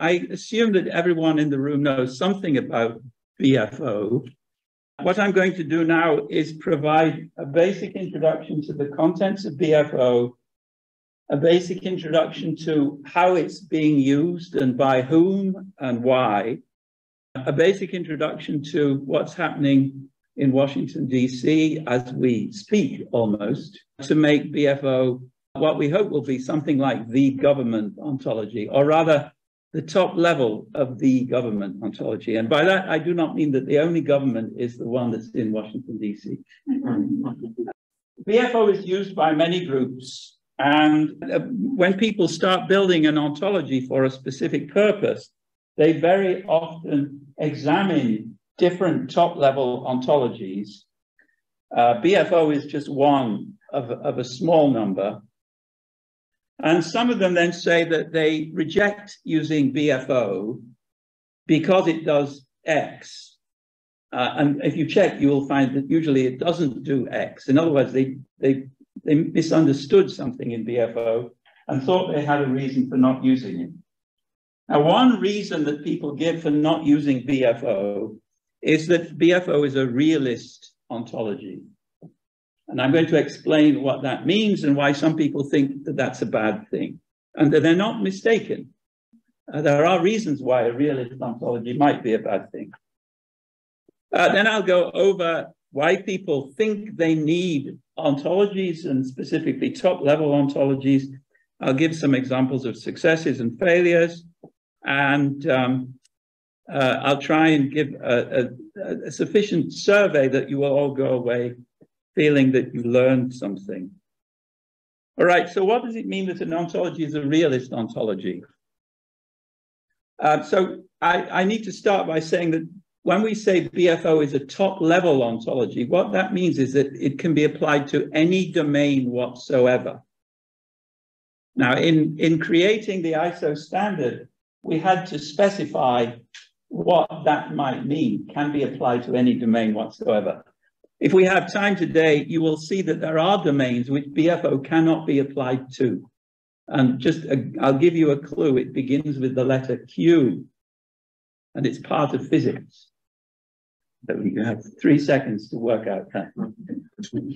I assume that everyone in the room knows something about BFO. What I'm going to do now is provide a basic introduction to the contents of BFO, a basic introduction to how it's being used and by whom and why, a basic introduction to what's happening in Washington, D.C. as we speak almost, to make BFO what we hope will be something like the government ontology, or rather the top level of the government ontology. And by that, I do not mean that the only government is the one that's in Washington, D.C. BFO is used by many groups. And uh, when people start building an ontology for a specific purpose, they very often examine different top level ontologies. Uh, BFO is just one of, of a small number. And some of them then say that they reject using BFO because it does X. Uh, and if you check, you will find that usually it doesn't do X. In other words, they, they, they misunderstood something in BFO and thought they had a reason for not using it. Now, one reason that people give for not using BFO is that BFO is a realist ontology. And I'm going to explain what that means and why some people think that that's a bad thing. And that they're not mistaken. Uh, there are reasons why a realist ontology might be a bad thing. Uh, then I'll go over why people think they need ontologies and specifically top level ontologies. I'll give some examples of successes and failures. And um, uh, I'll try and give a, a, a sufficient survey that you will all go away feeling that you learned something. All right, so what does it mean that an ontology is a realist ontology? Uh, so I, I need to start by saying that when we say BFO is a top level ontology, what that means is that it can be applied to any domain whatsoever. Now, in, in creating the ISO standard, we had to specify what that might mean, can be applied to any domain whatsoever. If we have time today, you will see that there are domains which BFO cannot be applied to. And just, i I'll give you a clue. It begins with the letter Q, and it's part of physics. So you have three seconds to work out that.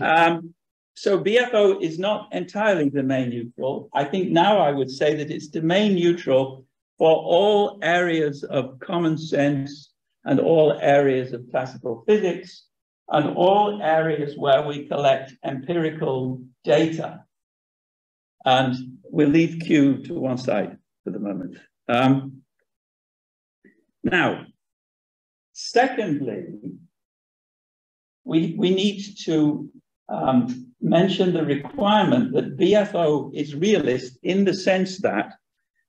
Um, so BFO is not entirely domain neutral. I think now I would say that it's domain neutral for all areas of common sense and all areas of classical physics and all areas where we collect empirical data. And we'll leave Q to one side for the moment. Um, now, secondly, we, we need to um, mention the requirement that BFO is realist in the sense that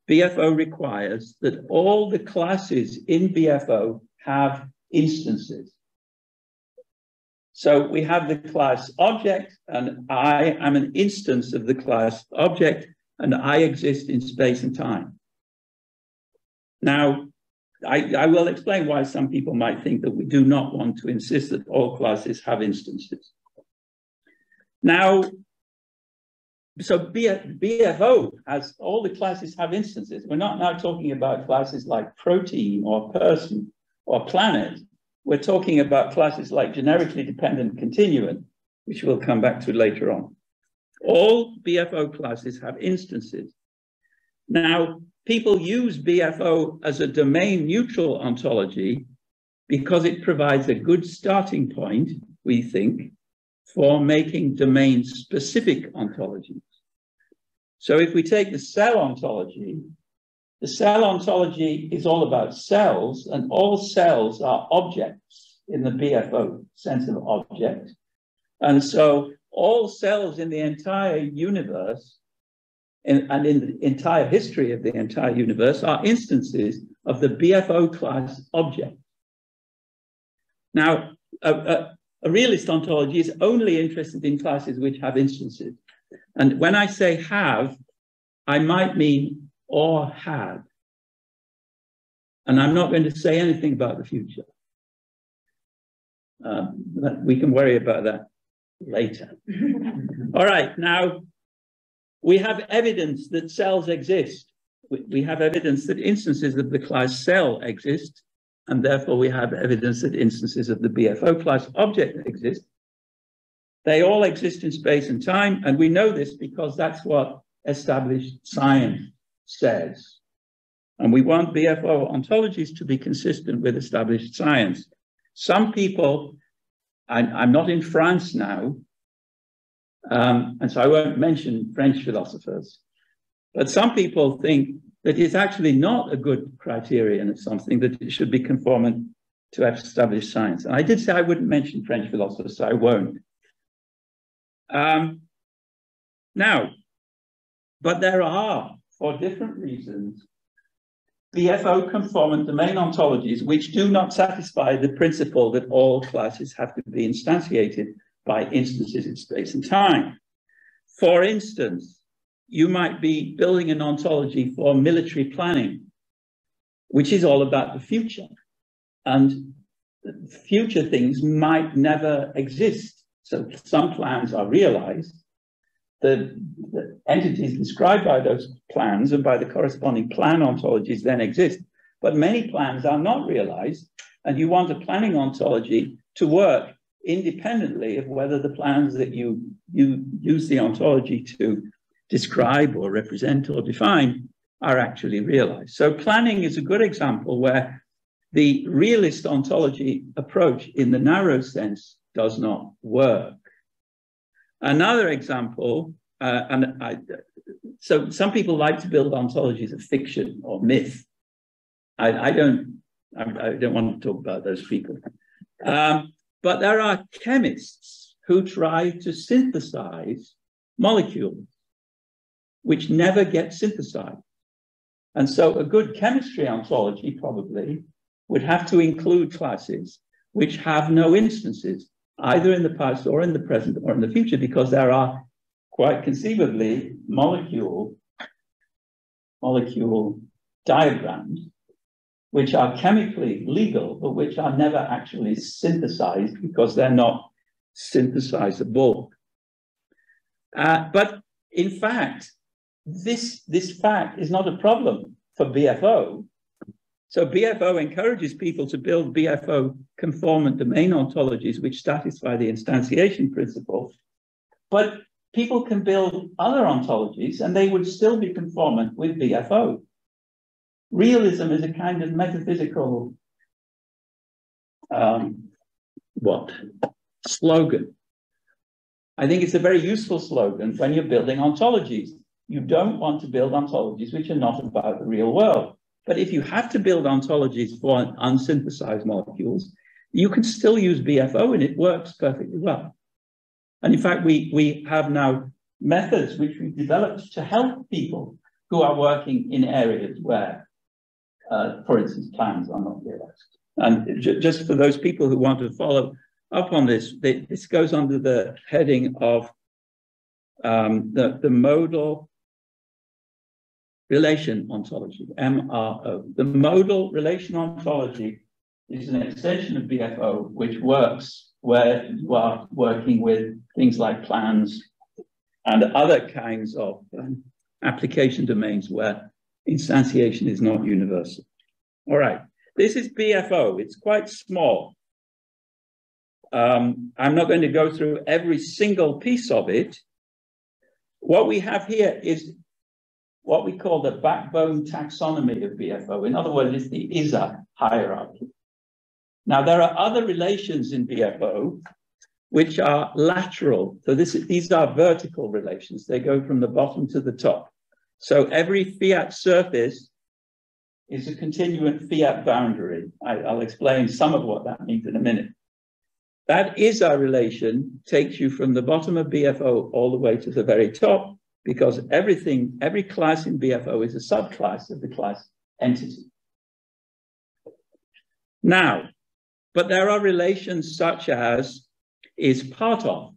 BFO requires that all the classes in BFO have instances. So we have the class object, and I am an instance of the class object, and I exist in space and time. Now, I, I, will explain why some people might think that we do not want to insist that all classes have instances. Now, so BFO has all the classes have instances. We're not now talking about classes like protein or person or planet we're talking about classes like generically dependent continuant, which we'll come back to later on. All BFO classes have instances. Now, people use BFO as a domain neutral ontology because it provides a good starting point, we think, for making domain specific ontologies. So if we take the cell ontology, the cell ontology is all about cells, and all cells are objects in the BFO sense of object. And so all cells in the entire universe in, and in the entire history of the entire universe are instances of the BFO class object. Now, a, a, a realist ontology is only interested in classes which have instances. And when I say have, I might mean or had. And I'm not going to say anything about the future. Um, we can worry about that later. All right, now we have evidence that cells exist. we, we have evidence that instances of the class cell exist, and therefore we have evidence that instances of the BFO class object exist. They all exist in space and time, and we know this because that's what established science says. And we want BFO ontologies to be consistent with established science. Some people, I'm, I'm not in France now, um, and so I won't mention French philosophers, but some people think that it's actually not a good criterion of something, that it should be conformant to established science. And I did say I wouldn't mention French philosophers, so I won't. Um, now, but there are, for different reasons, the BFO conformant domain ontologies which do not satisfy the principle that all classes have to be instantiated by instances in space and time. For instance, you might be building an ontology for military planning, which is all about the future. And future things might never exist. So some plans are realized. The, the entities described by those plans and by the corresponding plan ontologies then exist. But many plans are not realized, and you want a planning ontology to work independently of whether the plans that you, you use the ontology to describe or represent or define are actually realized. So planning is a good example where the realist ontology approach in the narrow sense does not work. Another example, uh, and I, so some people like to build ontologies of fiction or myth. I, I don't, I, I, don't want to talk about those people. Um, but there are chemists who try to synthesize molecules which never get synthesized. And so a good chemistry ontology probably would have to include classes which have no instances, either in the past or in the present or in the future, because there are quite conceivably molecule, molecule diagrams which are chemically legal, but which are never actually synthesized because they're not synthesizable. Uh, but in fact, this, this fact is not a problem for BFO. So BFO encourages people to build BFO conformant domain ontologies which satisfy the instantiation principle. But people can build other ontologies and they would still be conformant with BFO realism is a kind of metaphysical um, what slogan. I think it's a very useful slogan when you're building ontologies. You don't want to build ontologies which are not about the real world. But if you have to build ontologies for unsynthesized molecules, you can still use BFO and it works perfectly well. And in fact, we, we have now methods which we've developed to help people who are working in areas where uh, for instance, plans are not realized. And just for those people who want to follow up on this, they, this goes under the heading of um, the, the modal relation ontology, MRO. The modal relation ontology is an extension of BFO, which works where you are working with things like plans and other kinds of um, application domains where instantiation is not universal. All right, this is BFO. It's quite small. Um, I'm not going to go through every single piece of it. What we have here is what we call the backbone taxonomy of BFO. In other words, it's the ISA hierarchy. Now, there are other relations in BFO which are lateral. So this, these are vertical relations. They go from the bottom to the top. So every fiat surface is a continuant fiat boundary. I, will explain some of what that means in a minute. That is our relation, takes you from the bottom of BFO all the way to the very top, because everything, every class in BFO is a subclass of the class entity. Now, but there are relations such as is part of,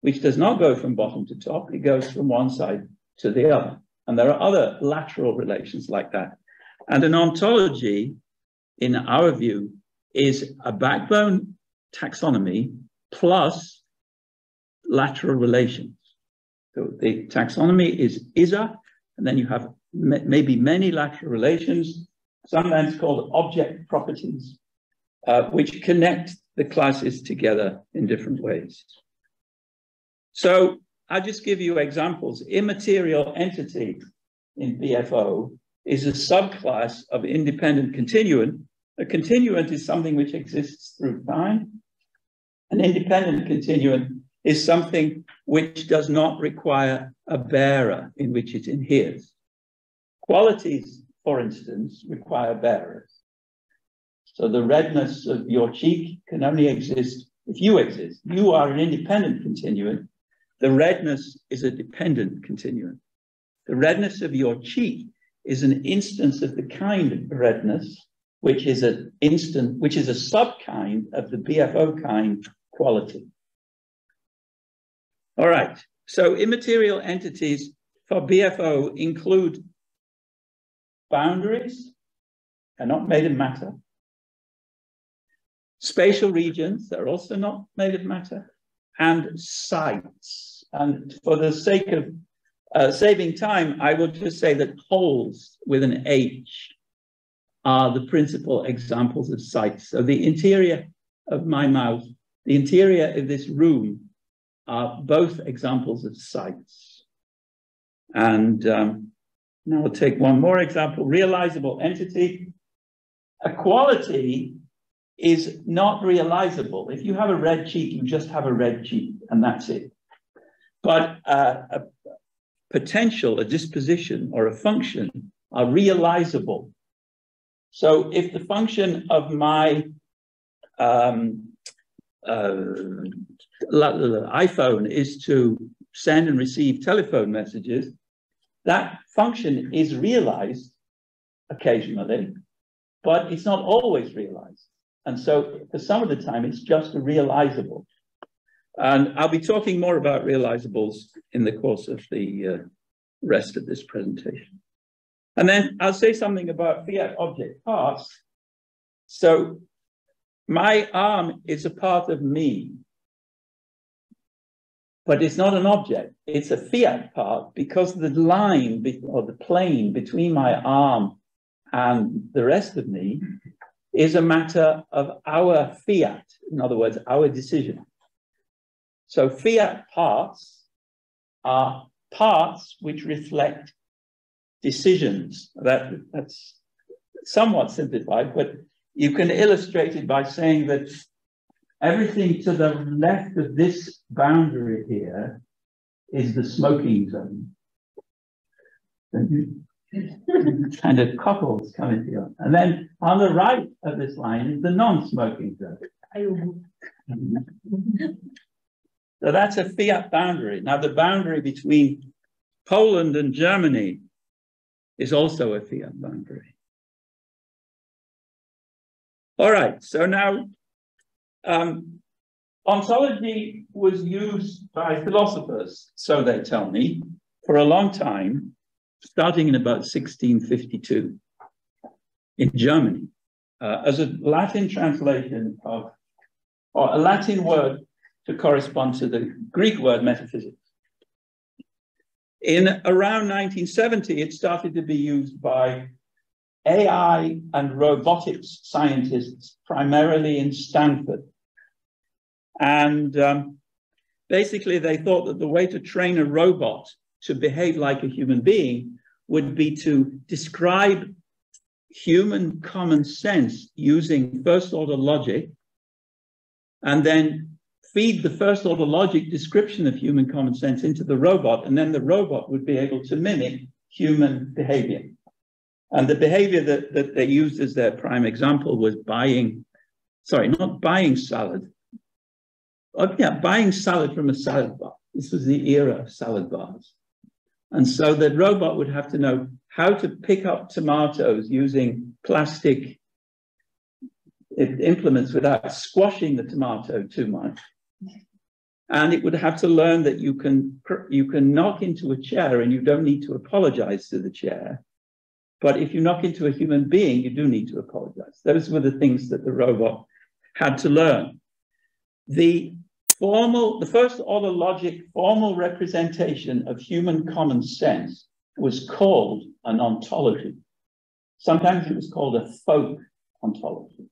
which does not go from bottom to top, it goes from one side to the other. And there are other lateral relations like that. And an ontology, in our view, is a backbone taxonomy plus lateral relations. So the taxonomy is ISA, and then you have maybe many lateral relations, sometimes called object properties, uh, which connect the classes together in different ways. So I'll just give you examples. Immaterial entity in BFO is a subclass of independent continuant. A continuant is something which exists through time. An independent continuant is something which does not require a bearer in which it inheres. Qualities, for instance, require bearers. So the redness of your cheek can only exist if you exist. You are an independent continuant. The redness is a dependent continuant. The redness of your cheek is an instance of the kind of redness, which is an instant, which is a subkind of the BFO kind quality. All right. So immaterial entities for BFO include boundaries, are not made of matter. Spatial regions, that are also not made of matter. And sites. And for the sake of uh, saving time, I will just say that holes with an H are the principal examples of sites. So the interior of my mouth, the interior of this room are both examples of sites. And um, now I'll take one more example, realizable entity. A quality is not realizable. If you have a red cheek, you just have a red cheek, and that's it. But uh, a potential, a disposition, or a function are realizable. So if the function of my um, uh, iPhone is to send and receive telephone messages, that function is realized occasionally, but it's not always realized. And so for some of the time, it's just a realizable. And I'll be talking more about realizables in the course of the uh, rest of this presentation. And then I'll say something about fiat object parts. So my arm is a part of me, but it's not an object. It's a fiat part because the line or the plane between my arm and the rest of me is a matter of our fiat, in other words, our decision. So fiat parts are parts which reflect decisions. That, that's somewhat simplified, but you can illustrate it by saying that everything to the left of this boundary here is the smoking zone. and kind of couples coming together. And then on the right of this line is the non-smoking zone. so that's a fiat boundary. Now the boundary between Poland and Germany is also a fiat boundary. All right, so now um, ontology was used by philosophers, so they tell me, for a long time, starting in about 1652 in Germany, uh, as a Latin translation of, or a Latin word to correspond to the Greek word metaphysics. In around 1970, it started to be used by AI and robotics scientists, primarily in Stanford. And um, basically, they thought that the way to train a robot to behave like a human being would be to describe human common sense using first order logic and then feed the first order logic description of human common sense into the robot, and then the robot would be able to mimic human behavior. And the behavior that, that they used as their prime example was buying, sorry, not buying salad. Oh, yeah, buying salad from a salad bar. This was the era of salad bars. And so the robot would have to know how to pick up tomatoes using plastic implements without squashing the tomato too much. And it would have to learn that you can, you can knock into a chair and you don't need to apologize to the chair. But if you knock into a human being, you do need to apologize. Those were the things that the robot had to learn. The formal, the first order logic formal representation of human common sense was called an ontology. Sometimes it was called a folk ontology.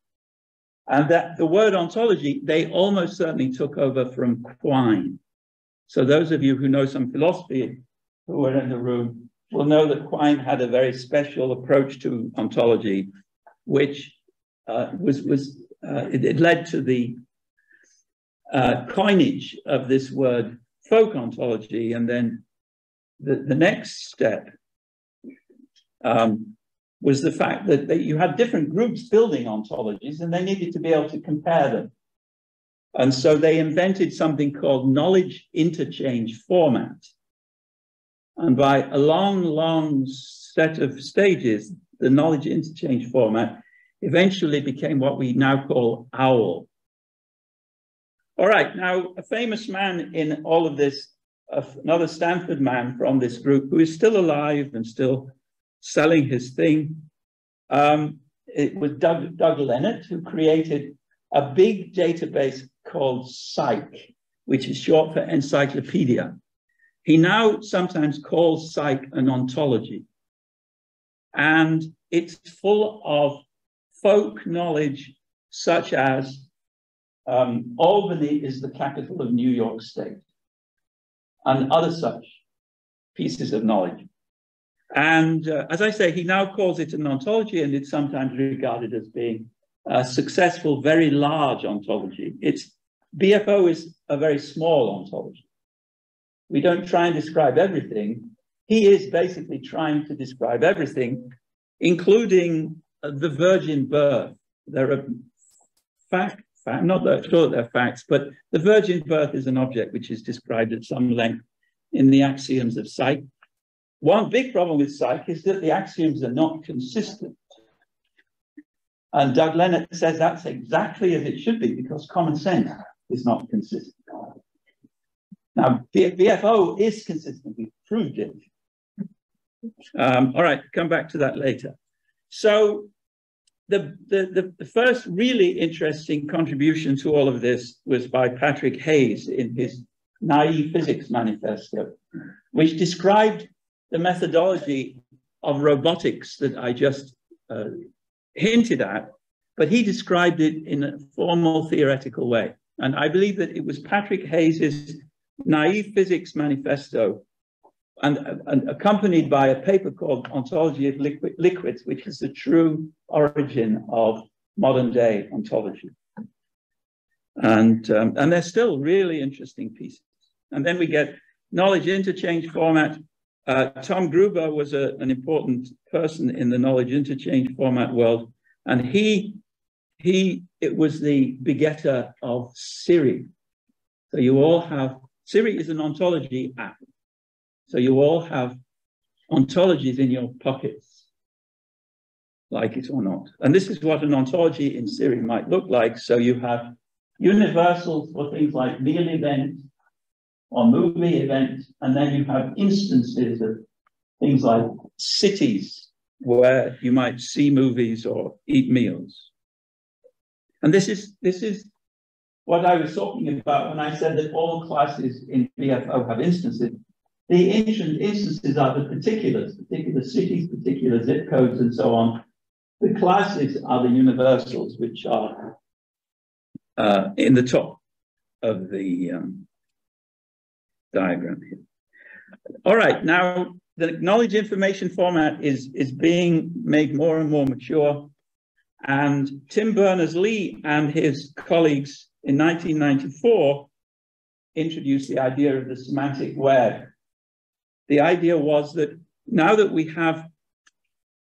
And that the word ontology, they almost certainly took over from Quine. So those of you who know some philosophy who were in the room will know that Quine had a very special approach to ontology, which uh, was, was uh, it, it, led to the uh, coinage of this word folk ontology. And then the, the next step um, was the fact that, that you had different groups building ontologies and they needed to be able to compare them. And so they invented something called knowledge interchange format. And by a long, long set of stages, the knowledge interchange format eventually became what we now call OWL. All right, now a famous man in all of this, another Stanford man from this group who is still alive and still selling his thing. Um, it was Doug, Doug Lenat who created a big database called Cyc, which is short for encyclopedia. He now sometimes calls Cyc an ontology. And it's full of folk knowledge, such as um, Albany is the capital of New York State, and other such pieces of knowledge. And uh, as I say, he now calls it an ontology, and it's sometimes regarded as being a successful, very large ontology. It's BFO is a very small ontology. We don't try and describe everything. He is basically trying to describe everything, including uh, the virgin birth. There are fact, fact not that sure that they're facts, but the virgin birth is an object which is described at some length in the axioms of Cyc. One big problem with Cyc is that the axioms are not consistent. And Doug Lenat says that's exactly as it should be because common sense is not consistent. Now, BFO is consistent. We've proved it. Um, all right, come back to that later. So the, the, the, first really interesting contribution to all of this was by Patrick Hayes in his Naive Physics Manifesto, which described the methodology of robotics that I just uh, hinted at, but he described it in a formal theoretical way. And I believe that it was Patrick Hayes's Naive Physics Manifesto and, and, accompanied by a paper called Ontology of Liquid, Liquids, which is the true origin of modern day ontology. And, um, and they're still really interesting pieces. And then we get knowledge interchange format. Uh, Tom Gruber was a, an important person in the knowledge interchange format world. And he, he it was the begetter of Siri. So you all have Siri is an ontology app. So you all have ontologies in your pockets, like it or not. And this is what an ontology in Siri might look like. So you have universals for things like meal event or movie event, and then you have instances of things like cities where you might see movies or eat meals. And this is this is what I was talking about when I said that all classes in BFO have instances. The ancient instances are the particulars, particular cities, particular zip codes, and so on. The classes are the universals, which are uh, in the top of the um, diagram here. All right, now the knowledge information format is, is being made more and more mature. And Tim Berners-Lee and his colleagues in 1994 introduced the idea of the semantic web. The idea was that now that we have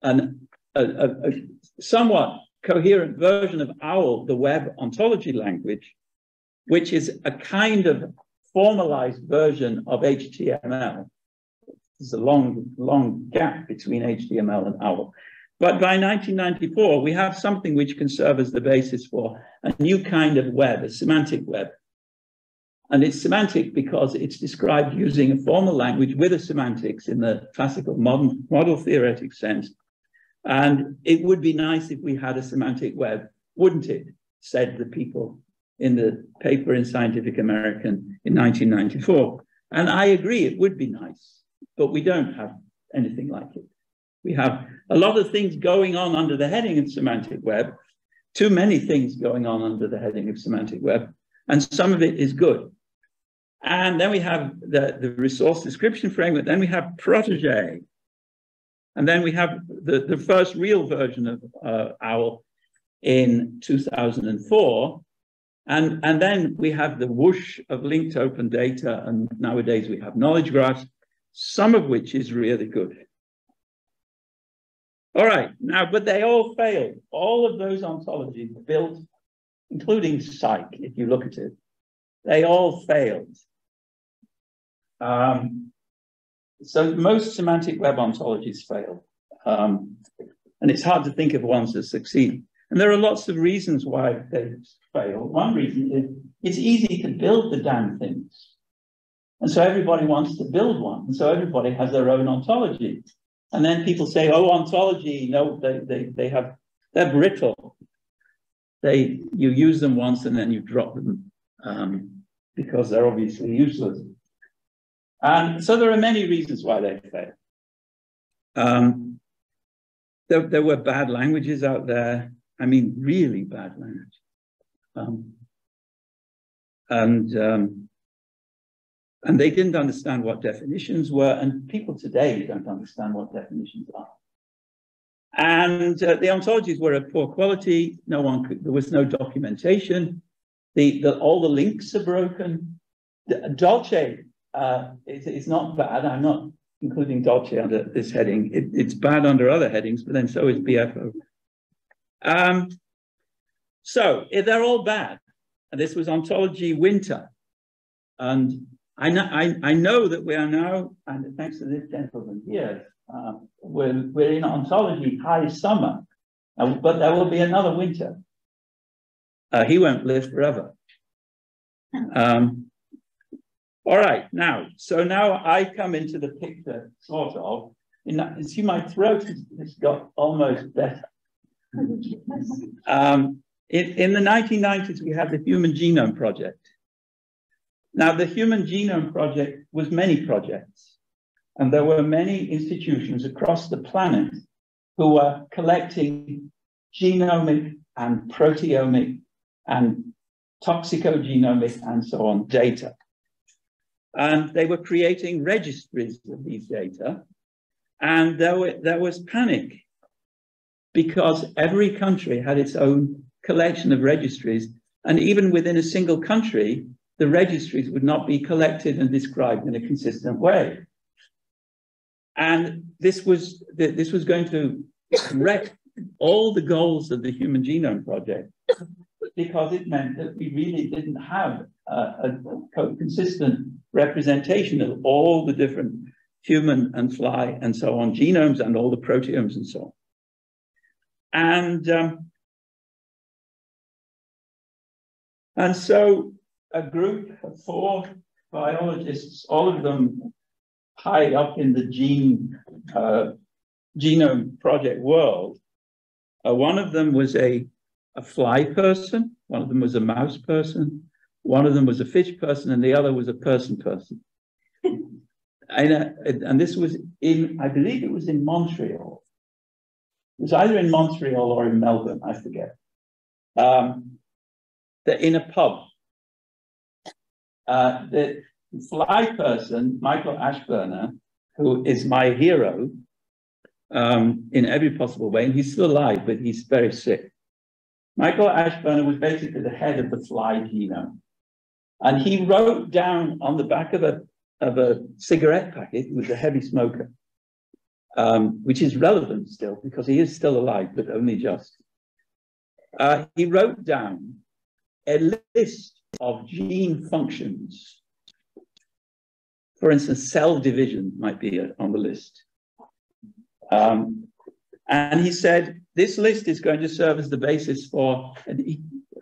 an, a, a, a somewhat coherent version of OWL, the web ontology language, which is a kind of formalized version of HTML. There's a long, long gap between HTML and OWL. But by 1994, we have something which can serve as the basis for a new kind of web, a semantic web. And it's semantic because it's described using a formal language with a semantics in the classical modern model theoretic sense. And it would be nice if we had a semantic web, wouldn't it? Said the people in the paper in Scientific American in 1994. And I agree, it would be nice, but we don't have anything like it. We have a lot of things going on under the heading of semantic web, too many things going on under the heading of semantic web, and some of it is good. And then we have the, the resource description framework, then we have Protege, and then we have the, the first real version of uh, OWL in 2004. And, and then we have the whoosh of linked open data. And nowadays we have knowledge graphs, some of which is really good. All right, now, but they all failed. All of those ontologies built, including Cyc, if you look at it, they all failed. Um, so most semantic web ontologies fail. Um, and it's hard to think of ones that succeed. And there are lots of reasons why they fail. One reason is it's easy to build the damn things. And so everybody wants to build one. And so everybody has their own ontology. And then people say, oh, ontology, no, they, they, they have, they're brittle. They, you use them once and then you drop them um, because they're obviously useless. And so there are many reasons why they fail. Um, there, there, were bad languages out there. I mean, really bad language. Um, and um, and they didn't understand what definitions were, and people today don't understand what definitions are. And uh, the ontologies were of poor quality. No one could, there was no documentation. The, the all the links are broken. Dolce uh, it's, it's not bad. I'm not including Dolce under this heading. It, it's bad under other headings, but then so is BFO. Um, so they're all bad. And this was ontology winter. And I know, I, I know that we are now, and thanks to this gentleman here, uh, we're, we're in ontology high summer, but there will be another winter. Uh, he won't live forever. Um, all right, now, so now I come into the picture, sort of. That, see, my throat has got almost better. Um, in, in the 1990s, we had the Human Genome Project. Now, the Human Genome Project was many projects, and there were many institutions across the planet who were collecting genomic and proteomic and toxicogenomic and so on data. And they were creating registries of these data. And there, were, there was panic because every country had its own collection of registries. And even within a single country, the registries would not be collected and described in a consistent way. And this was, this was going to wreck all the goals of the Human Genome Project because it meant that we really didn't have a, a consistent representation of all the different human and fly and so on genomes and all the proteomes and so on. And um, and so a group of four biologists, all of them high up in the gene uh, genome project world. Uh, one of them was a, a fly person, one of them was a mouse person, one of them was a fish person and the other was a person person. and, uh, and this was in, I believe it was in Montreal. It was either in Montreal or in Melbourne, I forget. Um, they're in a pub. Uh, the fly person, Michael Ashburner, who is my hero um, in every possible way, and he's still alive, but he's very sick. Michael Ashburner was basically the head of the fly genome. And he wrote down on the back of a, of a cigarette packet, he was a heavy smoker, um, which is relevant still because he is still alive, but only just. Uh, he wrote down a list of gene functions. For instance, cell division might be on the list. Um, and he said, this list is going to serve as the basis for,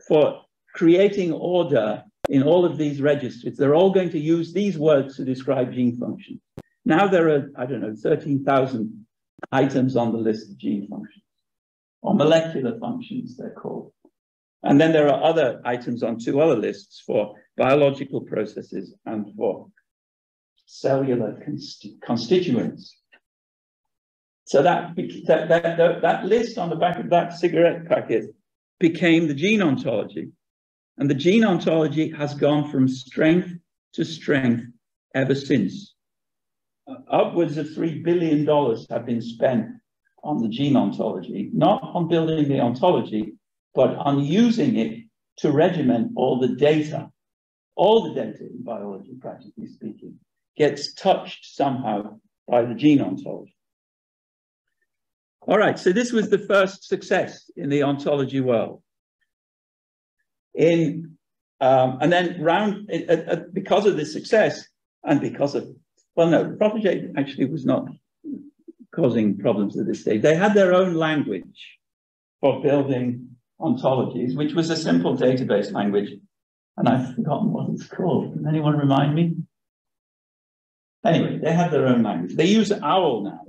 for creating order in all of these registries, they're all going to use these words to describe gene functions. Now there are, I don't know, 13,000 items on the list of gene functions, or molecular functions, they're called. And then there are other items on two other lists for biological processes and for cellular const constituents. So that, that, that, that list on the back of that cigarette packet became the gene ontology. And the gene ontology has gone from strength to strength ever since. Uh, upwards of $3 billion have been spent on the gene ontology, not on building the ontology, but on using it to regiment all the data. All the data in biology, practically speaking, gets touched somehow by the gene ontology. All right, so this was the first success in the ontology world. In um, and then round uh, uh, because of this success and because of well, no, Protégé actually was not causing problems at this stage. They had their own language for building ontologies, which was a simple database language, and I've forgotten what it's called. Can anyone remind me? Anyway, they have their own language. They use OWL now.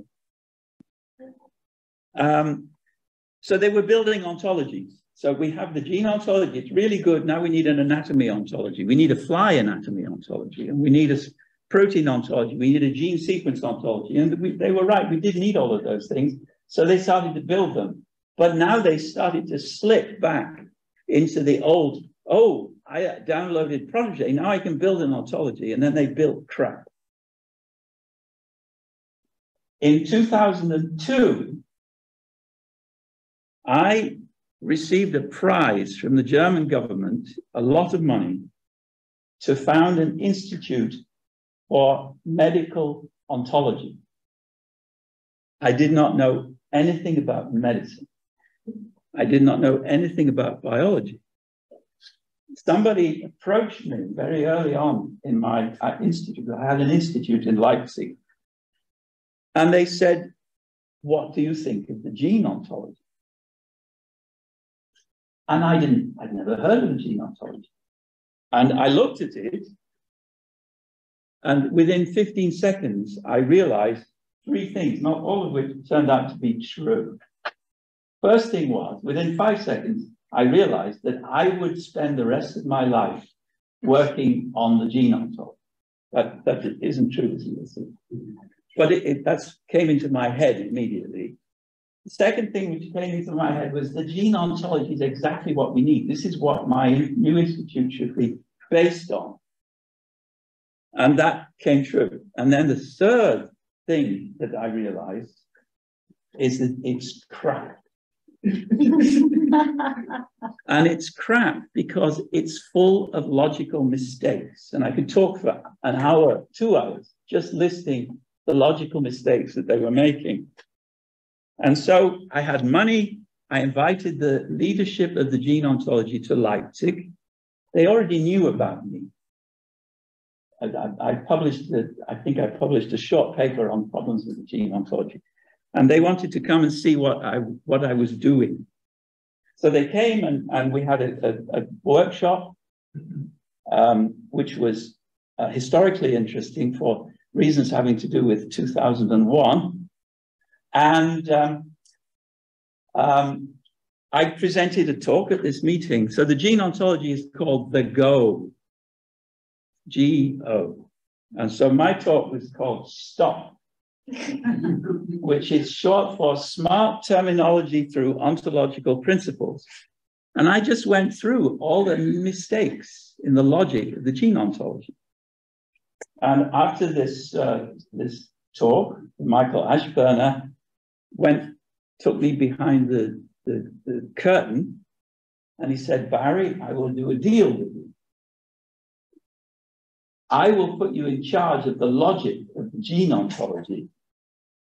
Um, so they were building ontologies. So we have the gene ontology. It's really good. Now we need an anatomy ontology. We need a fly anatomy ontology, and we need a protein ontology. We need a gene sequence ontology. And we, they were right. We did need all of those things. So they started to build them. But now they started to slip back into the old, oh, I uh, downloaded Protégé. Now I can build an ontology. And then they built crap. In 2002, I received a prize from the German government, a lot of money, to found an institute for medical ontology. I did not know anything about medicine. I did not know anything about biology. Somebody approached me very early on in my uh, institute. I had an institute in Leipzig. And they said, What do you think of the gene ontology? And I didn't, I'd never heard of gene ontology. And I looked at it, and within 15 seconds, I realized three things, not all of which turned out to be true. First thing was, within five seconds, I realized that I would spend the rest of my life working on the gene ontology. That, that isn't true, but it, it that's came into my head immediately. The second thing which came into my head was the gene ontology is exactly what we need. This is what my new institute should be based on. And that came true. And then the third thing that I realized is that it's crap. and it's crap because it's full of logical mistakes. And I could talk for an hour, two hours, just listing the logical mistakes that they were making. And so I had money. I invited the leadership of the gene ontology to Leipzig. They already knew about me. I, I, I published, the, I think I published a short paper on problems with the gene ontology. And they wanted to come and see what I, what I was doing. So they came and, and we had a, a, a workshop, um, which was uh, historically interesting for reasons having to do with 2001. And um, um, I presented a talk at this meeting. So the gene ontology is called the GO, G-O. And so my talk was called STOP, which is short for Smart Terminology Through Ontological Principles. And I just went through all the mistakes in the logic of the gene ontology. And after this, uh, this talk, Michael Ashburner went, took me behind the, the, the curtain, and he said, Barry, I will do a deal with you. I will put you in charge of the logic of the gene ontology.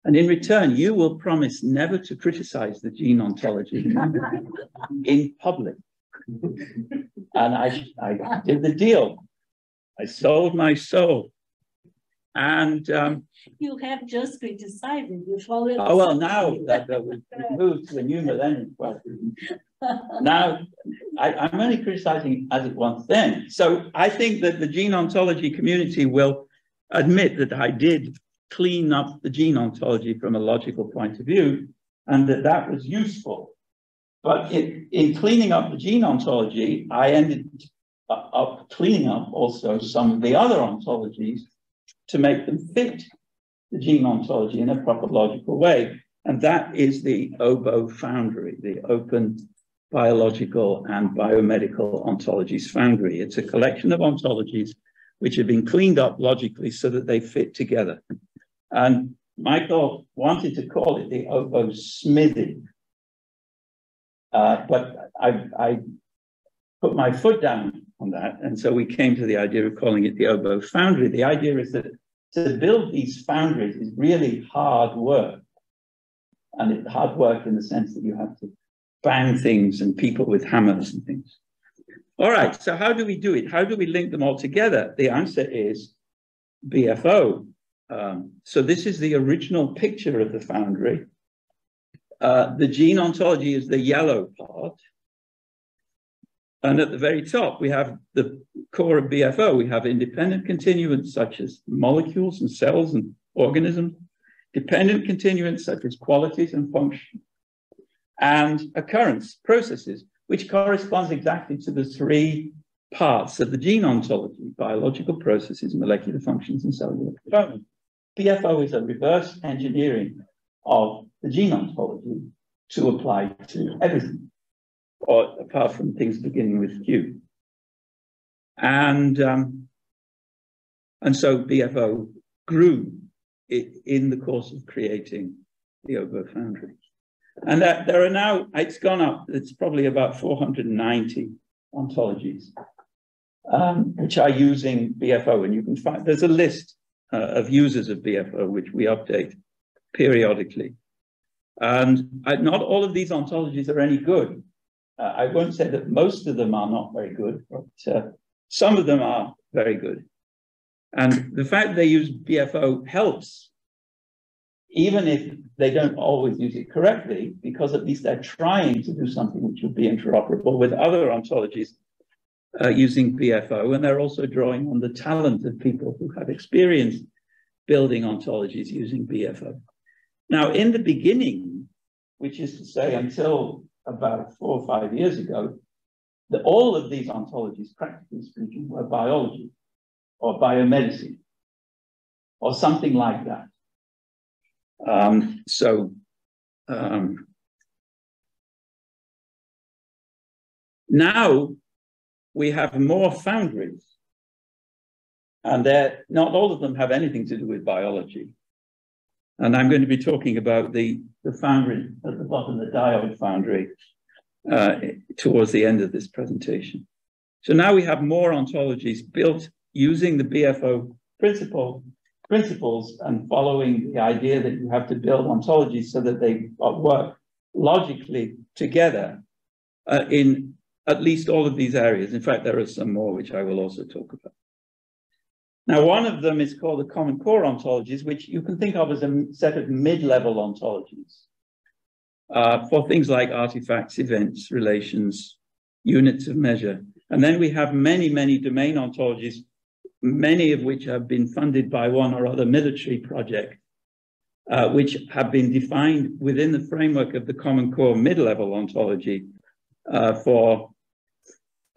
And in return, you will promise never to criticize the gene ontology in public. And I, I did the deal. I sold my soul. And um, you have just criticized it. You follow. Oh well, now that, that we've moved to the new millennium, well, now I, I'm only criticizing as it was then. So I think that the gene ontology community will admit that I did clean up the gene ontology from a logical point of view, and that that was useful. But in, in cleaning up the gene ontology, I ended up cleaning up also some of the other ontologies to make them fit the gene ontology in a proper logical way. And that is the OBO Foundry, the Open Biological and Biomedical Ontologies Foundry. It's a collection of ontologies which have been cleaned up logically so that they fit together. And Michael wanted to call it the Obo Smithy. Uh, but I, I put my foot down on that. And so we came to the idea of calling it the Obo Foundry. The idea is that to build these foundries is really hard work. And it's hard work in the sense that you have to bang things and people with hammers and things. All right, so how do we do it? How do we link them all together? The answer is BFO. Um, so this is the original picture of the foundry. Uh, the gene ontology is the yellow part. And at the very top, we have the core of BFO. We have independent continuants such as molecules and cells and organisms, dependent continuants such as qualities and function, and occurrents processes, which corresponds exactly to the three parts of the gene ontology, biological processes, molecular functions, and cellular components. BFO is a reverse engineering of the gene ontology to apply to everything, or apart from things beginning with Q. And, um, and so BFO grew in the course of creating the OBO Foundry. And that there are now, it's gone up, it's probably about 490 ontologies, um, which are using BFO. And you can find, there's a list uh, of users of BFO, which we update periodically. And I, not all of these ontologies are any good. Uh, I won't say that most of them are not very good, but uh, some of them are very good. And the fact they use BFO helps, even if they don't always use it correctly, because at least they're trying to do something which would be interoperable with other ontologies uh, using BFO. And they're also drawing on the talent of people who have experience building ontologies using BFO. Now, in the beginning, which is to say until about four or five years ago, that all of these ontologies, practically speaking, were biology or biomedicine or something like that. Um, so um, now we have more foundries, and not all of them have anything to do with biology. And I'm going to be talking about the, the foundry at the bottom, the diode foundry, uh, towards the end of this presentation. So now we have more ontologies built using the BFO principle, principles and following the idea that you have to build ontologies so that they work logically together uh, in at least all of these areas. In fact, there are some more which I will also talk about. Now, one of them is called the Common Core ontologies, which you can think of as a set of mid-level ontologies uh, for things like artifacts, events, relations, units of measure. And then we have many, many domain ontologies, many of which have been funded by one or other military project, uh, which have been defined within the framework of the Common Core mid-level ontology uh, for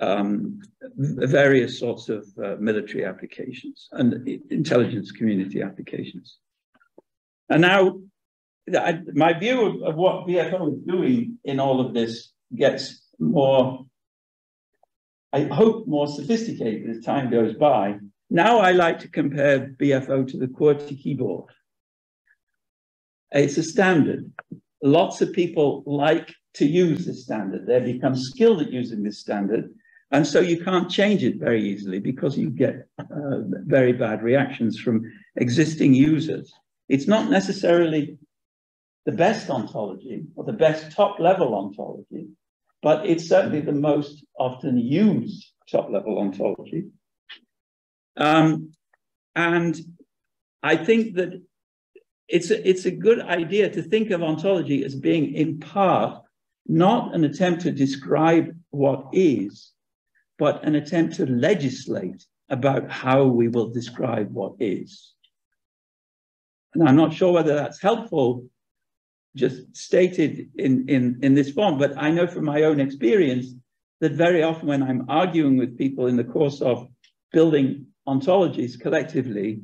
um, various sorts of uh, military applications and intelligence community applications. And now, I, my view of, of, what BFO is doing in all of this gets more, I hope, more sophisticated as time goes by. Now I like to compare BFO to the QWERTY keyboard. It's a standard. Lots of people like to use this standard. They become skilled at using this standard and so you can't change it very easily because you get uh, very bad reactions from existing users. It's not necessarily the best ontology or the best top level ontology, but it's certainly the most often used top level ontology. Um, and I think that it's a, it's a good idea to think of ontology as being in part not an attempt to describe what is, but an attempt to legislate about how we will describe what is. And I'm not sure whether that's helpful, just stated in, in, in this form, but I know from my own experience that very often when I'm arguing with people in the course of building ontologies collectively,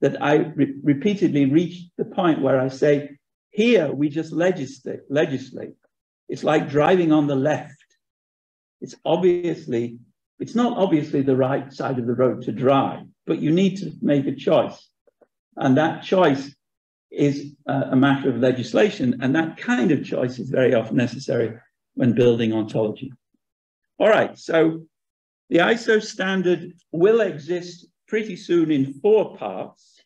that I re repeatedly reach the point where I say, Here, we just legislate, legislate. It's like driving on the left. It's obviously, it's not obviously the right side of the road to drive, but you need to make a choice. And that choice is a matter of legislation. And that kind of choice is very often necessary when building ontology. All right, so the ISO standard will exist pretty soon in four parts.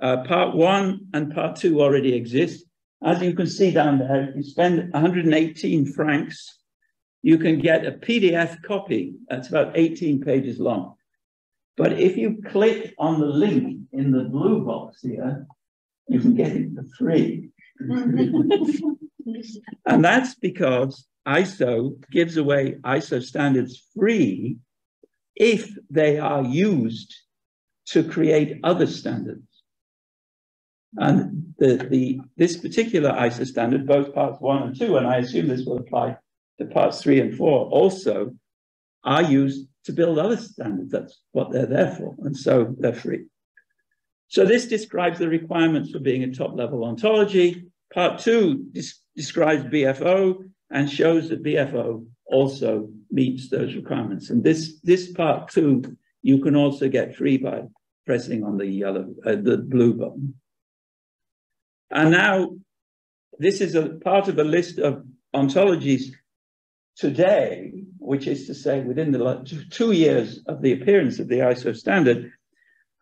Uh, part one and part two already exist. As you can see down there, you spend 118 francs, you can get a PDF copy that's about 18 pages long. But if you click on the link in the blue box here, you can get it for free. and that's because ISO gives away ISO standards free if they are used to create other standards. And the, the, this particular ISO standard, both parts one and two, and I assume this will apply to parts three and four also, are used to build other standards. That's what they're there for. And so they're free. So this describes the requirements for being a top level ontology. Part two describes BFO and shows that BFO also meets those requirements. And this, this part two, you can also get free by pressing on the yellow, uh, the blue button. And now this is a part of a list of ontologies today, which is to say within the two years of the appearance of the ISO standard,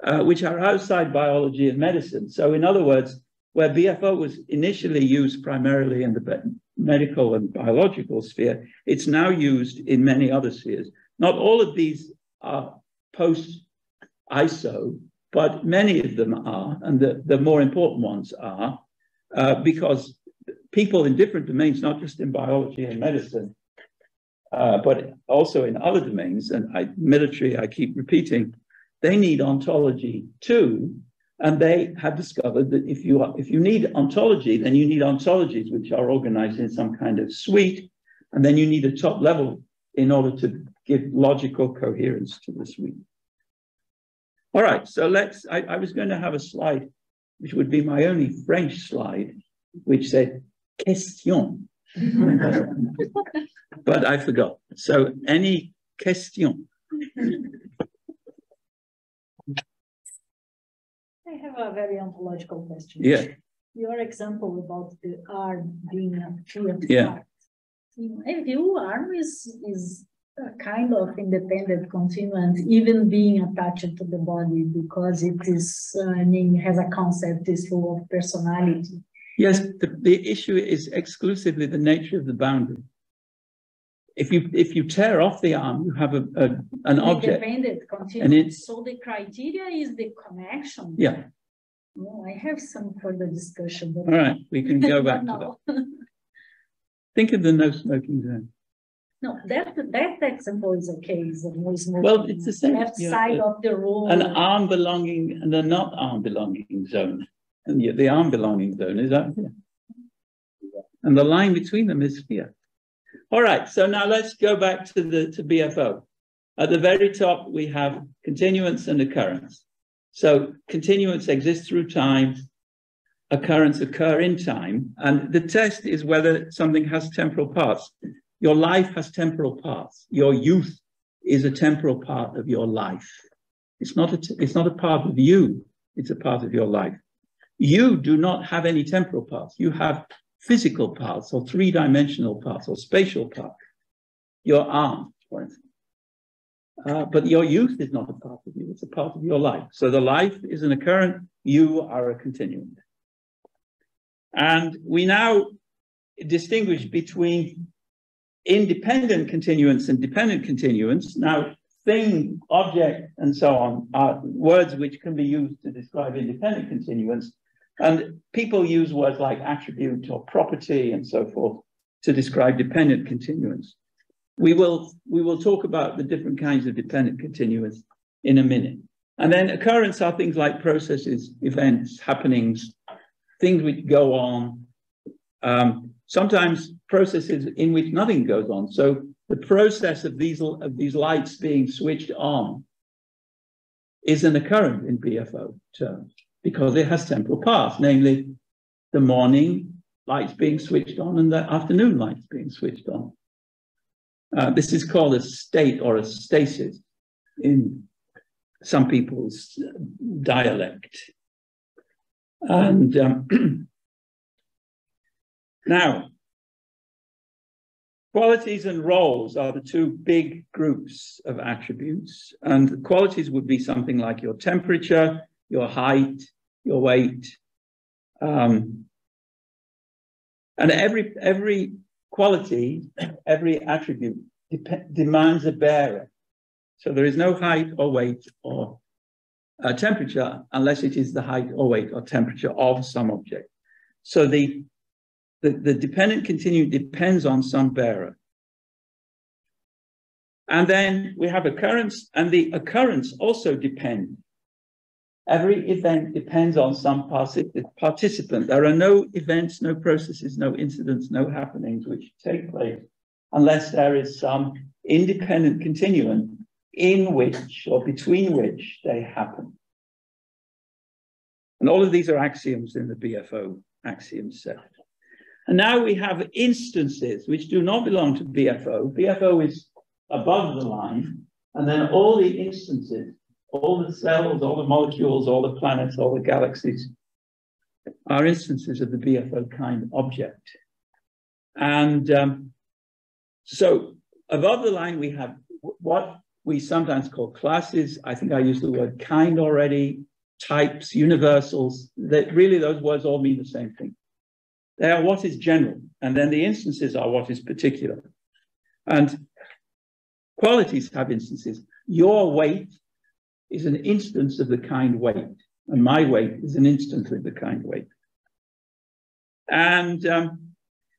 uh, which are outside biology and medicine. So in other words, where BFO was initially used primarily in the medical and biological sphere, it's now used in many other spheres. Not all of these are post ISO, but many of them are, and the, the more important ones are, uh, because people in different domains, not just in biology and medicine, uh, but also in other domains, and I, military, I keep repeating, they need ontology too. And they have discovered that if you are, if you need ontology, then you need ontologies which are organized in some kind of suite, and then you need a top level in order to give logical coherence to the suite. All right, so let's. I, I was going to have a slide, which would be my only French slide, which said question. but I forgot. So any question? I have a very ontological question. Yeah. Your example about the arm being a free yeah. part. In my view, arm is, is a kind of independent continuant, even being attached to the body because it is, uh, I mean, has a concept, is full of personality. Yes, the, the issue is exclusively the nature of the boundary. If you if you tear off the arm, you have a, a an object. Independent and it's so the criteria is the connection. Yeah. Well, I have some further discussion. All right, we can go back to that. Think of the no smoking zone. No, that that example is okay. It's well, it's the same. Left side of the room. An arm belonging and a not arm belonging zone. And yet the arm belonging zone is up here. And the line between them is here. All right, so now let's go back to the to BFO. At the very top, we have continuants and occurrents. So continuants exists through time, occurrents occur in time, and the test is whether something has temporal parts. Your life has temporal parts. Your youth is a temporal part of your life. It's not a, it's not a part of you, it's a part of your life. You do not have any temporal parts. You have physical parts or three-dimensional parts or spatial parts. Your arm, for instance. Uh, but your youth is not a part of you, it's a part of your life. So the life is an occurrent, you are a continuum. And we now distinguish between independent continuants and dependent continuants. Now, thing, object, and so on are words which can be used to describe independent continuants. And people use words like attribute or property and so forth to describe dependent continuants. We will, we will talk about the different kinds of dependent continuants in a minute. And then occurrents are things like processes, events, happenings, things which go on. Um, sometimes processes in which nothing goes on. So the process of these, of these lights being switched on is an occurrence in BFO terms because it has temporal parts, namely the morning lights being switched on and the afternoon lights being switched on. Uh, this is called a state or a stasis in some people's dialect. And um, now, qualities and roles are the two big groups of attributes. And qualities would be something like your temperature, your height, your weight. Um, and every, every quality, every attribute demands a bearer. So there is no height or weight or uh, temperature unless it is the height or weight or temperature of some object. So the, the, the dependent continuum depends on some bearer. And then we have occurrents, and the occurrents also depends. Every event depends on some participant. There are no events, no processes, no incidents, no happenings which take place unless there is some independent continuum in which or between which they happen. And all of these are axioms in the BFO axiom set. And now we have instances which do not belong to BFO. BFO is above the line, and then all the instances, all the cells, all the molecules, all the planets, all the galaxies are instances of the BFO kind object. And um, so above the line, we have what we sometimes call classes. I think I used the word kind already, types, universals. That really those words all mean the same thing. They are what is general, and then the instances are what is particular. And qualities have instances. Your weight is an instance of the kind weight, and my weight is an instance of the kind weight. And um,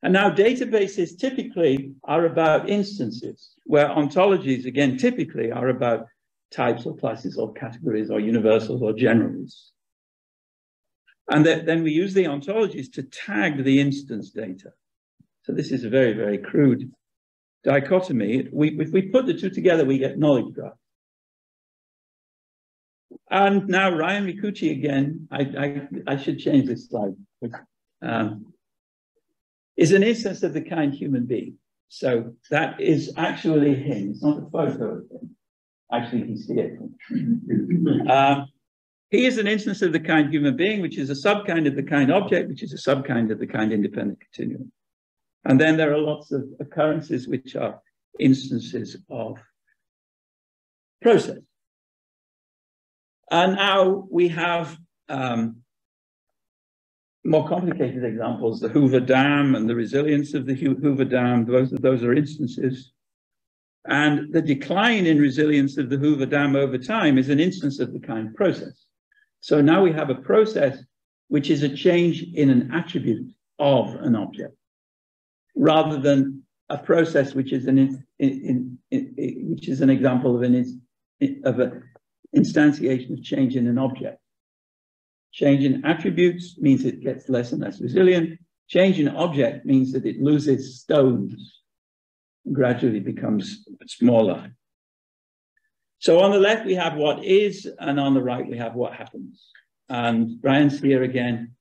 and now databases typically are about instances, where ontologies, again, typically are about types or classes or categories or universals or generals. And then we use the ontologies to tag the instance data. So this is a very, very crude dichotomy. We, if we put the two together, we get knowledge graph. And now Ryan Rikuchi again, I, I, I should change this slide. Um, is an instance of the kind human being. So that is actually him. It's not a photo of him. Actually, you he's here. uh, he is an instance of the kind human being, which is a subkind of the kind object, which is a subkind of the kind independent continuum. And then there are lots of occurrences which are instances of process. And now we have um, more complicated examples, the Hoover Dam and the resilience of the Hoover Dam, of those are instances. And the decline in resilience of the Hoover Dam over time is an instance of the kind process. So now we have a process which is a change in an attribute of an object, rather than a process which is an in, in, in, which is an example of an of an instantiation of change in an object. Change in attributes means it gets less and less resilient. Change in object means that it loses stones gradually becomes smaller. So on the left, we have what is, and on the right, we have what happens. And Ryan's here again.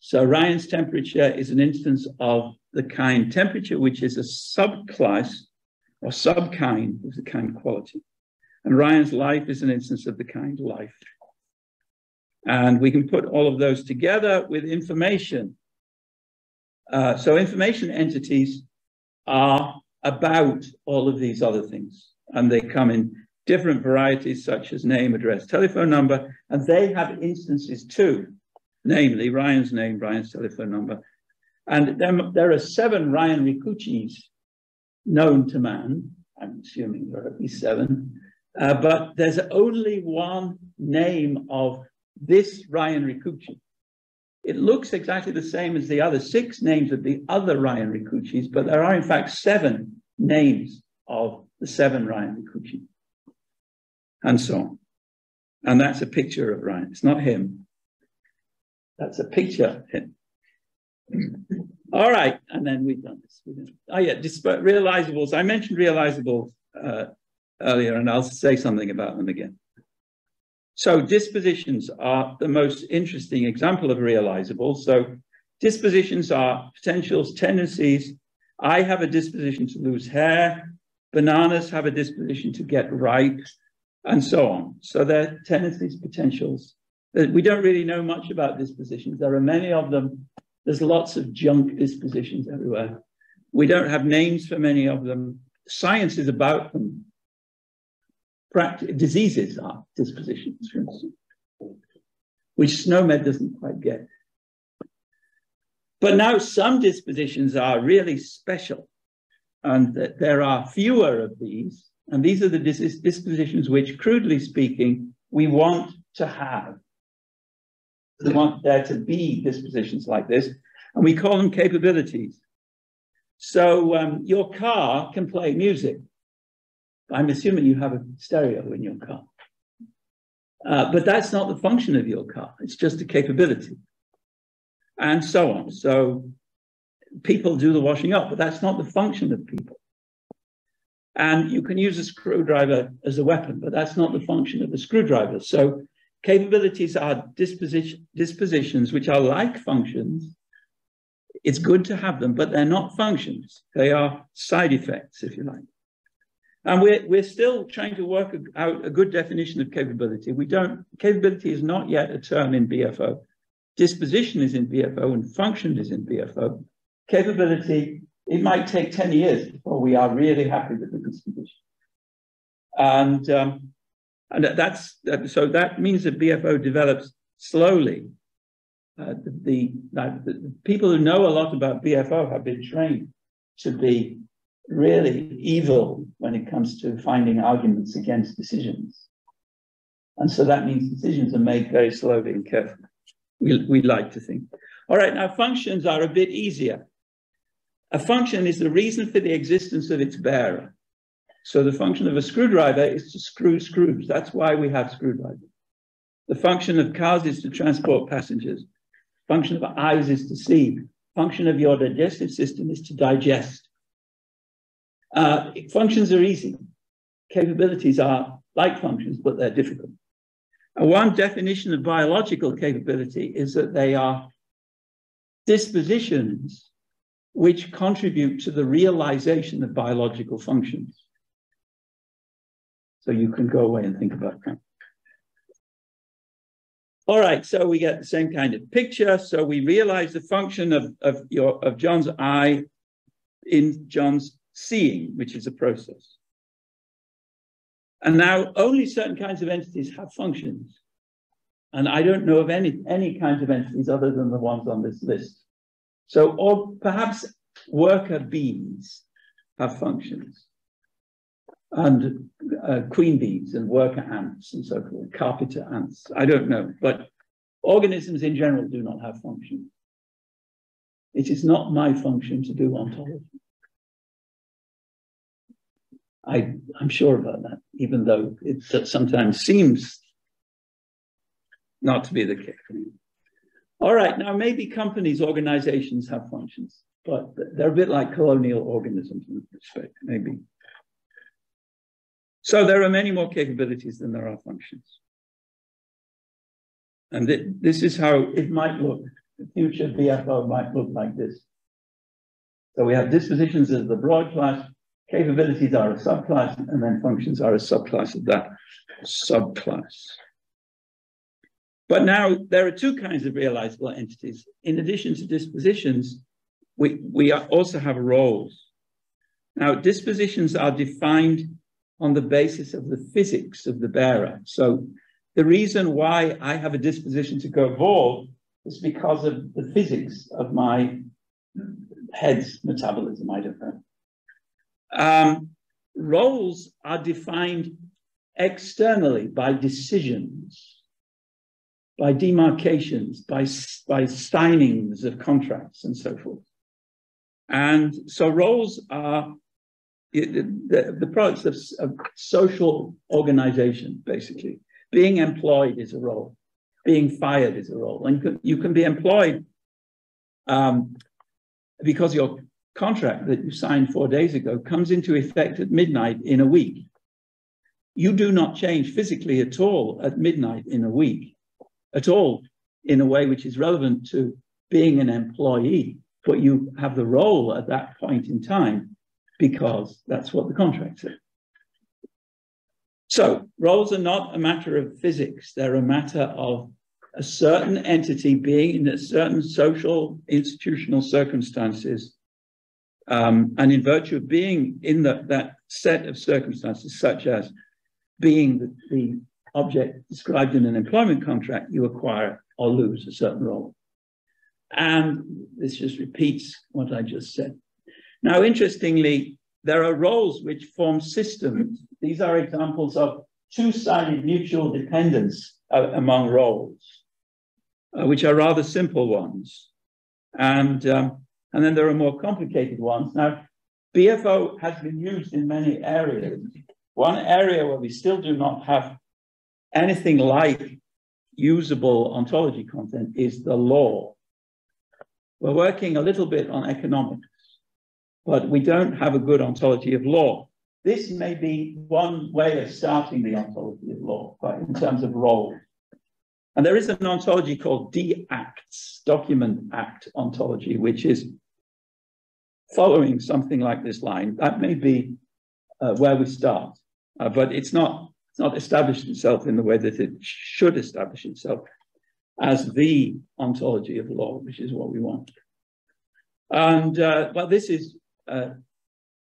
So Ryan's temperature is an instance of the kind temperature, which is a subclass or subkind of the kind quality. And Ryan's life is an instance of the kind life. And we can put all of those together with information. Uh, so information entities are about all of these other things. And they come in different varieties such as name, address, telephone number, and they have instances too, namely Ryan's name, Ryan's telephone number. And then there are seven Ryan Rikuchis known to man. I'm assuming there are at least seven. Uh, but there's only one name of this Ryan Rikuchi. It looks exactly the same as the other six names of the other Ryan Rikuchis, but there are in fact seven names of the seven Ryan Rikuchi. And so on. And that's a picture of Ryan. It's not him. That's a picture of him. All right, and then we've done this. We've done, oh yeah, despite realizables. I mentioned realizables uh, earlier, and I'll say something about them again. So dispositions are the most interesting example of realizable. So dispositions are potentials, tendencies. I have a disposition to lose hair. Bananas have a disposition to get ripe, and so on. So they're tendencies, potentials. We don't really know much about dispositions. There are many of them. There's lots of junk dispositions everywhere. We don't have names for many of them. Science is about them. Diseases are dispositions, for instance, which SNOMED doesn't quite get. But now some dispositions are really special, and that there are fewer of these. And these are the dis- dispositions which, crudely speaking, we want to have. We want there to be dispositions like this, and we call them capabilities. So um, your car can play music. I'm assuming you have a stereo in your car. Uh, but that's not the function of your car, it's just a capability. And so on. So people do the washing up, but that's not the function of people. And you can use a screwdriver as a weapon, but that's not the function of the screwdriver. So capabilities are disposition, dispositions which are like functions. It's good to have them, but they're not functions. They are side effects, if you like. And we're, we're still trying to work out a good definition of capability. We don't, capability is not yet a term in BFO. Disposition is in BFO and function is in BFO. Capability, it might take 10 years before we are really happy with the disposition. And, um, and that's, so that means that BFO develops slowly. Uh, the, the, the people who know a lot about BFO have been trained to be really evil when it comes to finding arguments against decisions. And so that means decisions are made very slowly and carefully. We, we like to think. All right, now functions are a bit easier. A function is the reason for the existence of its bearer. So the function of a screwdriver is to screw screws. That's why we have screwdrivers. The function of cars is to transport passengers. Function of eyes is to see. Function of your digestive system is to digest. Uh, functions are easy. Capabilities are like functions, but they're difficult. And one definition of biological capability is that they are dispositions which contribute to the realization of biological functions. So you can go away and think about that. All right, so we get the same kind of picture. So we realize the function of, of, your, of John's eye in John's seeing, which is a process. And now only certain kinds of entities have functions. And I don't know of any, any kinds of entities other than the ones on this list. So, or perhaps worker bees have functions. And uh, queen bees and worker ants and so forth, carpenter ants. I don't know. But organisms in general do not have functions. It is not my function to do ontology. I, I'm sure about that, even though it sometimes seems not to be the case. All right, now maybe companies, organizations have functions, but they're a bit like colonial organisms in respect, maybe. So there are many more capabilities than there are functions. And it, this is how it might look. The future BFO might look like this. So we have dispositions as the broad class, Capabilities are a subclass, and then functions are a subclass of that subclass. But now there are two kinds of realizable entities. In addition to dispositions, we, we also have roles. Now, dispositions are defined on the basis of the physics of the bearer. So the reason why I have a disposition to go bald is because of the physics of my head's metabolism. I don't know. Um, roles are defined externally by decisions, by demarcations, by, by signings of contracts, and so forth. And so roles are the, the products of, of social organization, basically. Being employed is a role. Being fired is a role. And you can be employed um, because you're contract that you signed four days ago comes into effect at midnight in a week. You do not change physically at all at midnight in a week, at all in a way which is relevant to being an employee, but you have the role at that point in time because that's what the contract says. So roles are not a matter of physics. They're a matter of a certain entity being in a certain social institutional circumstances. Um, and in virtue of being in the, that set of circumstances, such as being the, the object described in an employment contract, you acquire or lose a certain role. And this just repeats what I just said. Now, interestingly, there are roles which form systems. These are examples of two-sided mutual dependence uh, among roles, uh, which are rather simple ones. And, um, and then there are more complicated ones. Now, BFO has been used in many areas. One area where we still do not have anything like usable ontology content is the law. We're working a little bit on economics, but we don't have a good ontology of law. This may be one way of starting the ontology of law, but in terms of role. And there is an ontology called D-Acts, Document Act Ontology, which is following something like this line. That may be uh, where we start, uh, but it's not, it's not established itself in the way that it should establish itself as the ontology of law, which is what we want. And uh, well, this is uh,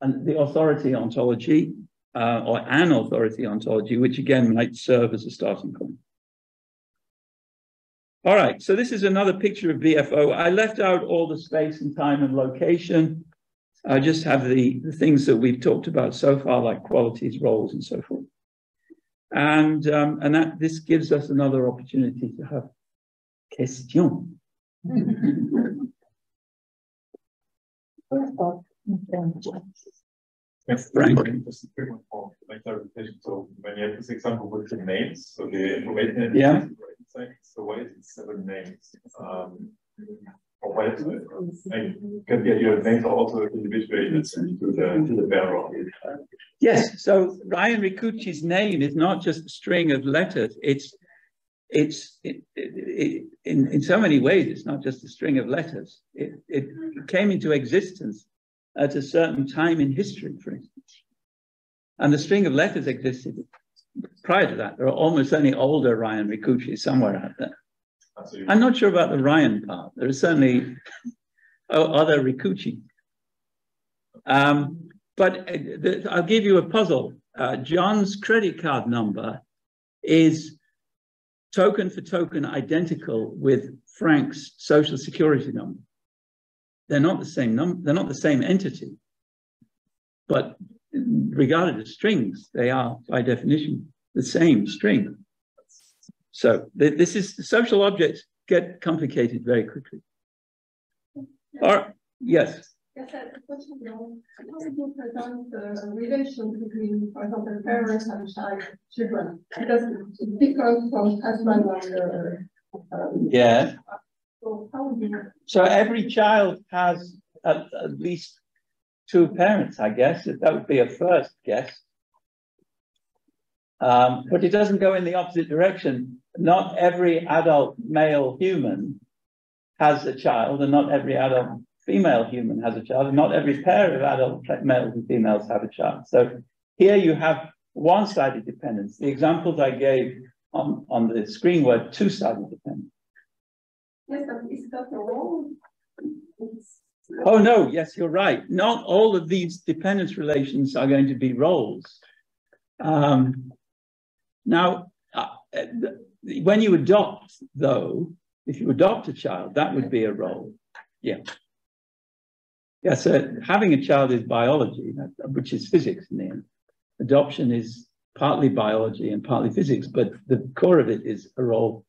the authority ontology uh, or an authority ontology, which again might serve as a starting point. All right, so this is another picture of BFO. I left out all the space and time and location. I just have the, the things that we've talked about so far, like qualities, roles, and so forth. And, um, and that this gives us another opportunity to have question. Frank. Just a quick one for my clarification. So when you have this example with the names, so the information yeah. so why is it seven names? Um, I can get your also to the to the. Yes, so Ryan Ricucci's name is not just a string of letters, it's it's it, it, it, in in so many ways it's not just a string of letters. It, it came into existence at a certain time in history for instance. And the string of letters existed prior to that. There are almost any older ryan ricucci somewhere out there i'm not sure about the ryan part there is certainly other ricucci um, but uh, the, i'll give you a puzzle uh, john's credit card number is token for token identical with Frank's social security number. They're not the same number, they're not the same entity. But regarded as strings, they are by definition the same string. So th this is social objects get complicated very quickly. Or yes. Yes, a how would you present the relation between, for example, parents and child, children? Because it's different from husband and um, yeah. So how would you? So every child has at, at least two parents, I guess. That would be a first guess. Um, but it doesn't go in the opposite direction. Not every adult male human has a child, and not every adult female human has a child, and not every pair of adult males and females have a child. So here you have one-sided dependence. The examples I gave on, on the screen were two-sided dependence. Yes, but the role? Oh no, yes, you're right. Not all of these dependence relations are going to be roles. Um, now, uh, when you adopt, though, if you adopt a child, that would be a role. Yeah. Yeah, so having a child is biology, which is physics in the end. Adoption is partly biology and partly physics, but the core of it is a role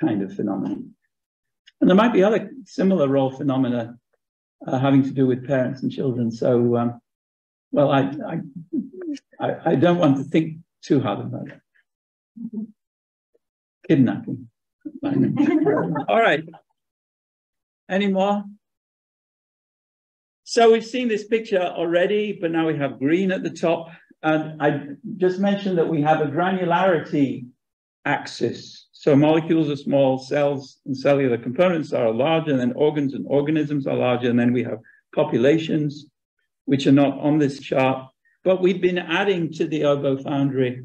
kind of phenomenon. And there might be other similar role phenomena uh, having to do with parents and children. So, um, well, I, I, I, don't want to think too hard about it. Kidnapping. All right. Any more? So we've seen this picture already, but now we have green at the top. And I just mentioned that we have a granularity axis So molecules are small, cells and cellular components are larger, and then organs and organisms are larger, and then we have populations, which are not on this chart. But we've been adding to the Obo Foundry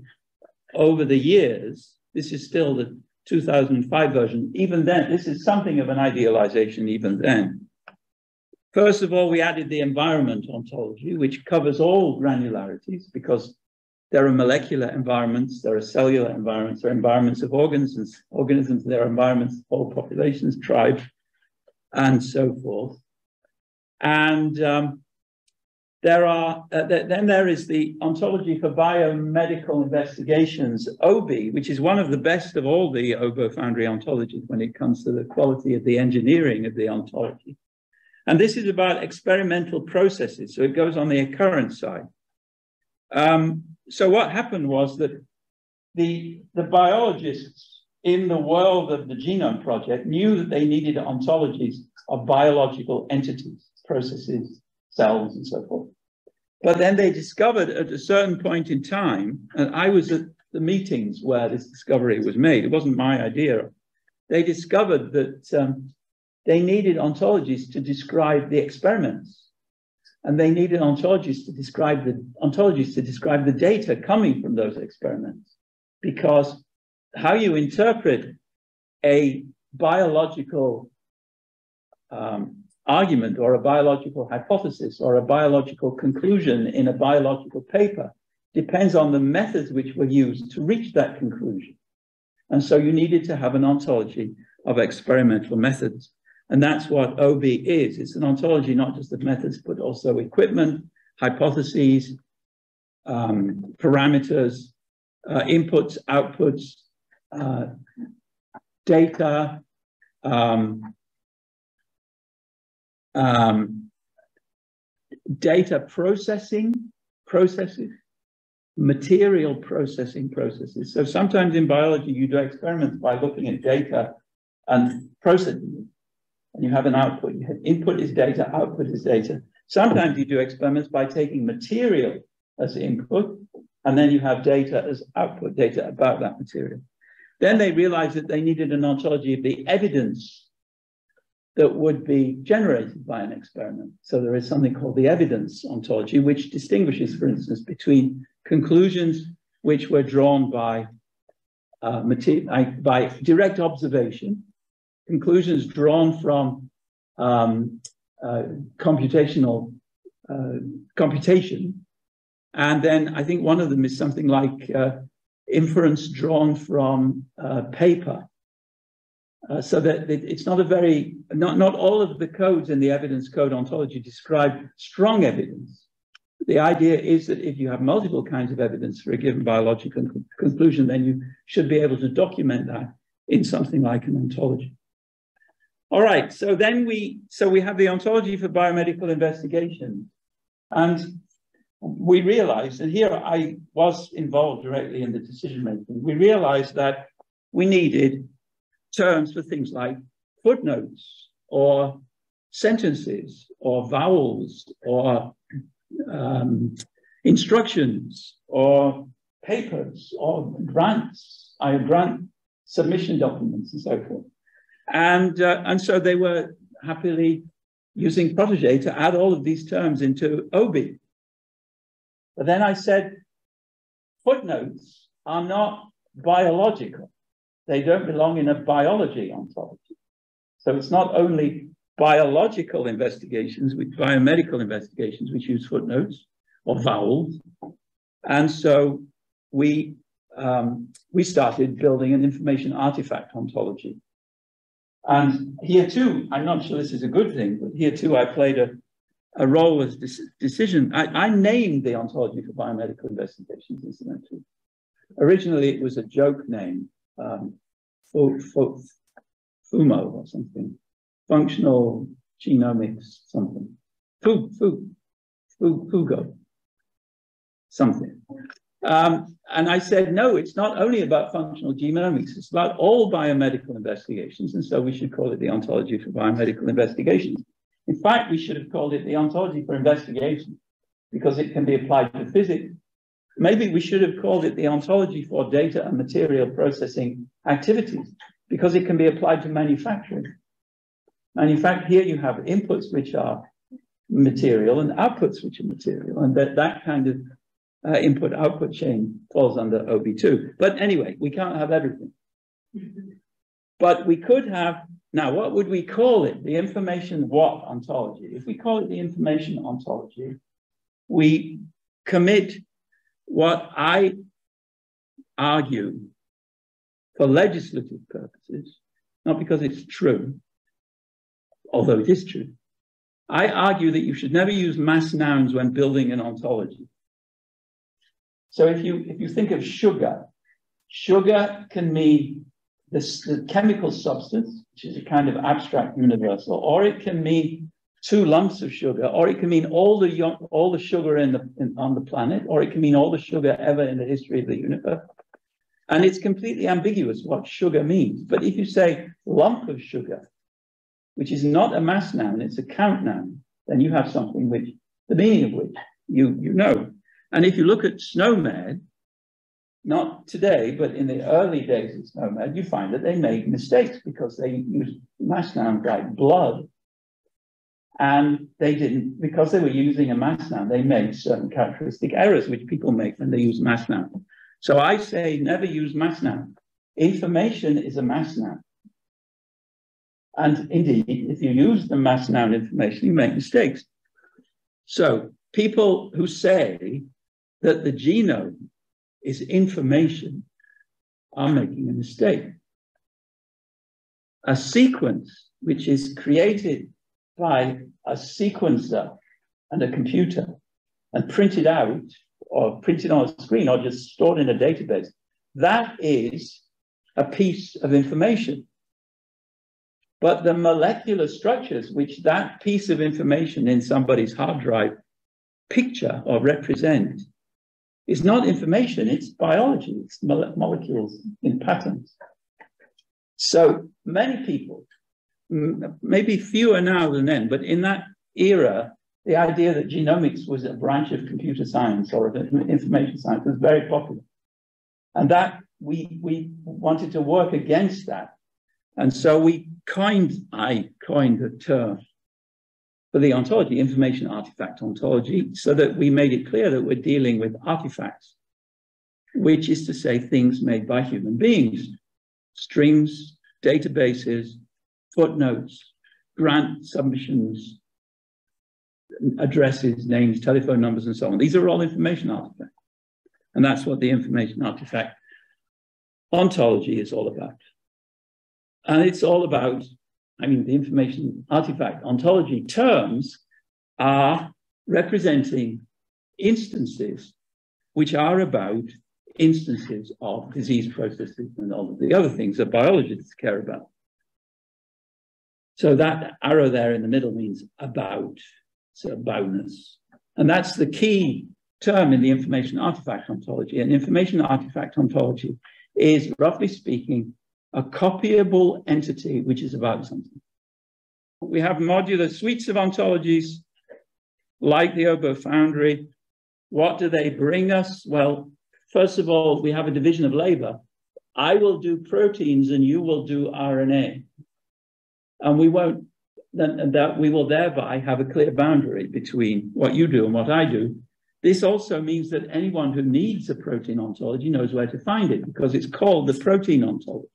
over the years. This is still the 2005 version. Even then, this is something of an idealization even then. First of all, we added the environment ontology, which covers all granularities because there are molecular environments, there are cellular environments, there are environments of organisms, organisms, there are environments of whole populations, tribes, and so forth. And um, there are, uh, th then there is the ontology for biomedical investigations, OBI, which is one of the best of all the Obo Foundry ontologies when it comes to the quality of the engineering of the ontology. And this is about experimental processes, so it goes on the occurrence side. Um, so what happened was that the, the biologists in the world of the Genome Project knew that they needed ontologies of biological entities, processes, cells, and so forth. But then they discovered at a certain point in time, and I was at the meetings where this discovery was made, it wasn't my idea. They discovered that um, they needed ontologies to describe the experiments and they needed ontologies to describe the ontologies to describe the data coming from those experiments because how you interpret a biological um, argument or a biological hypothesis or a biological conclusion in a biological paper depends on the methods which were used to reach that conclusion. And so you needed to have an ontology of experimental methods. And that's what OBI is. It's an ontology not just of methods, but also equipment, hypotheses, um, parameters, uh, inputs, outputs, uh, data, um, um, data processing processes, material processing processes. So sometimes in biology, you do experiments by looking at data and processing it and you have an output. Input is data, output is data. Sometimes you do experiments by taking material as input, and then you have data as output, data about that material. Then they realized that they needed an ontology of the evidence that would be generated by an experiment. So there is something called the evidence ontology, which distinguishes, for instance, between conclusions which were drawn by, uh, by direct observation conclusions drawn from um, uh, computational uh, computation. And then I think one of them is something like uh, inference drawn from uh, paper. Uh, so that it's not a very, not, not all of the codes in the evidence code ontology describe strong evidence. The idea is that if you have multiple kinds of evidence for a given biological conclusion, then you should be able to document that in something like an ontology. All right, so then we, so we have the ontology for biomedical investigation. And we realized, and here I was involved directly in the decision making, we realized that we needed terms for things like footnotes or sentences or vowels or um, instructions or papers or grants, I grant submission documents and so forth. And, uh, and so they were happily using Protege to add all of these terms into OBI. But then I said, footnotes are not biological. They don't belong in a biology ontology. So it's not only biological investigations, with biomedical investigations, which use footnotes or vowels. And so we, um, we started building an information artifact ontology and here too, I'm not sure this is a good thing, but here too, I played a, a role as decision. I, I, named the ontology for biomedical investigations, incidentally. Originally, it was a joke name, um, FUMO or something, functional genomics, something. Fu, fu, fu, fugo, something. Um, and I said, no, it's not only about functional genomics, it's about all biomedical investigations. And so we should call it the ontology for biomedical investigations. In fact, we should have called it the ontology for investigation because it can be applied to physics. Maybe we should have called it the ontology for data and material processing activities because it can be applied to manufacturing. And in fact, here you have inputs which are material and outputs which are material, and that, that kind of uh, input output chain falls under OB2. But anyway, we can't have everything. But we could have, now what would we call it? The information what ontology? If we call it the information ontology, we commit what I argue for legislative purposes, not because it's true, although it is true. I argue that you should never use mass nouns when building an ontology. So if you if you think of sugar, sugar can mean this, the chemical substance, which is a kind of abstract universal, or it can mean two lumps of sugar, or it can mean all the young, all the sugar in the in, on the planet, or it can mean all the sugar ever in the history of the universe. And it's completely ambiguous what sugar means. But if you say lump of sugar, which is not a mass noun, it's a count noun, then you have something which the meaning of which you you know. And if you look at SNOMED, not today, but in the early days of SNOMED, you find that they made mistakes because they used mass nouns like blood. And they didn't, because they were using a mass noun, they made certain characteristic errors which people make when they use mass noun. So I say never use mass noun. Information is a mass noun. And indeed, if you use the mass noun information, you make mistakes. So people who say that the genome is information are making a mistake. A sequence which is created by a sequencer and a computer and printed out or printed on a screen or just stored in a database, that is a piece of information. But the molecular structures which that piece of information in somebody's hard drive picture or represent is not information, it's biology, it's molecules in patterns. So many people, maybe fewer now than then, but in that era, the idea that genomics was a branch of computer science or of information science was very popular. And that we, we wanted to work against that. And so we coined, I coined the term for the ontology, information artifact ontology, so that we made it clear that we're dealing with artifacts, which is to say things made by human beings, strings, databases, footnotes, grant submissions, addresses, names, telephone numbers, and so on. These are all information artifacts. And that's what the information artifact ontology is all about. And it's all about I mean, the information artifact ontology terms are representing instances which are about instances of disease processes and all of the other things that biologists care about. So that arrow there in the middle means about, so aboutness. And that's the key term in the information artifact ontology. And information artifact ontology is, roughly speaking, a copyable entity which is about something. We have modular suites of ontologies like the OBO Foundry. What do they bring us? Well, first of all, we have a division of labor. I will do proteins and you will do RNA. And we won't, then that we will thereby have a clear boundary between what you do and what I do. This also means that anyone who needs a protein ontology knows where to find it because it's called the protein ontology.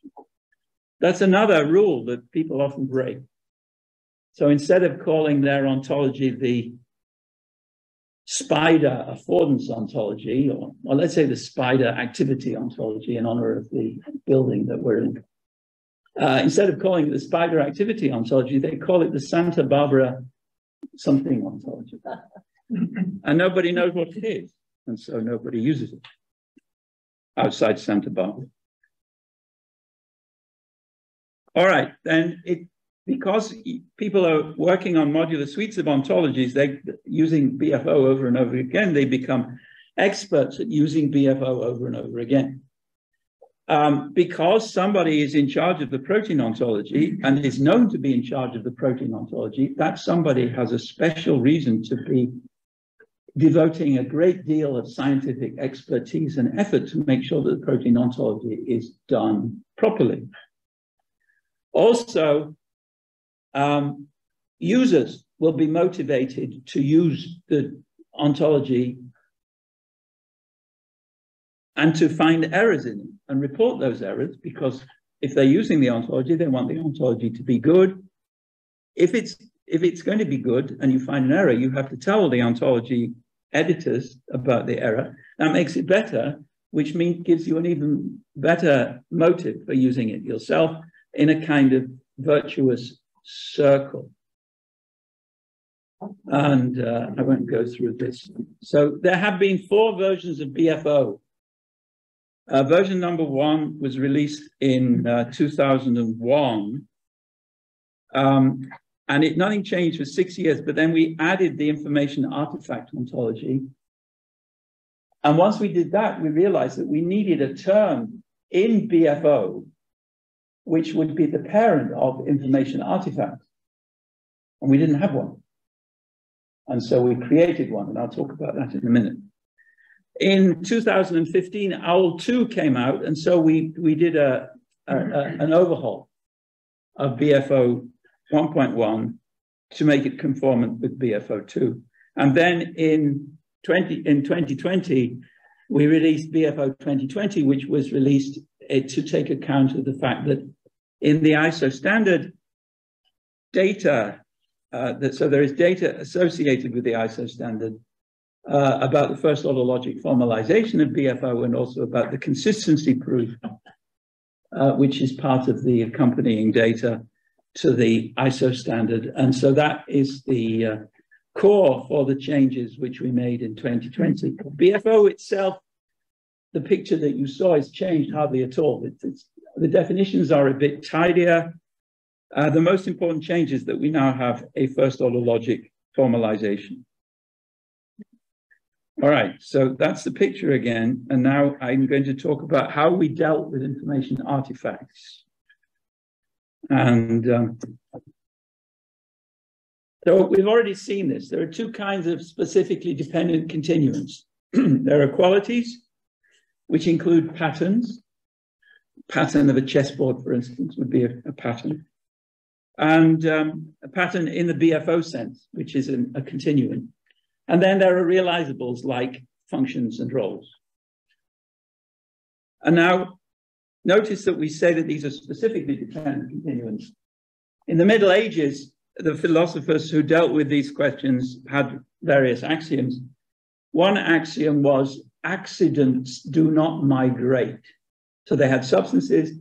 That's another rule that people often break. So instead of calling their ontology the spider affordance ontology, or, or let's say the spider activity ontology in honor of the building that we're in, uh, instead of calling it the spider activity ontology, they call it the Santa Barbara something ontology. and nobody knows what it is. And so nobody uses it outside Santa Barbara. All right, then it because people are working on modular suites of ontologies, they using BFO over and over again, they become experts at using BFO over and over again. Um, because somebody is in charge of the protein ontology and is known to be in charge of the protein ontology, that somebody has a special reason to be devoting a great deal of scientific expertise and effort to make sure that the protein ontology is done properly. Also, um, users will be motivated to use the ontology and to find errors in it and report those errors because if they're using the ontology, they want the ontology to be good. If it's if it's going to be good and you find an error, you have to tell the ontology editors about the error. That makes it better, which means gives you an even better motive for using it yourself in a kind of virtuous circle. And uh, I won't go through this. So there have been four versions of BFO. Uh, version number one was released in uh, 2001. Um, and it nothing changed for six years, but then we added the information artifact ontology. And once we did that, we realized that we needed a term in BFO, which would be the parent of information artifact. And we didn't have one. And so we created one, and I'll talk about that in a minute. In 2015, OWL 2 came out, and so we, we did a, a, a an overhaul of BFO 1.1 to make it conformant with BFO 2. And then in 20, in 2020, we released BFO 2020, which was released uh, to take account of the fact that in the ISO standard, data uh, that, so there is data associated with the ISO standard uh, about the first order logic formalization of BFO and also about the consistency proof, uh, which is part of the accompanying data to the ISO standard. And so that is the uh, core for the changes which we made in 2020. BFO itself, the picture that you saw has changed hardly at all. It's, it's, the definitions are a bit tidier. Uh, the most important change is that we now have a first order logic formalization. All right, so that's the picture again. And now I'm going to talk about how we dealt with information artifacts. And um, so we've already seen this. There are two kinds of specifically dependent continuants. there are qualities, which include patterns. Pattern of a chessboard, for instance, would be a, a pattern and um, a pattern in the BFO sense, which is an, a continuant. And then there are realizables like functions and roles. And now notice that we say that these are specifically dependent continuants. In the Middle Ages, the philosophers who dealt with these questions had various axioms. One axiom was accidents do not migrate. So they had substances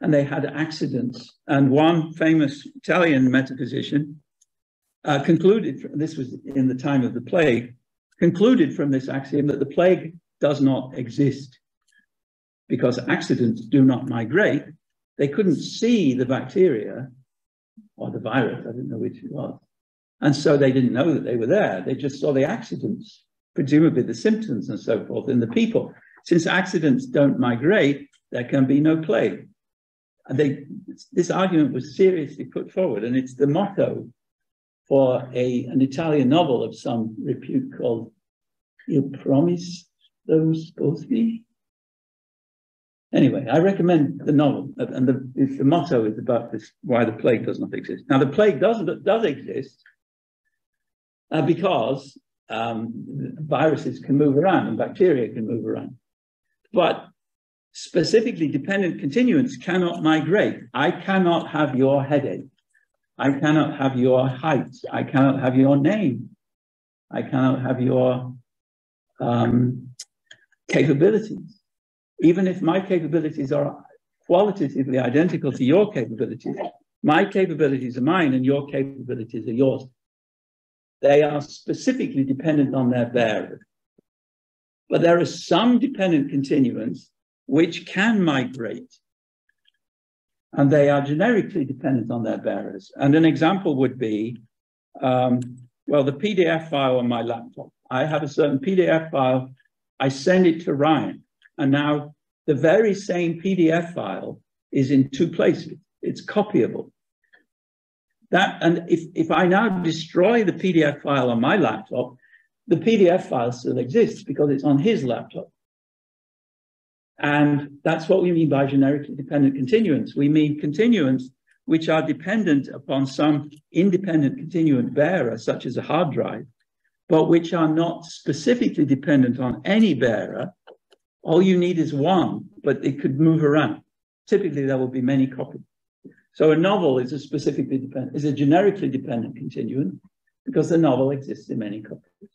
and they had accidents. And one famous Italian metaphysician uh, concluded, this was in the time of the plague, concluded from this axiom that the plague does not exist because accidents do not migrate. They couldn't see the bacteria or the virus, I didn't know which it was. And so they didn't know that they were there. They just saw the accidents, presumably the symptoms and so forth in the people. Since accidents don't migrate, there can be no plague. And they, this argument was seriously put forward, and it's the motto for a, an Italian novel of some repute called You Promise those Sposi. Anyway, I recommend the novel, and the, the motto is about this why the plague does not exist. Now, the plague does, does exist uh, because um, viruses can move around and bacteria can move around. But specifically dependent continuants cannot migrate. I cannot have your headache. I cannot have your height. I cannot have your name. I cannot have your um, capabilities. Even if my capabilities are qualitatively identical to your capabilities, my capabilities are mine and your capabilities are yours. They are specifically dependent on their bearer. But there are some dependent continuants which can migrate. And they are generically dependent on their bearers. And an example would be, um, well, the PDF file on my laptop. I have a certain PDF file, I send it to Ryan, and now the very same PDF file is in two places. It's copyable. That and if, if I now destroy the PDF file on my laptop, the PDF file still exists because it's on his laptop. And that's what we mean by generically dependent continuants. We mean continuants which are dependent upon some independent continuant bearer, such as a hard drive, but which are not specifically dependent on any bearer. All you need is one, but it could move around. Typically, there will be many copies. So a novel is a specifically dependent, is a generically dependent continuant because the novel exists in many copies.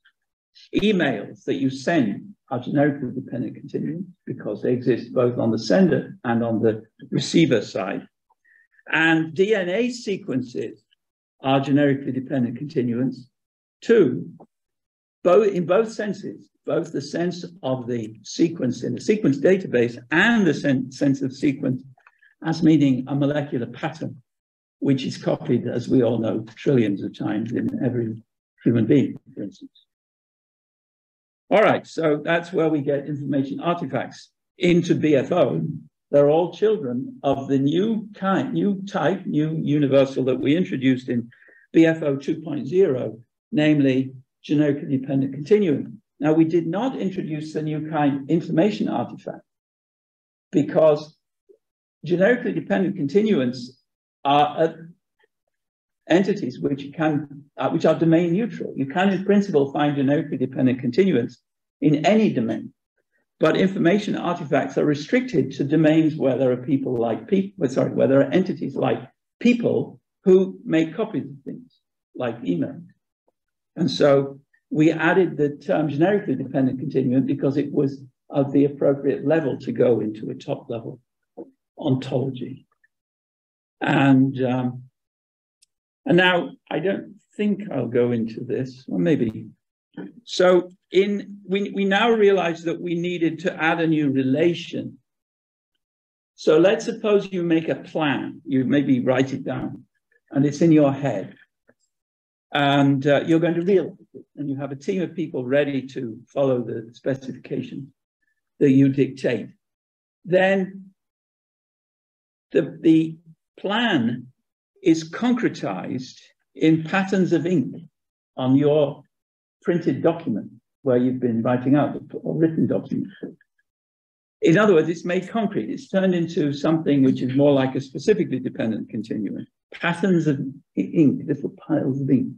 Emails that you send are generically dependent continuants because they exist both on the sender and on the receiver side. And DNA sequences are generically dependent continuants too, both in both senses, both the sense of the sequence in the sequence database and the sen sense of sequence as meaning a molecular pattern, which is copied, as we all know, trillions of times in every human being, for instance. All right, so that's where we get information artifacts into BFO. They're all children of the new kind, new type, new universal that we introduced in BFO 2.0, namely generically dependent continuant. Now, we did not introduce the new kind information artifact because generically dependent continuants are uh, entities which can uh, which are domain neutral. You can, in principle, find generically dependent continuants in any domain. But information artifacts are restricted to domains where there are people like people, sorry, where there are entities like people who make copies of things, like email. And so we added the term generically dependent continuant because it was of the appropriate level to go into a top level ontology. And um, and now I don't think I'll go into this, or maybe. So in we, we now realize that we needed to add a new relation. So let's suppose you make a plan, you maybe write it down, and it's in your head. And uh, you're going to realize it, and you have a team of people ready to follow the specification that you dictate. Then the, the plan is concretized in patterns of ink on your printed document where you've been writing out or written documents. In other words, it's made concrete. It's turned into something which is more like a specifically dependent continuant. Patterns of ink, little piles of ink,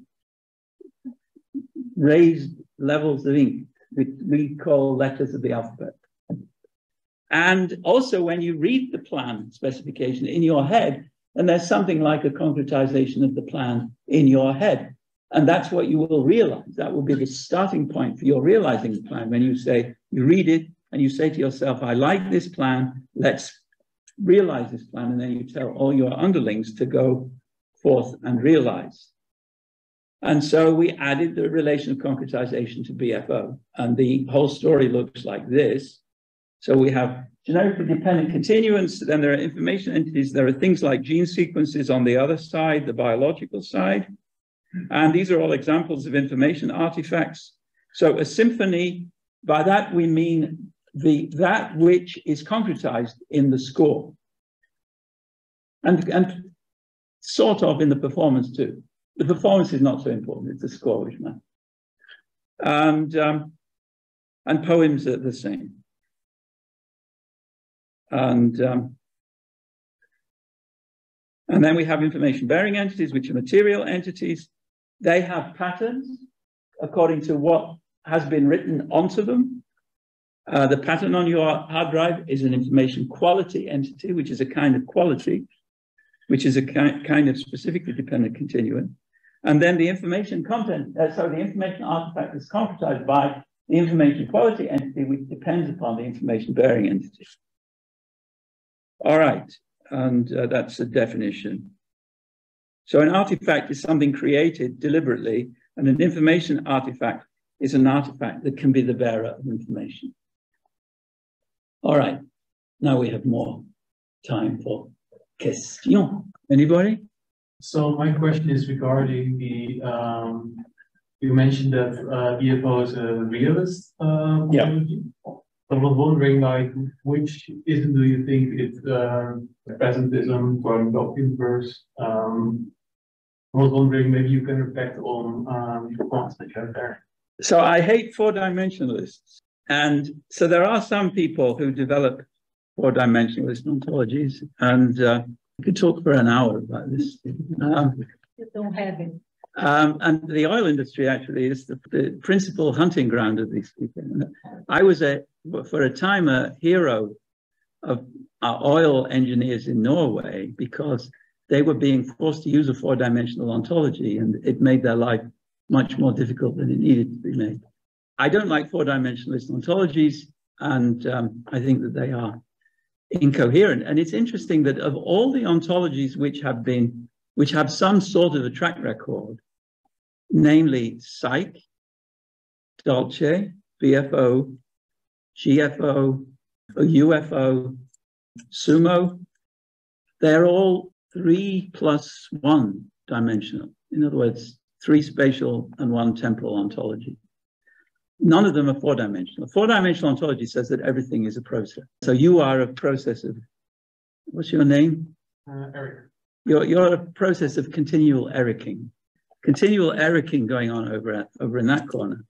raised levels of ink, which we call letters of the alphabet. And also, when you read the plan specification in your head, and there's something like a concretization of the plan in your head. And that's what you will realize. That will be the starting point for your realizing the plan. When you say, you read it and you say to yourself, I like this plan, let's realize this plan. And then you tell all your underlings to go forth and realize. And so we added the relation of concretization to BFO. And the whole story looks like this. So we have generically dependent continuants, then there are information entities. There are things like gene sequences on the other side, the biological side. And these are all examples of information artifacts. So a symphony, by that we mean the that which is concretized in the score. And, and sort of in the performance too. The performance is not so important, it's the score which matters. And, um, and poems are the same. And um, and then we have information bearing entities, which are material entities. They have patterns according to what has been written onto them. Uh, the pattern on your hard drive is an information quality entity, which is a kind of quality, which is a ki kind of specifically dependent continuant. And then the information content, uh, so the information artifact is concretized by the information quality entity, which depends upon the information bearing entity. All right, and uh, that's the definition. So an artifact is something created deliberately, and an information artifact is an artifact that can be the bearer of information. All right, now we have more time for question. Anybody? So my question is regarding the, um, you mentioned that uh, BFO is a realist uh, yeah. I was wondering, like, which ism do you think is uh, presentism, drawing of inverse? Um, I was wondering, maybe you can reflect on um, the points that you have there. So I hate four dimensionalists. And so there are some people who develop four dimensionalist ontologies, and uh, we could talk for an hour about this. Um, You don't have it. um, and the oil industry actually is the, the principal hunting ground of these people. I was a, for a time, a hero of our oil engineers in Norway because they were being forced to use a four dimensional ontology and it made their life much more difficult than it needed to be made. I don't like four dimensionalist ontologies, and um, I think that they are incoherent. And it's interesting that of all the ontologies which have been, which have some sort of a track record, namely Cyc, Dolce, BFO, GFO, UFO, Sumo, they're all three plus one dimensional. In other words, three spatial and one temporal ontology. None of them are four dimensional. Four dimensional ontology says that everything is a process. So you are a process of, what's your name? Uh, Eric. You're, you're a process of continual Ericing, continual Ericing going on over, over in that corner.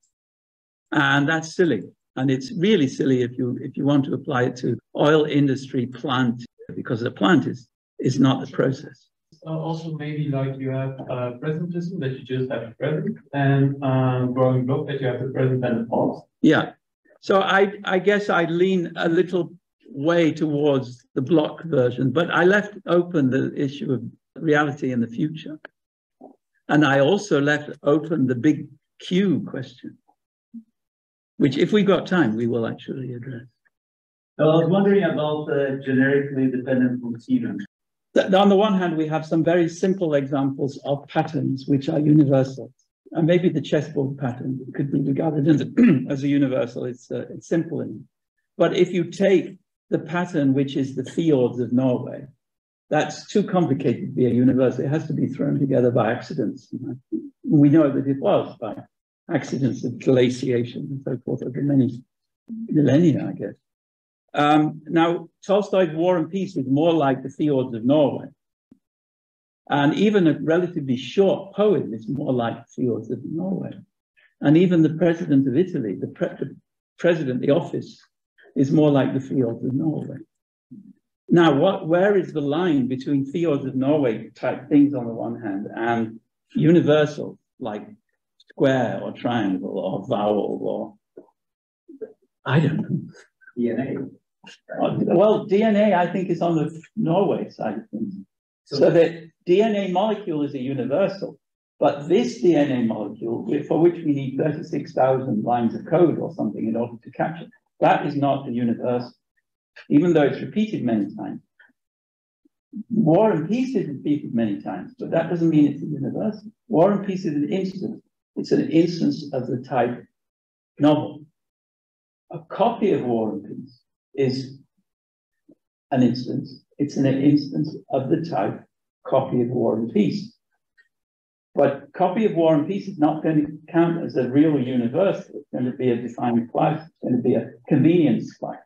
And that's silly. And it's really silly if you if you want to apply it to oil industry plant, because the plant is is not the process. Uh, also, maybe like you have uh, presentism that you just have present, and uh, growing block that you have the present and the past. Yeah. So I I guess I lean a little way towards the block version, but I left open the issue of reality in the future. And I also left open the big Q question, which if we've got time, we will actually address. I was wondering about the generically dependent Stephen. On the one hand, we have some very simple examples of patterns which are universal. And maybe the chessboard pattern could be regarded as a, as a universal. It's, uh, it's simple. Enough. But if you take the pattern which is the fjords of Norway, that's too complicated to be a universal. It has to be thrown together by accidents. We know that it was by accidents of glaciation and so forth over many millennia, I guess. Um, now, Tolstoy's War and Peace is more like the fjords of Norway. And even a relatively short poem is more like the fjords of Norway. And even the president of Italy, the, pre the president, the office, is more like the fjords of Norway. Now, what, where is the line between fjords of Norway type things on the one hand and universal, like square or triangle or vowel or I don't know. DNA. Well, DNA, I think, is on the Norway side of things. So, so the DNA molecule is a universal, but this DNA molecule, for which we need 36,000 lines of code or something in order to capture, that is not a universal, even though it's repeated many times. War and Peace is repeated many times, but that doesn't mean it's a universal. War and Peace is an instance. It's an instance of the type novel. A copy of War and Peace is an instance. It's an instance of the type copy of War and Peace. But copy of War and Peace is not going to count as a real universal. It's going to be a defined class. It's going to be a convenience class.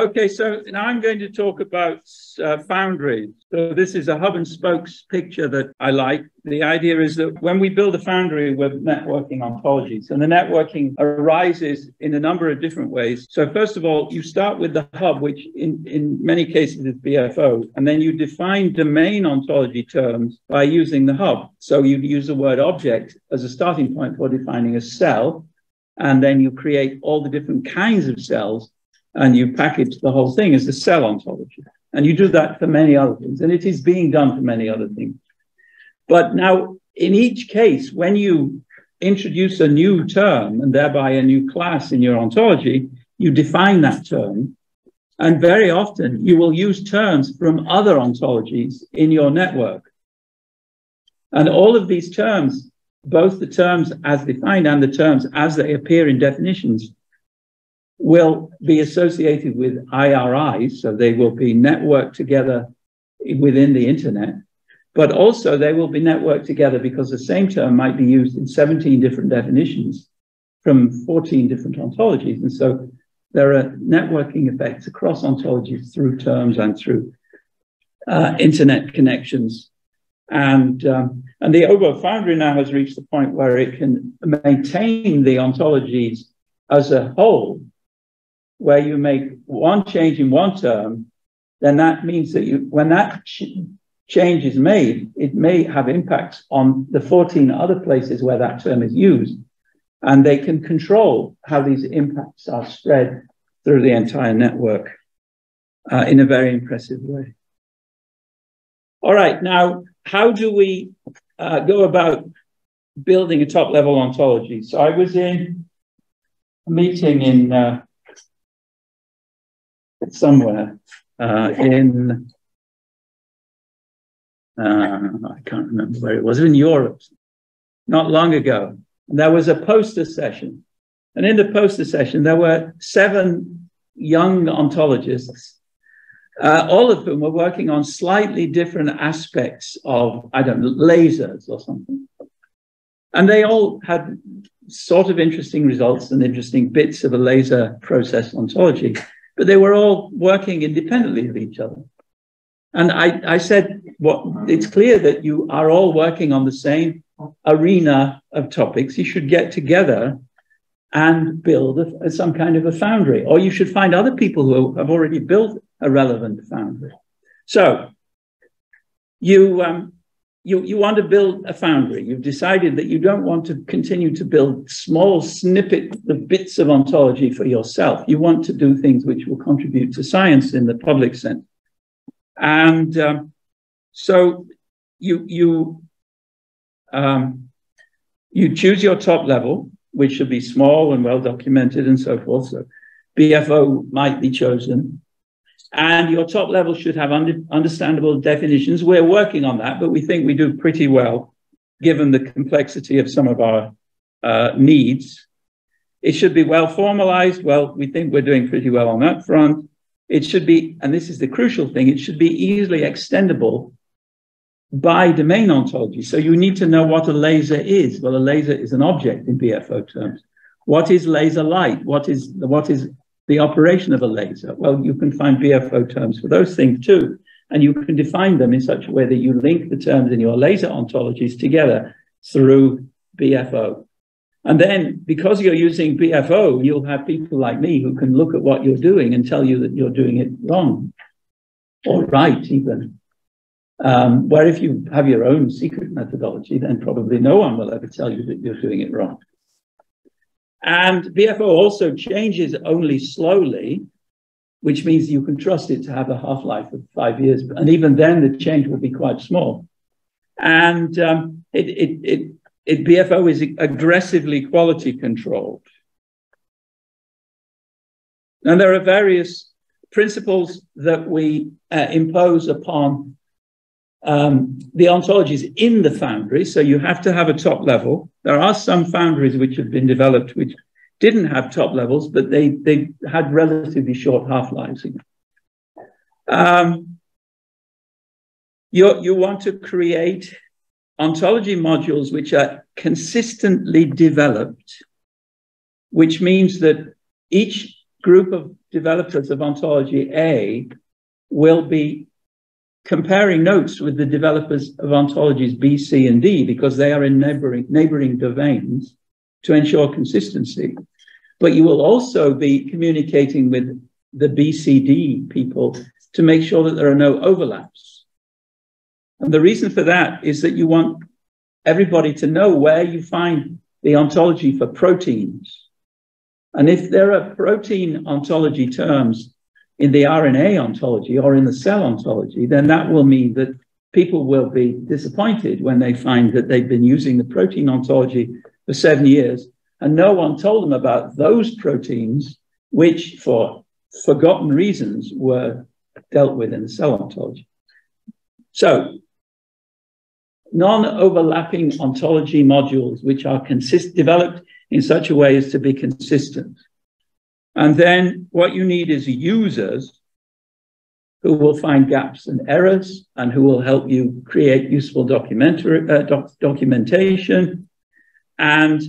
Okay, so now I'm going to talk about uh, foundries. So this is a hub and spokes picture that I like. The idea is that when we build a foundry, we're networking ontologies, and the networking arises in a number of different ways. So first of all, you start with the hub, which in, in many cases is BFO, and then you define domain ontology terms by using the hub. So you use the word object as a starting point for defining a cell, and then you create all the different kinds of cells and you package the whole thing as a cell ontology. And you do that for many other things, and it is being done for many other things. But now, in each case, when you introduce a new term and thereby a new class in your ontology, you define that term. And very often you will use terms from other ontologies in your network. And all of these terms, both the terms as defined and the terms as they appear in definitions, will be associated with IRIs, so they will be networked together within the internet, but also they will be networked together because the same term might be used in 17 different definitions from 14 different ontologies. And so there are networking effects across ontologies through terms and through uh, internet connections And, um, and the OBO Foundry now has reached the point where it can maintain the ontologies as a whole, where you make one change in one term, then that means that you, when that ch change is made, it may have impacts on the 14 other places where that term is used. And they can control how these impacts are spread through the entire network uh, in a very impressive way. All right, now, how do we uh, go about building a top level ontology? So I was in a meeting in uh, somewhere uh, in, uh, I can't remember where it was, in Europe, not long ago. And there was a poster session. And in the poster session, there were seven young ontologists uh, all of them were working on slightly different aspects of, I don't know, lasers or something. And they all had sort of interesting results and interesting bits of a laser process ontology, but they were all working independently of each other. And I, I said, what, it's clear that you are all working on the same arena of topics. You should get together and build a, some kind of a foundry, or you should find other people who have already built a relevant foundry. So you, um, you, you want to build a foundry. You've decided that you don't want to continue to build small snippets of bits of ontology for yourself. You want to do things which will contribute to science in the public sense. And um, so you, you, um, you choose your top level, which should be small and well documented and so forth. So BFO might be chosen. And your top level should have under, understandable definitions. We're working on that, but we think we do pretty well given the complexity of some of our uh, needs. It should be well formalized. Well, we think we're doing pretty well on that front. It should be, and this is the crucial thing, it should be easily extendable by domain ontology. So you need to know what a laser is. Well, a laser is an object in BFO terms. What is laser light? What is what is the operation of a laser? Well, you can find BFO terms for those things too. And you can define them in such a way that you link the terms in your laser ontologies together through BFO. And then because you're using BFO, you'll have people like me who can look at what you're doing and tell you that you're doing it wrong or right even. Um, where if you have your own secret methodology, then probably no one will ever tell you that you're doing it wrong. And BFO also changes only slowly, which means you can trust it to have a half life of five years. And even then, the change will be quite small. And um, it, it, it, it, BFO is aggressively quality controlled. And there are various principles that we uh, impose upon um, the ontologies in the foundry. So you have to have a top level. There are some foundries which have been developed which didn't have top levels, but they, they had relatively short half-lives. Um, you, you want to create ontology modules which are consistently developed, which means that each group of developers of ontology A will be comparing notes with the developers of ontologies B, C, and D because they are in neighboring, neighboring domains to ensure consistency. But you will also be communicating with the BCD people to make sure that there are no overlaps. And the reason for that is that you want everybody to know where you find the ontology for proteins. And if there are protein ontology terms in the RNA ontology or in the cell ontology, then that will mean that people will be disappointed when they find that they've been using the protein ontology for seven years and no one told them about those proteins, which for forgotten reasons were dealt with in the cell ontology. So, non overlapping ontology modules, which are consist- developed in such a way as to be consistent. And then what you need is users who will find gaps and errors and who will help you create useful uh, doc documentation. And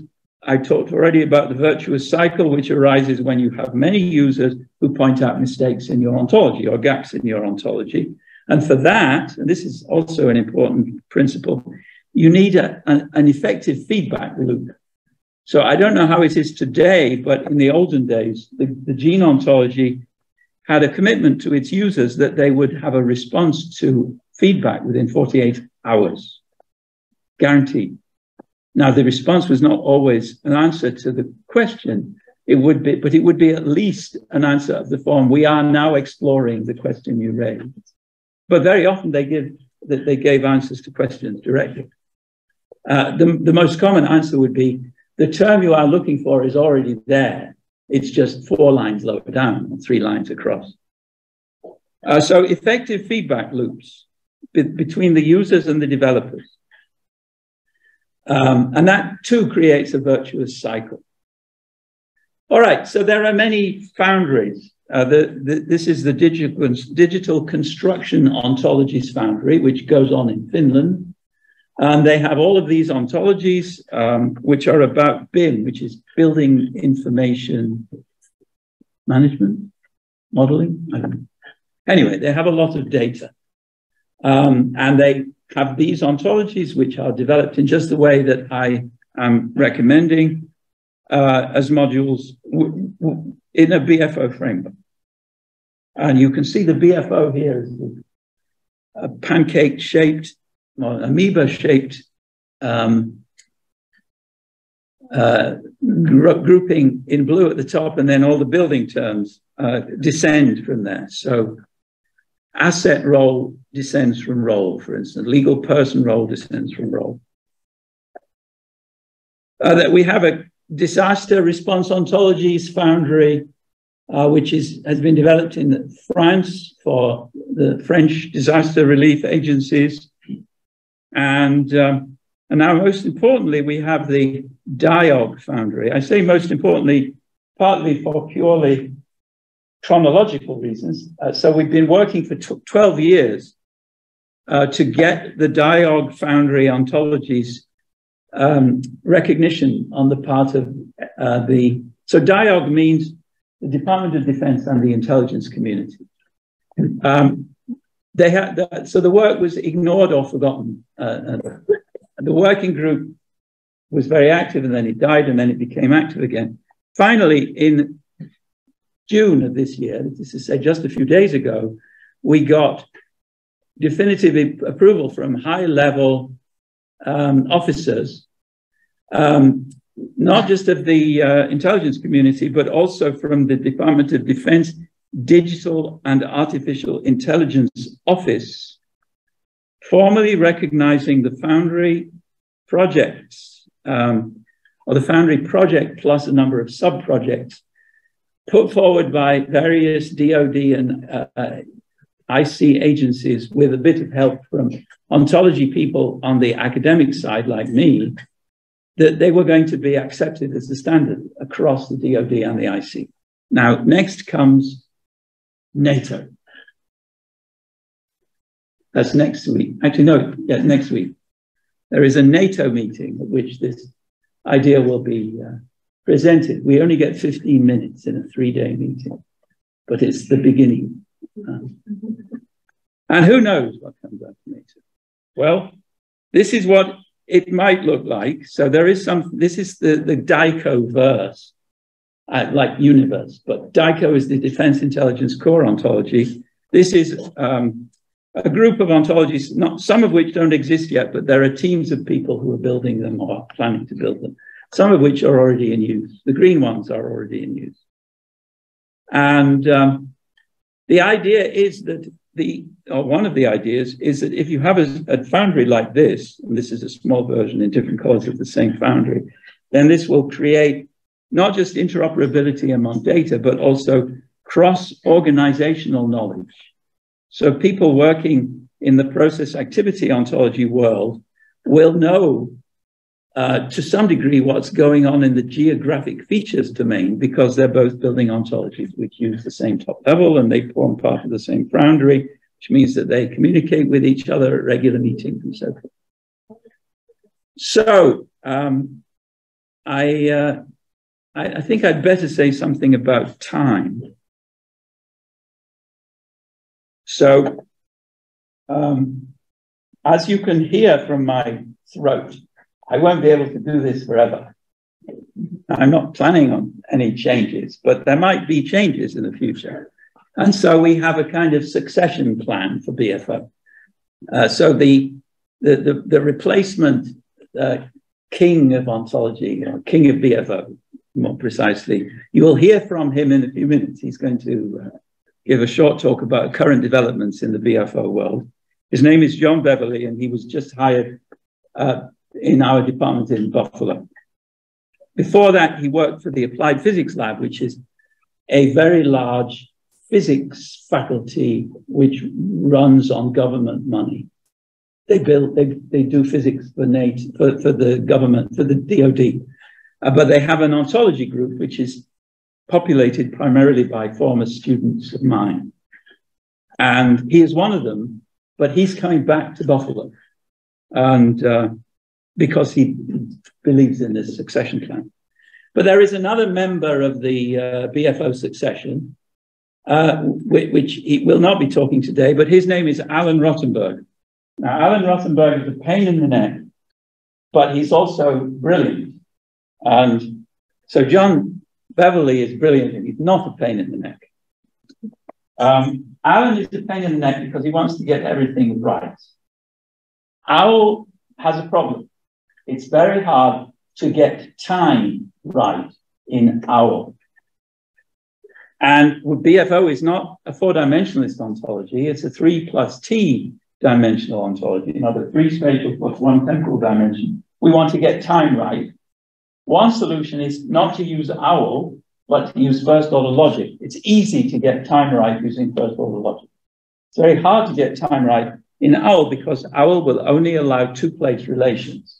I talked already about the virtuous cycle, which arises when you have many users who point out mistakes in your ontology or gaps in your ontology. And for that, and this is also an important principle, you need a, a, an effective feedback loop. So I don't know how it is today, but in the olden days, the, the gene ontology had a commitment to its users that they would have a response to feedback within 48 hours, guaranteed. Now, the response was not always an answer to the question. It would be, but it would be at least an answer of the form, we are now exploring the question you raised. But very often they give that they gave answers to questions directly. Uh, the, the most common answer would be the term you are looking for is already there. It's just four lines lower down, three lines across. Uh, so effective feedback loops be between the users and the developers. Um, and that too creates a virtuous cycle. All right, so there are many foundries. Uh, the, the, this is the digital, digital Construction Ontologies Foundry, which goes on in Finland. And they have all of these ontologies, um, which are about BIM, which is Building Information Management, Modeling. Anyway, they have a lot of data. Um, and they have these ontologies, which are developed in just the way that I am recommending uh, as modules in a BFO framework. And you can see the BFO here is a pancake shaped, or amoeba shaped um, uh, grouping in blue at the top, and then all the building terms uh, descend from there. So asset role descends from role, for instance. Legal person role descends from role. Uh, that we have a disaster response ontologies foundry, uh, which is, has been developed in France for the French disaster relief agencies. And, um, and now, most importantly, we have the DIOG foundry. I say most importantly, partly for purely chronological reasons. Uh, so we've been working for 12 years uh, to get the Diog Foundry ontologies um, recognition on the part of uh, the. So Diog means the Department of Defense and the intelligence community. Um, they had the, so the work was ignored or forgotten. Uh, the working group was very active, and then it died, and then it became active again. Finally, in June of this year, this is say just a few days ago, we got definitive approval from high level um, officers, um, not just of the uh, intelligence community, but also from the Department of Defense Digital and Artificial Intelligence Office, formally recognizing the Foundry projects, um, or the Foundry project plus a number of sub projects put forward by various DoD and uh IC agencies with a bit of help from ontology people on the academic side, like me, that they were going to be accepted as the standard across the DoD and the IC. Now, next comes NATO. That's next week. Actually, no, yeah, next week. There is a NATO meeting at which this idea will be uh, presented. We only get 15 minutes in a three day meeting, but it's the beginning. Um, and who knows what comes after NATO? Well, this is what it might look like. So there is some, this is the, the DICO verse, uh, like universe, but DICO is the Defense Intelligence Core ontology. This is um, a group of ontologies, not some of which don't exist yet, but there are teams of people who are building them or planning to build them some of which are already in use. The green ones are already in use. And um, the idea is that the, or one of the ideas is that if you have a, a, foundry like this, and this is a small version in different colors of the same foundry, then this will create not just interoperability among data, but also cross organizational knowledge. So people working in the process activity ontology world will know uh, to some degree what's going on in the geographic features domain because they're both building ontologies which use the same top level and they form part of the same foundry, which means that they communicate with each other at regular meetings and so forth. So um, I, uh, I, I think I'd better say something about time. So Um, as you can hear from my throat, I won't be able to do this forever. I'm not planning on any changes, but there might be changes in the future. And so we have a kind of succession plan for BFO. Uh, so the, the, the, the replacement uh, king of ontology, or king of BFO, more precisely, you will hear from him in a few minutes. He's going to uh, give a short talk about current developments in the BFO world. His name is John Beverly, and he was just hired uh, in our department in Buffalo. Before that, he worked for the Applied Physics Lab, which is a very large physics faculty which runs on government money. They build, they, they do physics for NATO, for, for the government, for the DoD. Uh, but they have an ontology group which is populated primarily by former students of mine. And he is one of them, but he's coming back to Buffalo. And uh, because he believes in this succession plan. But there is another member of the uh, BFO succession, uh, which, he will not be talking today, but his name is Alan Rothenberg. Now, Alan Rothenberg is a pain in the neck, but he's also brilliant. And so John Beverly is brilliant, and he's not a pain in the neck. Um, Alan is a pain in the neck because he wants to get everything right. OWL has a problem. It's very hard to get time right in OWL. And BFO is not a four-dimensionalist ontology, it's a three plus T dimensional ontology, another three spatial plus one temporal dimension. We want to get time right. One solution is not to use OWL, but to use first order logic. It's easy to get time right using first order logic. It's very hard to get time right in OWL because OWL will only allow two place relations.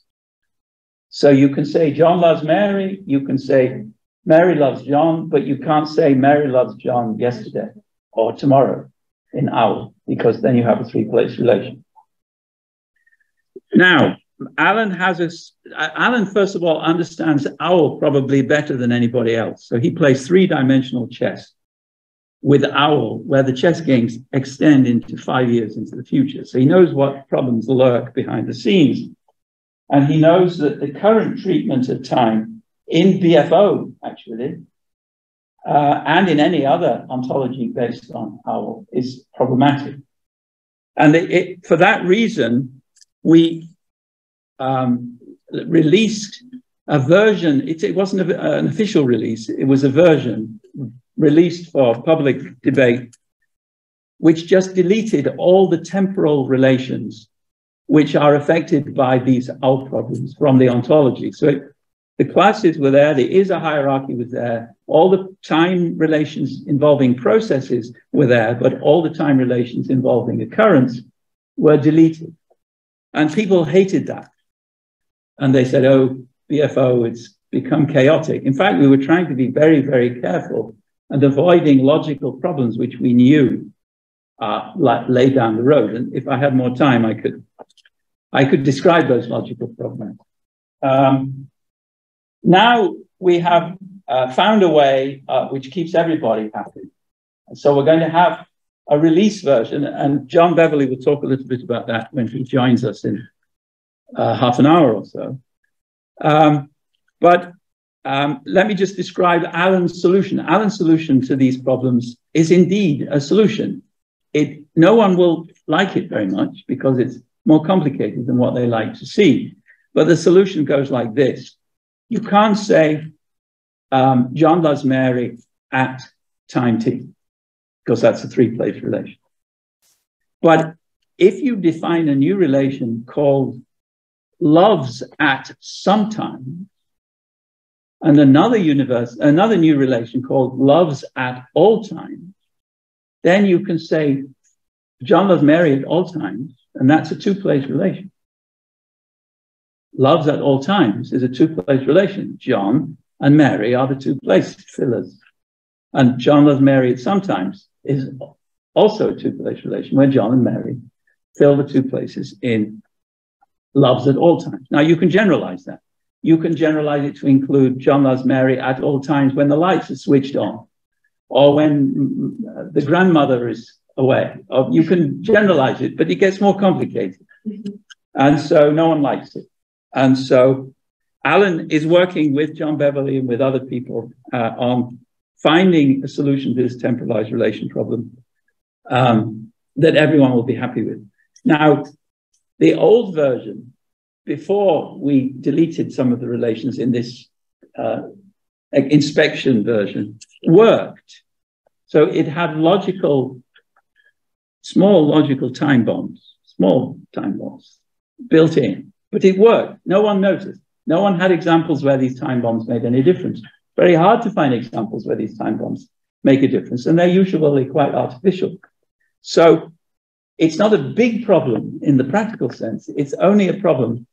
So you can say John loves Mary, you can say Mary loves John, but you can't say Mary loves John yesterday or tomorrow in OWL, because then you have a three place relation. Now, Alan has a, Alan, first of all, understands OWL probably better than anybody else. So he plays three dimensional chess with OWL, where the chess games extend into five years into the future. So he knows what problems lurk behind the scenes and he knows that the current treatment of time in BFO, actually, uh, and in any other ontology based on OWL is problematic. And it, it, for that reason, we um, released a version, it, it wasn't a, an official release, it was a version released for public debate, which just deleted all the temporal relations which are affected by these OWL problems from the ontology. So it, the classes were there, there is a hierarchy was there, all the time relations involving processes were there, but all the time relations involving occurrents were deleted. And people hated that. And they said, oh, BFO, it's become chaotic. In fact, we were trying to be very, very careful and avoiding logical problems which we knew uh, lay down the road. And if I had more time, I could I could describe those logical problems. Um, now we have uh, found a way uh, which keeps everybody happy. And so we're going to have a release version, and John Beverly will talk a little bit about that when he joins us in uh, half an hour or so. Um, but um, let me just describe Alan's solution. Alan's solution to these problems is indeed a solution. It, no one will like it very much because it's more complicated than what they like to see. But the solution goes like this you can't say um, John loves Mary at time t, because that's a three place relation. But if you define a new relation called loves at some time, and another universe, another new relation called loves at all times, then you can say John loves Mary at all times, and that's a two place relation. Loves at all times is a two place relation. John and Mary are the two place fillers. And John loves Mary at sometimes is also a two place relation where John and Mary fill the two places in loves at all times. Now you can generalize that. You can generalize it to include John loves Mary at all times when the lights are switched on, or when the grandmother is away. You can generalize it, but it gets more complicated. And so no one likes it. And so Alan is working with John Beverly and with other people uh, on finding a solution to this temporalized relation problem um, that everyone will be happy with. Now, the old version, before we deleted some of the relations in this uh, inspection version, worked. So it had logical, small logical time bombs, small time bombs built in, but it worked. No one noticed. No one had examples where these time bombs made any difference. Very hard to find examples where these time bombs make a difference, and they're usually quite artificial. So it's not a big problem in the practical sense. It's only a problem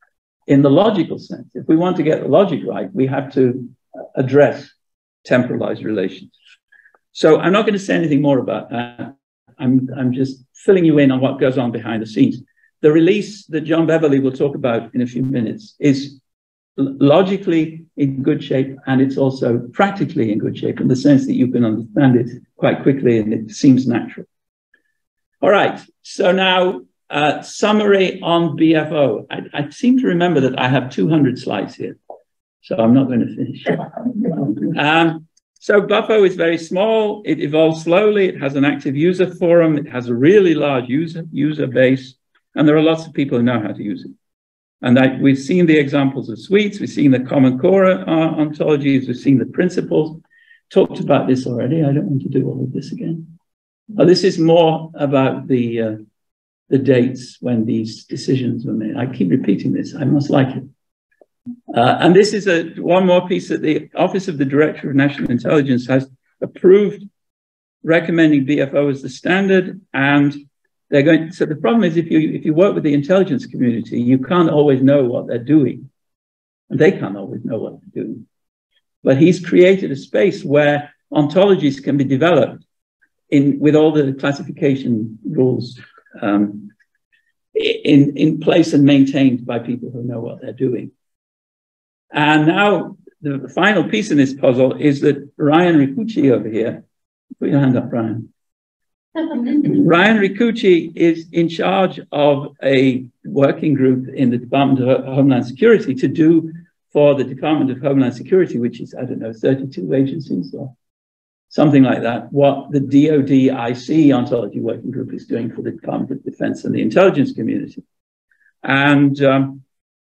in the logical sense. If we want to get the logic right, we have to address temporalized relations. So I'm not going to say anything more about that. I'm, I'm just filling you in on what goes on behind the scenes. The release that John Beverly will talk about in a few minutes is logically in good shape and it's also practically in good shape in the sense that you can understand it quite quickly and it seems natural. All right, so now uh, summary on BFO. I, I, seem to remember that I have 200 slides here, so I'm not going to finish. Um, so Buffo is very small. It evolves slowly. It has an active user forum. It has a really large user, user base. And there are lots of people who know how to use it. And I, we've seen the examples of suites. We've seen the common core uh, ontologies. We've seen the principles. Talked about this already. I don't want to do all of this again. This is more about the, uh, the dates when these decisions were made. I keep repeating this. I must like it. Uh, and this is a one more piece that the Office of the Director of National Intelligence has approved, recommending BFO as the standard. And they're going. So the problem is, if you if you work with the intelligence community, you can't always know what they're doing, and they can't always know what they're doing. But he's created a space where ontologies can be developed in with all the classification rules um, in in place and maintained by people who know what they're doing. And now the final piece in this puzzle is that Ryan Ricucci over here, put your hand up, Ryan. Ryan Ricucci is in charge of a working group in the Department of Homeland Security to do for the Department of Homeland Security, which is, I don't know, 32 agencies or something like that, what the DoD IC ontology working group is doing for the Department of Defense and the intelligence community. And um,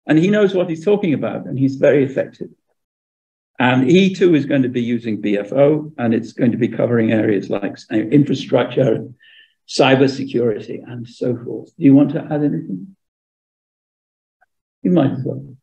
and he knows what he's talking about, and he's very effective. And he too is going to be using BFO, and it's going to be covering areas like infrastructure, cybersecurity, and so forth. Do you want to add anything? You might as well.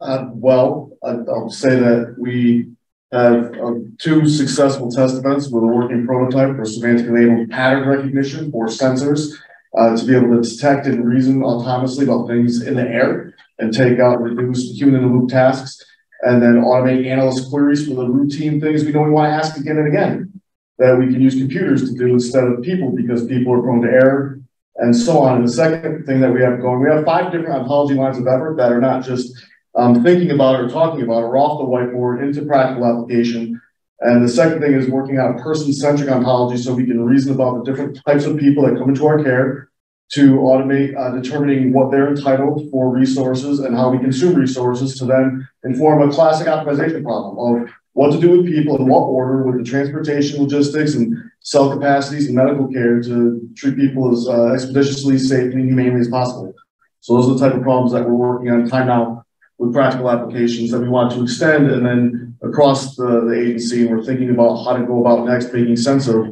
Uh, well, I, will say that we have uh, two successful test events with a working prototype for semantic enabled pattern recognition for sensors uh, to be able to detect and reason autonomously about things in the air and take out reduced human in the loop tasks and then automate analyst queries for the routine things we know we want to ask again and again that we can use computers to do instead of people because people are prone to error and so on. And the second thing that we have going, we have five different ontology lines of effort that are not just um, thinking about or talking about or off the whiteboard into practical application. And the second thing is working a person-centric ontology so we can reason about the different types of people that come into our care to automate uh, determining what they're entitled for resources and how we consume resources to then inform a classic optimization problem of what to do with people in what order with the transportation logistics and cell capacities and medical care to treat people as uh, expeditiously, safely, and humanely as possible. So those are the type of problems that we're working on time now with practical applications that we want to extend and then across the, the agency. And we're thinking about how to go about next making sense of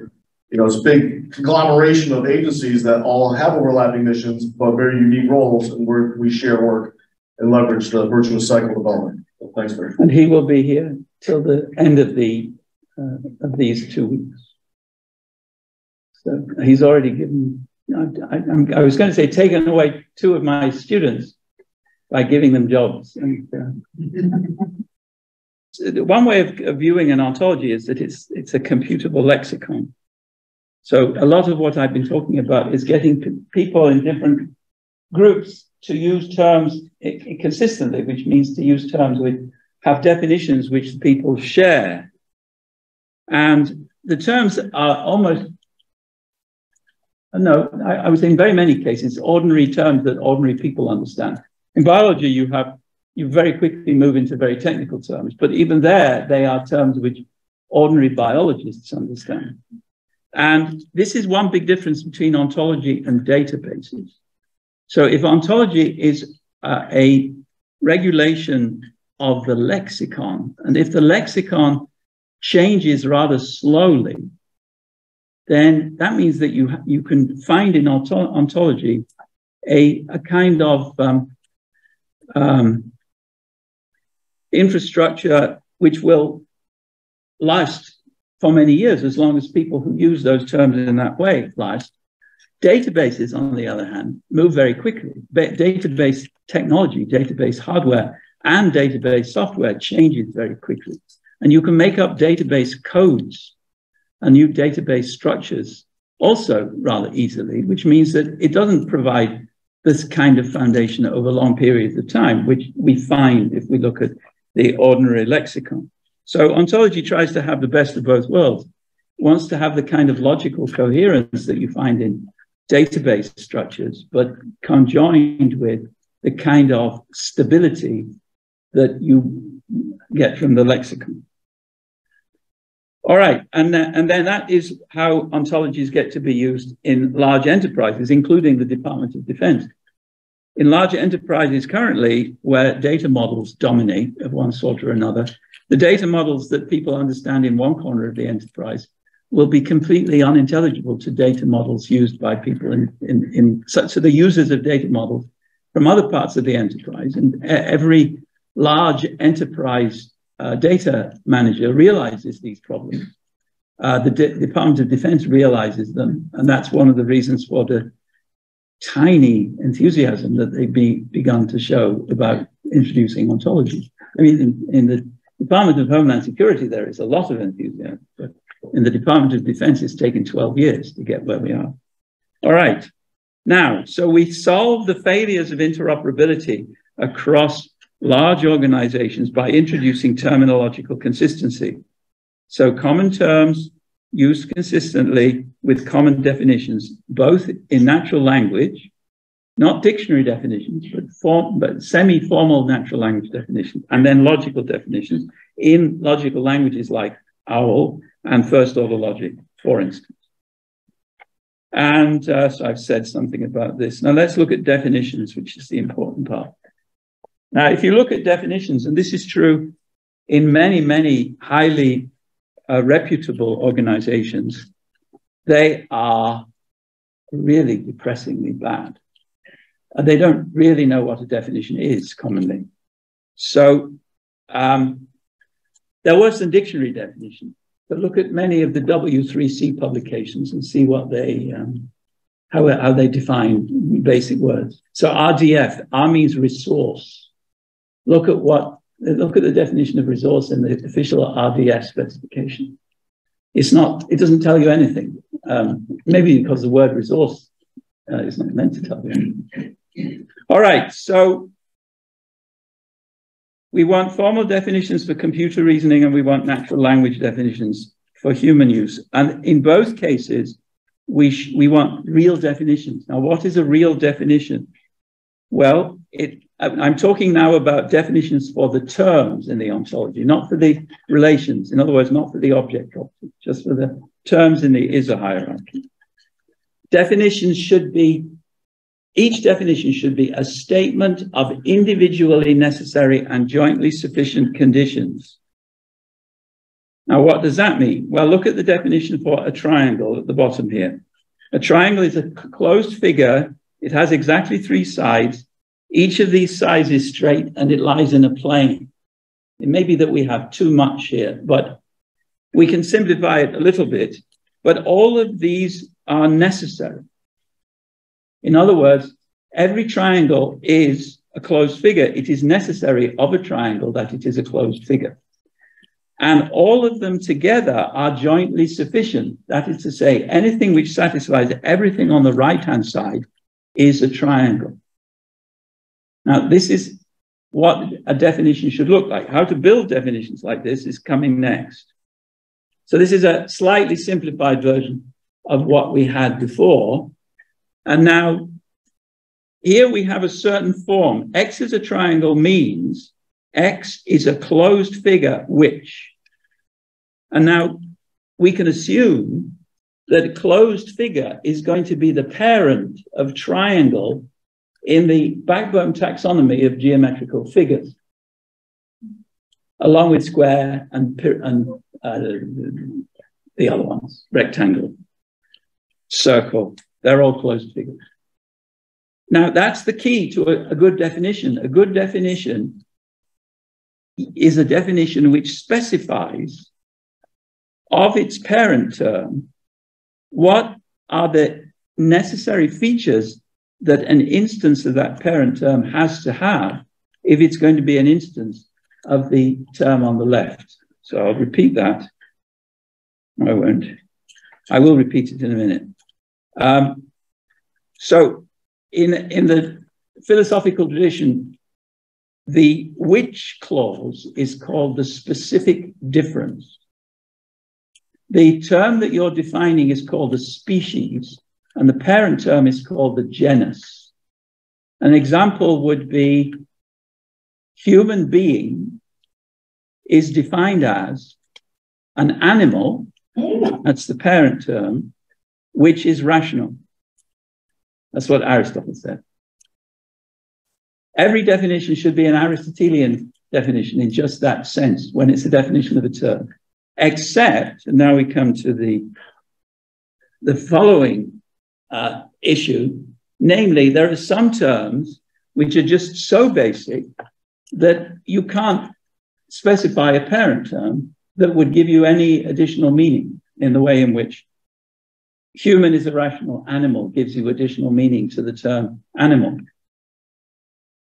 you know, a big conglomeration of agencies that all have overlapping missions, but very unique roles, and we we share work and leverage the virtuous cycle development. So thanks very much. And he will be here till the end of the uh, of these two weeks. So he's already given. I, I, I, was going to say taken away two of my students by giving them jobs. And, uh, one way of, of viewing an ontology is that it's it's a computable lexicon. So a lot of what I've been talking about is getting people in different groups to use terms consistently, which means to use terms with have definitions which people share. And the terms are almost no, I, I would say in very many cases, ordinary terms that ordinary people understand. In biology, you have you very quickly move into very technical terms, but even there, they are terms which ordinary biologists understand. And this is one big difference between ontology and databases. So if ontology is uh, a regulation of the lexicon, and if the lexicon changes rather slowly, then that means that you, you can find in ontology a, a kind of um, um, infrastructure which will last for many years, as long as people who use those terms in that way last. Databases, on the other hand, move very quickly. database technology, database hardware, and database software changes very quickly. And you can make up database codes and new database structures also rather easily, which means that it doesn't provide this kind of foundation over long periods of time, which we find if we look at the ordinary lexicon. So ontology tries to have the best of both worlds. Wants to have the kind of logical coherence that you find in database structures, but conjoined with the kind of stability that you get from the lexicon. All right, and, th and then that is how ontologies get to be used in large enterprises, including the Department of Defense. In larger enterprises currently, where data models dominate of one sort or another, the data models that people understand in one corner of the enterprise will be completely unintelligible to data models used by people in, in, in such so the users of data models from other parts of the enterprise. And uh, every large enterprise uh, data manager realizes these problems. Uh, the D Department of Defense realizes them, and that's one of the reasons for the tiny enthusiasm that they've be, begun to show about introducing ontology. I mean, in, in, the Department of Homeland Security, there is a lot of enthusiasm, but in the Department of Defense, it's taken 12 years to get where we are. All right. Now, so we solved the failures of interoperability across large organizations by introducing terminological consistency. So common terms used consistently with common definitions, both in natural language, not dictionary definitions, but, but semi-formal natural language definitions, and then logical definitions in logical languages like OWL and first order logic, for instance. And uh, so I've said something about this. Now let's look at definitions, which is the important part. Now, if you look at definitions, and this is true in many, many highly uh, reputable organizations, they are really depressingly bad. And they don't really know what a definition is commonly. So um, there was some dictionary definition, but look at many of the W3C publications and see what they um, how, how they define basic words. So RDF, R means resource. Look at what look at the definition of resource in the official RDF specification. It's not, it doesn't tell you anything. Um, maybe because the word resource uh, is not meant to tell you. All right, so we want formal definitions for computer reasoning and we want natural language definitions for human use. And in both cases, we, we want real definitions. Now, what is a real definition? Well, it I'm talking now about definitions for the terms in the ontology, not for the relations. In other words, not for the object property, just for the terms in the is a hierarchy. Definitions should be, each definition should be a statement of individually necessary and jointly sufficient conditions. Now, what does that mean? Well, look at the definition for a triangle at the bottom here. A triangle is a closed figure. It has exactly three sides each of these sides is straight and it lies in a plane. It may be that we have too much here, but we can simplify it a little bit. But all of these are necessary. In other words, every triangle is a closed figure. It is necessary of a triangle that it is a closed figure. And all of them together are jointly sufficient. That is to say, anything which satisfies everything on the right hand side is a triangle. Now, this is what a definition should look like. How to build definitions like this is coming next. So this is a slightly simplified version of what we had before. And now here we have a certain form. X is a triangle means X is a closed figure which. And now we can assume that a closed figure is going to be the parent of triangle in the backbone taxonomy of geometrical figures, along with square and, and uh, the other ones, rectangle, circle. They're all closed figures. Now, that's the key to a, a good definition. A good definition is a definition which specifies of its parent term what are the necessary features that an instance of that parent term has to have if it's going to be an instance of the term on the left. So I'll repeat that. I won't. I will repeat it in a minute. Um, so in, in the philosophical tradition, the which clause is called the specific difference. The term that you're defining is called the species, and the parent term is called the genus. An example would be human being is defined as an animal, that's the parent term, which is rational. That's what Aristotle said. Every definition should be an Aristotelian definition in just that sense when it's a definition of a term. Except, and now we come to the, the following uh, issue, namely, there are some terms which are just so basic that you can't specify a parent term that would give you any additional meaning in the way in which human is a rational animal gives you additional meaning to the term animal.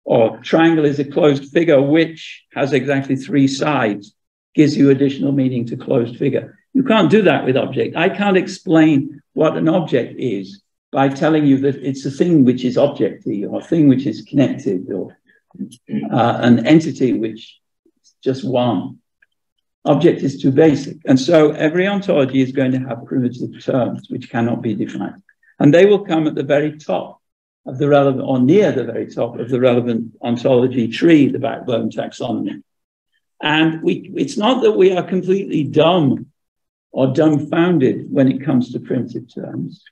Or triangle is a closed figure which has exactly three sides, gives you additional meaning to closed figure. You can't do that with object. I can't explain what an object is by telling you that it's a thing which is objecty or a thing which is connected or uh, an entity which is just one object is too basic. And so every ontology is going to have primitive terms which cannot be defined. And they will come at the very top of the relevant, or near the very top of the relevant ontology tree, the backbone taxonomy. And we, it's not that we are completely dumb or dumbfounded when it comes to primitive terms.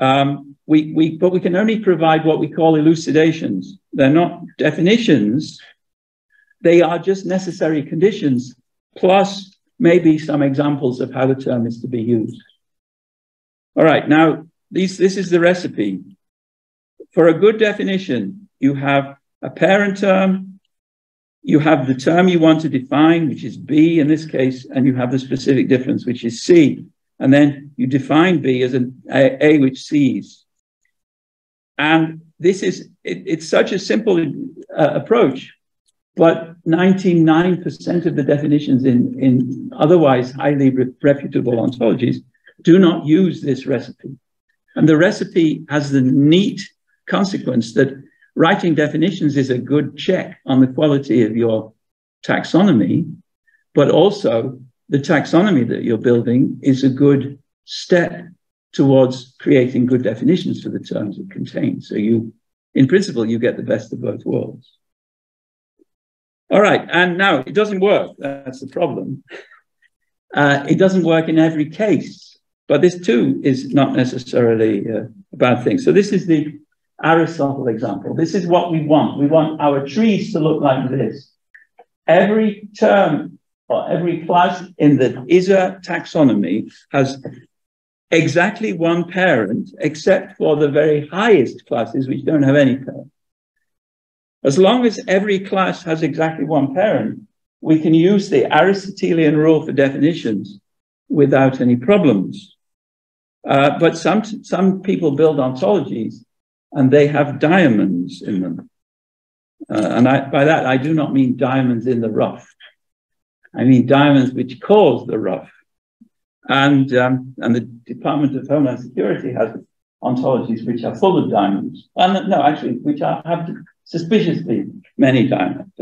Um, we, we, but we can only provide what we call elucidations. They're not definitions. They are just necessary conditions plus maybe some examples of how the term is to be used. All right, now these, this is the recipe. For a good definition, you have a parent term, you have the term you want to define, which is B in this case, and you have the specific difference, which is C. And then you define B as an A, a which sees. And this is, it, it's such a simple uh, approach but 99% of the definitions in, in otherwise highly re reputable ontologies do not use this recipe. And the recipe has the neat consequence that writing definitions is a good check on the quality of your taxonomy, but also the taxonomy that you're building is a good step towards creating good definitions for the terms it contains. So you, in principle, you get the best of both worlds. All right, and now it doesn't work. That's the problem. Uh, it doesn't work in every case, but this too is not necessarily uh, a bad thing. So this is the Aristotle example. This is what we want. We want our trees to look like this. Every term or every class in the ISA taxonomy has exactly one parent, except for the very highest classes, which don't have any parent. As long as every class has exactly one parent, we can use the Aristotelian rule for definitions without any problems. Uh, but some, some people build ontologies and they have diamonds in them. Uh, and I, by that, I do not mean diamonds in the rough. I mean diamonds which cause the rough. And, um, and the Department of Homeland Security has ontologies which are full of diamonds. And no, actually, which are, have suspiciously many diamonds.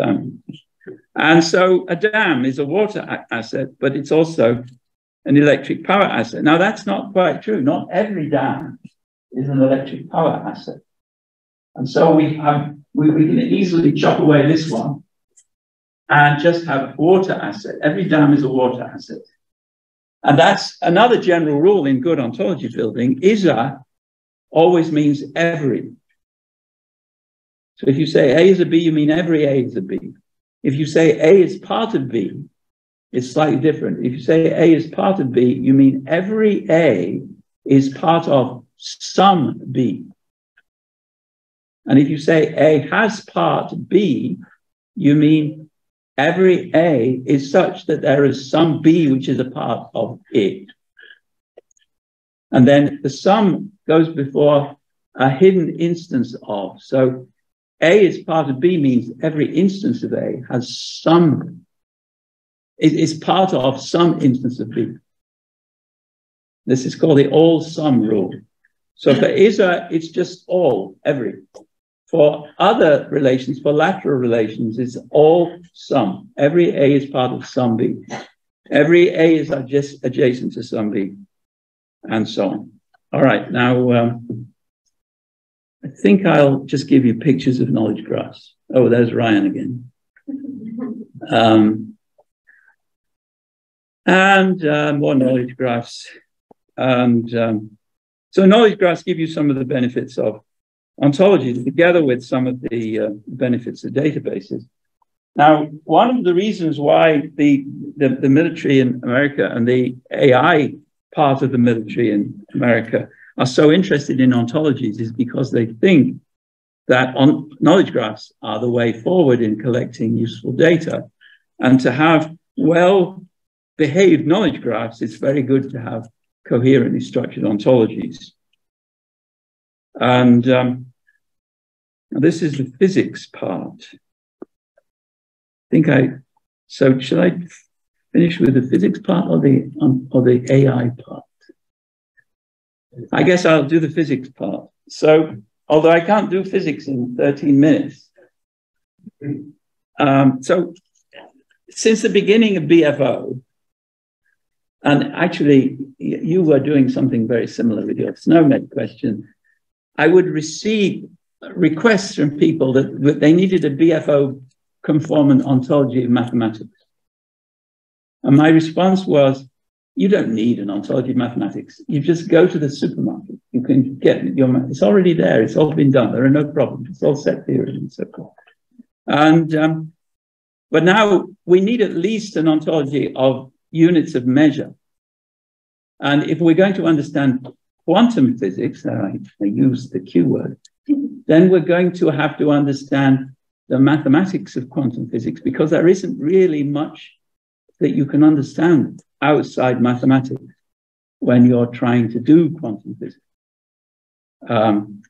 And so a dam is a water asset, but it's also an electric power asset. Now, that's not quite true. Not every dam is an electric power asset. And so we have, we, we can easily chop away this one and just have water asset. Every dam is a water asset. And that's another general rule in good ontology building. ISA always means every. So if you say A is a B, you mean every A is a B. If you say A is part of B, it's slightly different. If you say A is part of B, you mean every A is part of some B. And if you say A has part B, you mean every A is such that there is some B which is a part of it. And then the some goes before a hidden instance of. So A is part of B means every instance of A has some, it is part of some instance of B. This is called the all some rule. So for ISA, it's just all, every. For other relations, for lateral relations, it's all some. Every A is part of some B. Every A is just adjacent to some B, and so on. All right, now um, I think I'll just give you pictures of knowledge graphs. Oh, there's Ryan again. Um, and uh, more knowledge graphs. And um, so knowledge graphs give you some of the benefits of ontologies together with some of the uh, benefits of databases. Now, one of the reasons why the, the, the, military in America and the AI part of the military in America are so interested in ontologies is because they think that on, knowledge graphs are the way forward in collecting useful data. And to have well behaved knowledge graphs, it's very good to have coherently structured ontologies. And um, this is the physics part. I think I, so should I finish with the physics part or the, um, or the AI part? I guess I'll do the physics part. So, although I can't do physics in 13 minutes. Um, so, since the beginning of BFO, and actually, you were doing something very similar with your SNOMED question. I would receive requests from people that, that they needed a BFO conformant ontology of mathematics. And my response was, you don't need an ontology of mathematics. You just go to the supermarket. You can get your, it's already there. It's all been done. There are no problems. It's all set theory and so forth. And, um, but now we need at least an ontology of units of measure. And if we're going to understand quantum physics, I use the Q word, then we're going to have to understand the mathematics of quantum physics because there isn't really much that you can understand outside mathematics when you're trying to do quantum physics. Um,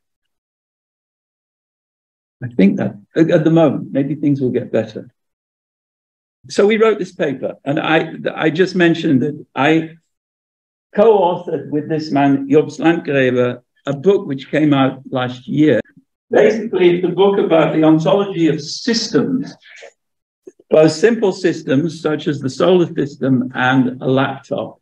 I think that at the moment, maybe things will get better so we wrote this paper, and I I just mentioned that I co-authored with this man Jobst Landgrebe a book which came out last year. Basically, it's a book about the ontology of systems, both simple systems such as the solar system and a laptop,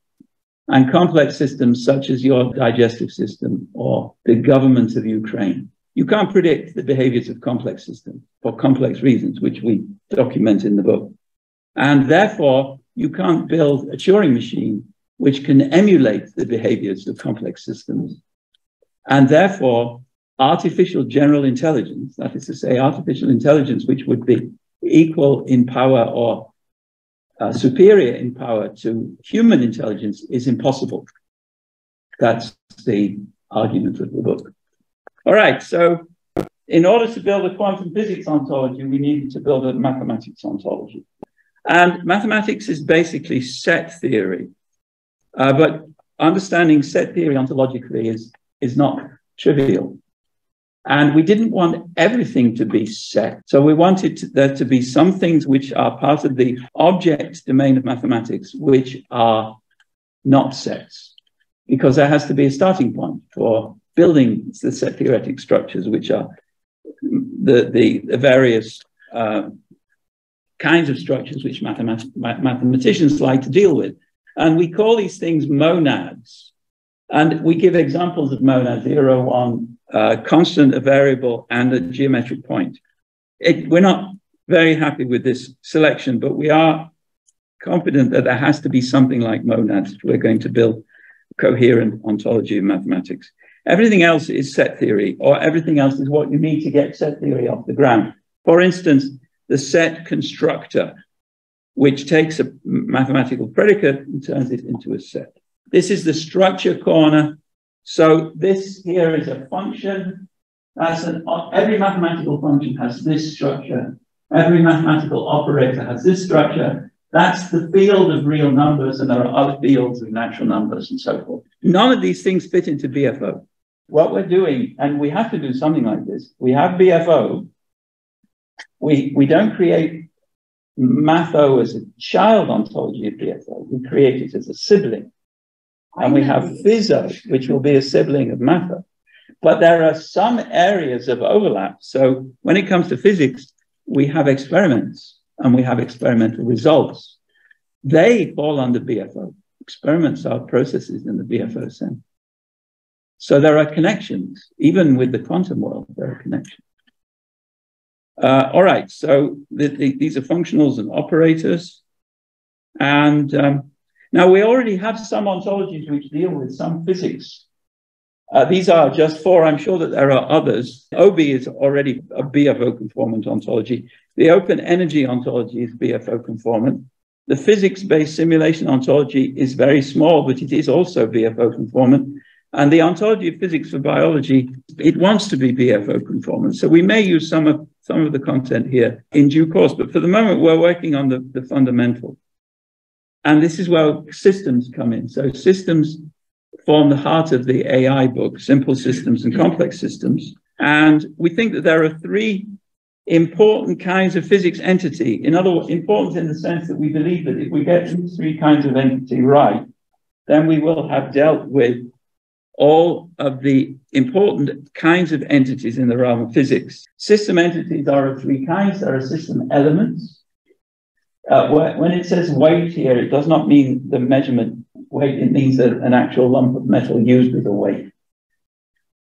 and complex systems such as your digestive system or the government of Ukraine. You can't predict the behaviors of complex systems for complex reasons, which we document in the book. And therefore, you can't build a Turing machine which can emulate the behaviors of complex systems. And therefore, artificial general intelligence, that is to say, artificial intelligence which would be equal in power or uh, superior in power to human intelligence, is impossible. That's the argument of the book. All right, so in order to build a quantum physics ontology, we needed to build a mathematics ontology. And mathematics is basically set theory. Uh, but understanding set theory ontologically is, is not trivial. And we didn't want everything to be set. So we wanted to, there to be some things which are part of the object domain of mathematics, which are not sets, because there has to be a starting point for building the set theoretic structures, which are the, the, the various uh, kinds of structures which mathemat- mathematicians like to deal with. And we call these things monads. And we give examples of monad zero, one, uh, constant, a variable, and a geometric point. It, we're not very happy with this selection, but we are confident that there has to be something like monads if we're going to build coherent ontology of mathematics. Everything else is set theory, or everything else is what you need to get set theory off the ground. For instance, the set constructor, which takes a mathematical predicate and turns it into a set. This is the structure corner. So this here is a function. That's an, every mathematical function has this structure. Every mathematical operator has this structure. That's the field of real numbers, and there are other fields of natural numbers and so forth. None of these things fit into BFO. What we're doing, and we have to do something like this, we have BFO. We, we don't create Matho as a child ontology of BFO. We create it as a sibling. And we have Phys-O, which will be a sibling of Matho. But there are some areas of overlap. So when it comes to physics, we have experiments and we have experimental results. They fall under BFO. Experiments are processes in the BFO sense. So there are connections, even with the quantum world, there are connections. Uh, all right, so the, the, these are functionals and operators. And um, now we already have some ontologies which deal with some physics. Uh, these are just four. I'm sure that there are others. OB is already a BFO conformant ontology. The open energy ontology is BFO conformant. The physics-based simulation ontology is very small, but it is also BFO conformant. And the ontology of physics for biology, it wants to be BFO conformant. So we may use some of some of the content here in due course, but for the moment we're working on the, the fundamental. And this is where systems come in. So systems form the heart of the AI book, simple systems and complex systems. And we think that there are three important kinds of physics entity. In other words, important in the sense that we believe that if we get these three kinds of entity right, then we will have dealt with all of the important kinds of entities in the realm of physics. System entities are of three kinds. There are system elements. Uh, when it says weight here, it does not mean the measurement weight, it means an actual lump of metal used with a weight.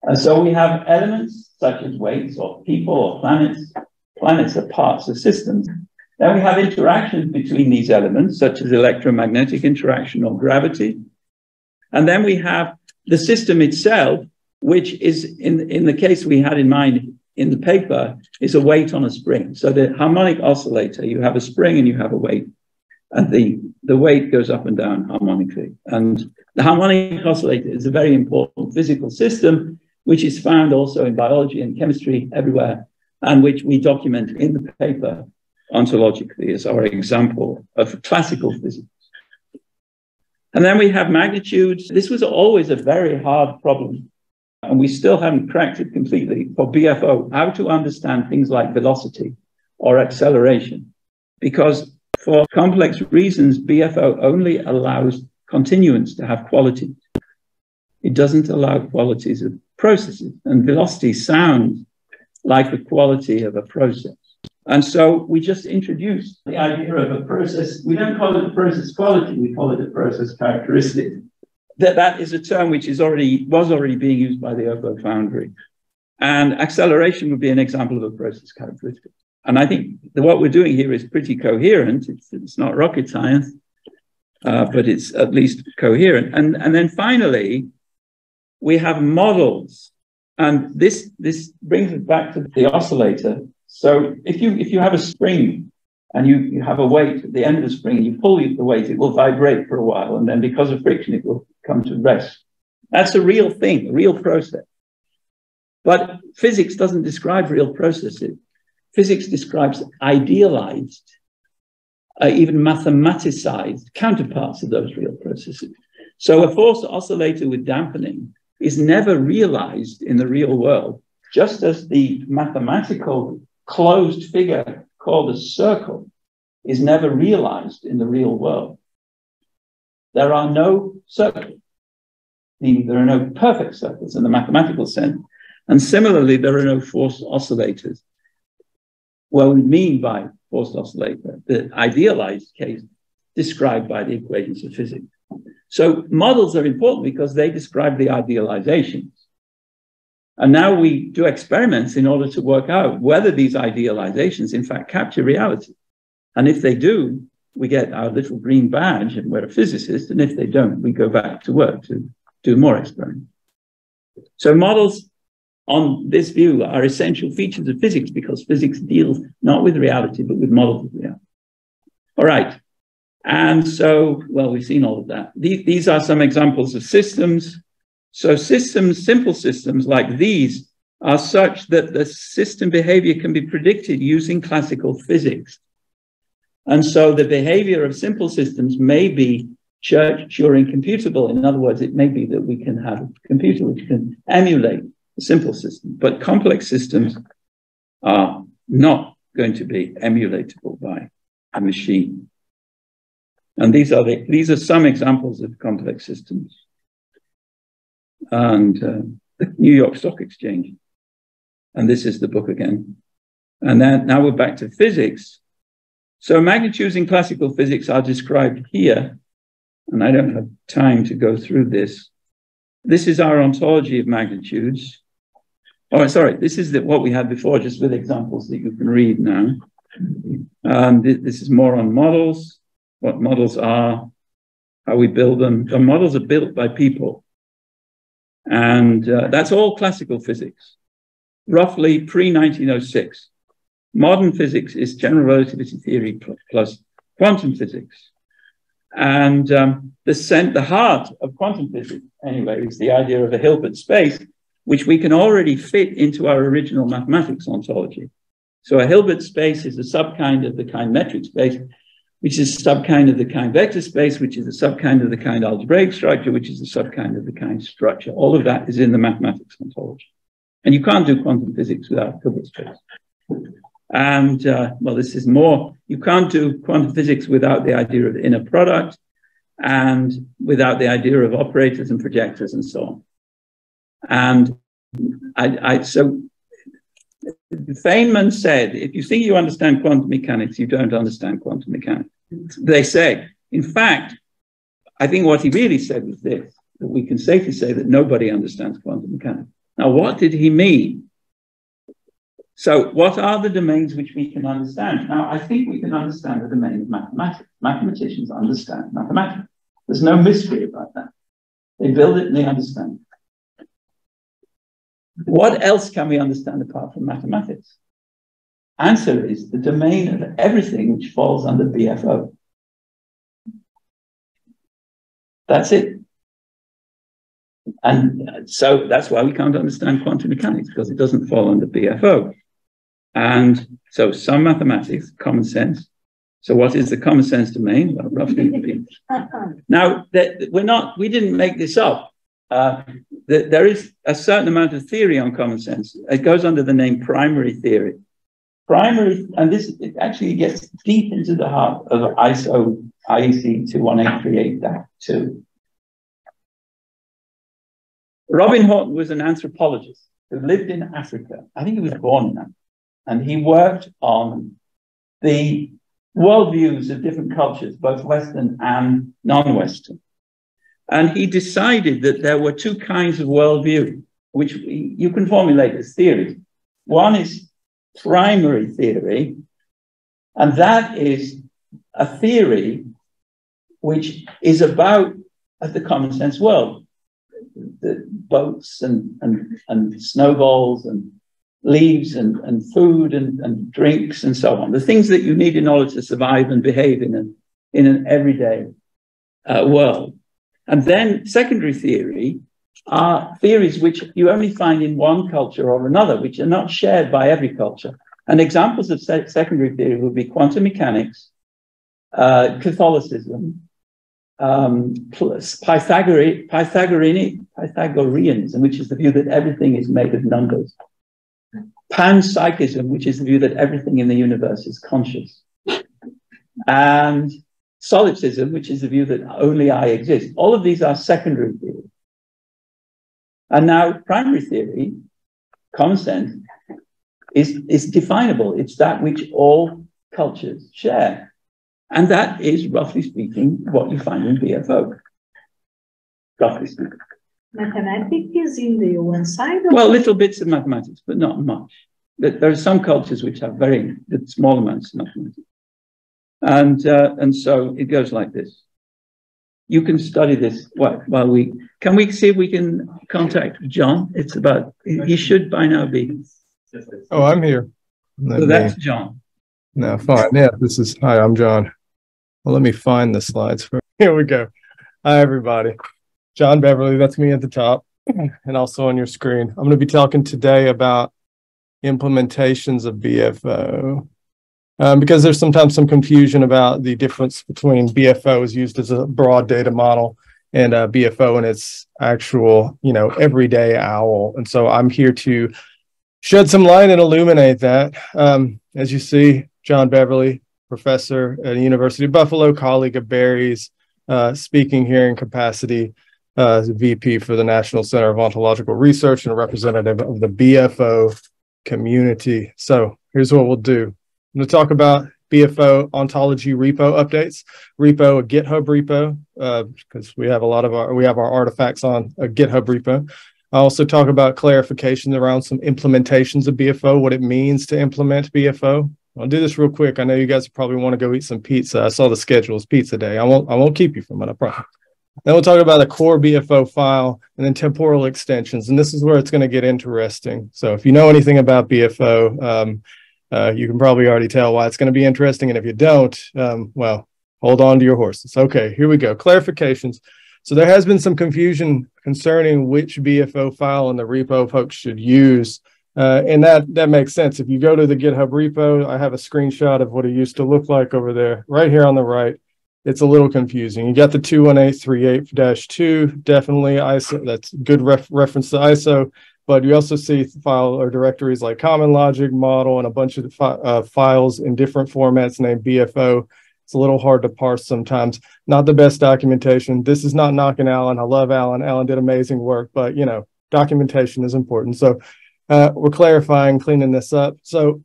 And so we have elements such as weights or people or planets. Planets are parts of systems. Then we have interactions between these elements, such as electromagnetic interaction or gravity. And then we have the system itself, which is in, in the case we had in mind in the paper, is a weight on a spring. So the harmonic oscillator, you have a spring and you have a weight. And the, the weight goes up and down harmonically. And the harmonic oscillator is a very important physical system, which is found also in biology and chemistry everywhere, and which we document in the paper ontologically as our example of classical physics. And then we have magnitudes. This was always a very hard problem. And we still haven't cracked it completely for BFO, how to understand things like velocity or acceleration. Because for complex reasons, BFO only allows continuants to have qualities. It doesn't allow qualities of processes. And velocity sounds like the quality of a process. And so we just introduced the idea of a process. We don't call it a process quality, we call it a process characteristic. That, that is a term which is already was already being used by the OBO Foundry. And acceleration would be an example of a process characteristic. And I think what we're doing here is pretty coherent. It's, it's not rocket science, uh, but it's at least coherent. And, and then finally, we have models. And this, this brings us back to the oscillator so if you if you have a spring and you, you have a weight at the end of the spring, you pull the weight, it will vibrate for a while, and then because of friction, it will come to rest. That's a real thing, a real process. But physics doesn't describe real processes. Physics describes idealized, uh, even mathematicized counterparts of those real processes. So a forced oscillator with dampening is never realized in the real world, just as the mathematical closed figure called a circle is never realized in the real world. There are no circles, meaning there are no perfect circles in the mathematical sense. And similarly, there are no forced oscillators. What we mean by forced oscillator, the idealized case described by the equations of physics. So models are important because they describe the idealizations. And now we do experiments in order to work out whether these idealizations in fact capture reality. And if they do, we get our little green badge and we're a physicist. And if they don't, we go back to work to do more experiments. So models on this view are essential features of physics because physics deals not with reality, but with models of reality. All right. And so, well, we've seen all of that. These, are some examples of systems. So systems, simple systems like these are such that the system behavior can be predicted using classical physics. And so the behavior of simple systems may be Turing computable. In other words, it may be that we can have a computer which can emulate a simple system, but complex systems are not going to be emulatable by a machine. And these are the, these are some examples of complex systems. And uh, the New York Stock Exchange. And this is the book again. And then now we're back to physics. So magnitudes in classical physics are described here, and I don't have time to go through this. This is our ontology of magnitudes. Oh, sorry, this is the, what we had before, just with examples that you can read now. Um, th this is more on models, what models are, how we build them. The models are built by people. And uh, that's all classical physics, roughly pre 1906. Modern physics is general relativity theory plus quantum physics. And um, the, cent- the heart of quantum physics, anyway, is the idea of a Hilbert space, which we can already fit into our original mathematics ontology. So a Hilbert space is a subkind of the kind metric space, which is a subkind of the kind vector space, which is a subkind of the kind algebraic structure, which is a subkind of the kind structure. All of that is in the mathematics ontology. And you can't do quantum physics without Hilbert space. And uh, well, this is more, you can't do quantum physics without the idea of inner product and without the idea of operators and projectors and so on. And I, I so Feynman said, if you think you understand quantum mechanics, you don't understand quantum mechanics. They say, in fact, I think what he really said was this, that we can safely say that nobody understands quantum mechanics. Now, what did he mean? So what are the domains which we can understand? Now, I think we can understand the domain of mathematics. Mathematicians understand mathematics. There's no mystery about that. They build it and they understand it. What else can we understand apart from mathematics? Answer is the domain of everything which falls under BFO. That's it. And so that's why we can't understand quantum mechanics because it doesn't fall under BFO. And so some mathematics, common sense. So what is the common sense domain? Well, roughly. now, that we're not, we didn't make this up. Uh, that there is a certain amount of theory on common sense. It goes under the name primary theory. Primary, and this actually gets deep into the heart of ISO IEC 21838-2. Robin Horton was an anthropologist who lived in Africa. I think he was born in Africa and he worked on the worldviews of different cultures, both Western and non-Western. And he decided that there were two kinds of worldview, which you can formulate as theories. One is primary theory, and that is a theory which is about the common sense world, the boats and, and, and snowballs and leaves and, and food and, and drinks and so on, the things that you need in order to survive and behave in an, in an everyday uh, world. And then secondary theory are theories which you only find in one culture or another, which are not shared by every culture. And examples of se secondary theory would be quantum mechanics, uh, Catholicism, um, Pythagorean, Pythagoreanism, which is the view that everything is made of numbers, panpsychism, which is the view that everything in the universe is conscious, and solipsism, which is the view that only I exist. All of these are secondary theories. And now primary theory, common sense, is, is definable. It's that which all cultures share. And that is, roughly speaking, what you find in BFO. Roughly speaking. Mathematics is in the one side. Well, little bits of mathematics, but not much. There are some cultures which have very small amounts of mathematics. And, uh, and so it goes like this. You can study this while, while we, can we see if we can contact John? It's about, he should by now be, Oh, I'm here. Let so me- that's John. No, fine. Yeah, this is, hi, I'm John. Well, let me find the slides for, here we go. Hi, everybody. John Beverly, that's me at the top and also on your screen. I'm going to be talking today about implementations of BFO. Um, because there's sometimes some confusion about the difference between BFO is used as a broad data model and uh, BFO and its actual, you know, everyday owl. And so I'm here to shed some light and illuminate that. Um, as you see, John Beverly, professor at the University of Buffalo, colleague of Barry's, uh, speaking here in capacity uh, VP for the National Center of Ontological Research and a representative of the BFO community. So here's what we'll do. I'm going to talk about BFO ontology repo updates, repo, a GitHub repo, because we have a lot of our, we have our artifacts on a GitHub repo. I also talk about clarifications around some implementations of BFO, what it means to implement BFO. I'll do this real quick. I know you guys probably want to go eat some pizza. I saw the schedule is pizza day. I won't I won't keep you from it, I promise. Then we'll talk about the core BFO file and then temporal extensions. And this is where it's going to get interesting. So if you know anything about BFO, um, uh, you can probably already tell why it's going to be interesting. And if you don't, um, well, hold on to your horses. Okay, here we go. Clarifications. So there has been some confusion concerning which BFO file in the repo folks should use. Uh, and that that makes sense. If you go to the GitHub repo, I have a screenshot of what it used to look like over there, right here on the right. It's a little confusing. You got the 21838-2, definitely ISO. That's good ref, reference to ISO. But you also see file or directories like Common Logic, Model, and a bunch of fi- uh, files in different formats named BFO. It's a little hard to parse sometimes. Not the best documentation. This is not knocking Alan. I love Alan. Alan did amazing work, but you know, documentation is important. So uh, we're clarifying, cleaning this up. So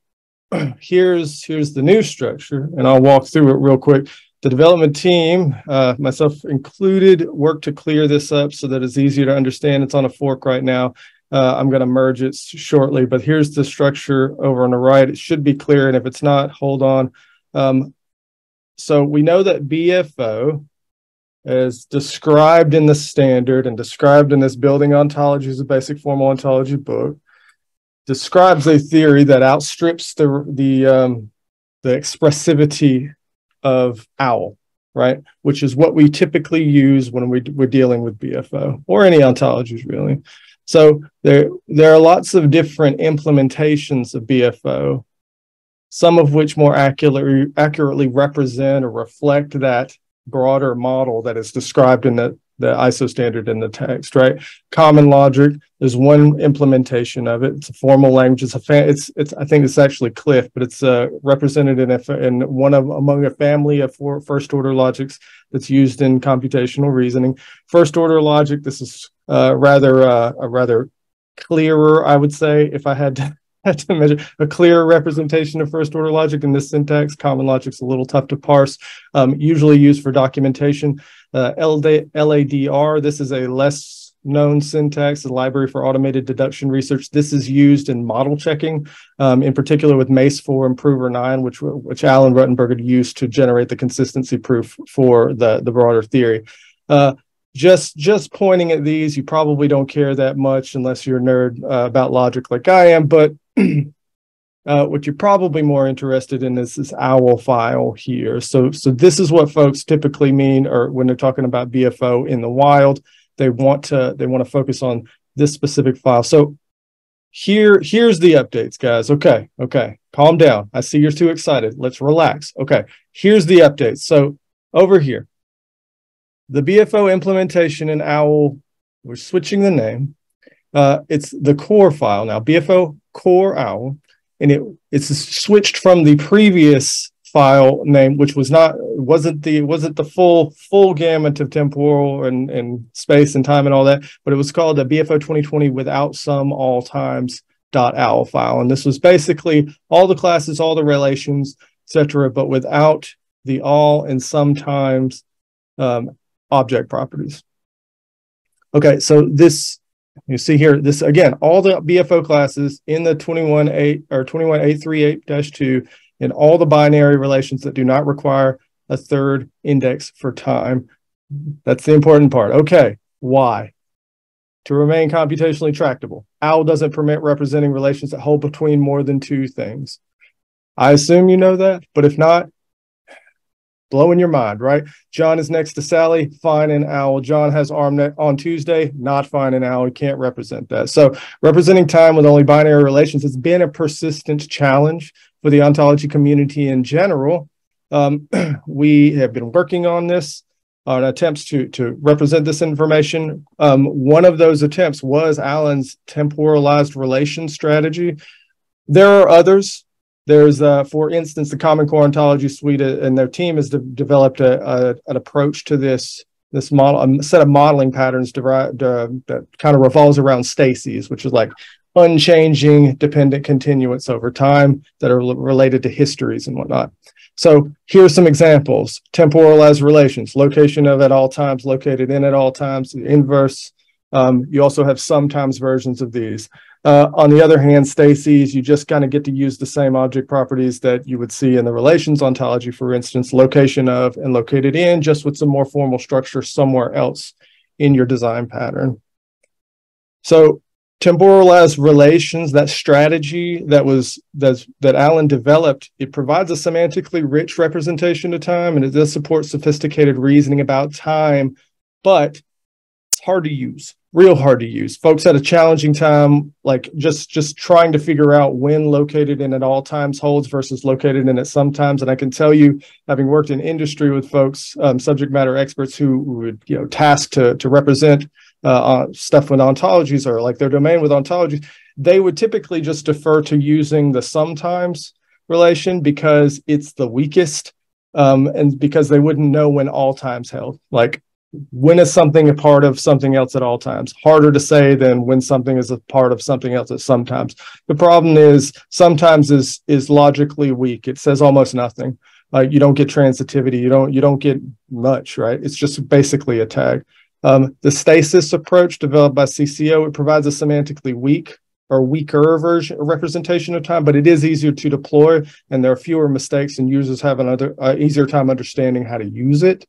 here's here's the new structure, and I'll walk through it real quick. The development team, uh, myself included, worked to clear this up so that it's easier to understand. It's on a fork right now. Uh, I'm going to merge it shortly, but here's the structure over on the right. It should be clear, and if it's not, hold on. Um, so we know that BFO, as described in the standard and described in this Building ontology, Ontologies, a basic formal ontology book, describes a theory that outstrips the the um, the expressivity of OWL, right? Which is what we typically use when we, we're dealing with BFO or any ontologies, really. So there there are lots of different implementations of BFO, some of which more accurately accurately represent or reflect that broader model that is described in the the ISO standard in the text, right? Common logic, there's one implementation of it. It's a formal language. It's a fan. it's it's I think it's actually CLIF, but it's uh, represented in a, in one of among a family of four first order logics that's used in computational reasoning. First order logic, this is uh, rather uh, a rather clearer, I would say, if I had to had to measure a clearer representation of first order logic in this syntax. Common logic's a little tough to parse, um, usually used for documentation. Uh, LADR, this is a less known syntax, the Library for Automated Deduction Research. This is used in model checking, um, in particular with MACE 4 and Prover 9, which, which Alan Ruttenberg used to generate the consistency proof for the, the broader theory. Uh, just just pointing at these, you probably don't care that much unless you're a nerd uh, about logic like I am, but uh, what you're probably more interested in is this OWL file here. So, so this is what folks typically mean, or when they're talking about BFO in the wild, they want to they want to focus on this specific file. So here here's the updates, guys. Okay, okay, calm down. I see you're too excited. Let's relax. Okay, here's the updates. So over here, the BFO implementation in OWL. We're switching the name. Uh, it's the core file now. BFO core owl and it it's switched from the previous file name which was not wasn't the wasn't the full full gamut of temporal and, and space and time and all that but it was called the bfo 2020 without some all times dot owl file. And this was basically all the classes all the relations etc but without the all and sometimes um, object properties. Okay, so this you see here, this again, all the BFO classes in the 21.8 or 21838-2 in all the binary relations that do not require a third index for time. That's the important part. Okay, why? To remain computationally tractable. OWL doesn't permit representing relations that hold between more than two things. I assume you know that, but if not, blowing your mind, right? John is next to Sally, fine and owl. John has ARMNet on Tuesday, not fine and owl. He can't represent that. So representing time with only binary relations has been a persistent challenge for the ontology community in general. Um, we have been working on this on attempts to to represent this information. Um, one of those attempts was Alan's temporalized relation strategy. There are others. There's, uh, for instance, the Common Core Ontology Suite, uh, and their team has de- developed a, a, an approach to this this model, a set of modeling patterns derived, uh, that kind of revolves around stases, which is like unchanging dependent continuants over time that are l- related to histories and whatnot. So here's some examples: temporalized relations, location of at all times, located in at all times, inverse. Um, you also have sometimes versions of these. Uh, on the other hand, stases, you just kind of get to use the same object properties that you would see in the relations ontology, for instance, location of and located in, just with some more formal structure somewhere else in your design pattern. So temporalized relations, that strategy that was that's, that Alan developed, it provides a semantically rich representation of time and it does support sophisticated reasoning about time, but it's hard to use real hard to use. Folks had a challenging time, like just just trying to figure out when located in at all times holds versus located in at sometimes. And I can tell you, having worked in industry with folks, um, subject matter experts who would you know tasked to to represent uh, stuff with ontologies or like their domain with ontologies, they would typically just defer to using the sometimes relation because it's the weakest. Um, and because they wouldn't know when all times held. Like when is something a part of something else at all times? Harder to say than when something is a part of something else at sometimes. The problem is sometimes is is logically weak. It says almost nothing. Uh, you don't get transitivity. You don't you don't get much, right? It's just basically a tag. Um, the stasis approach developed by CCO it provides a semantically weak or weaker version representation of time, but it is easier to deploy, and there are fewer mistakes, and users have another uh, easier time understanding how to use it.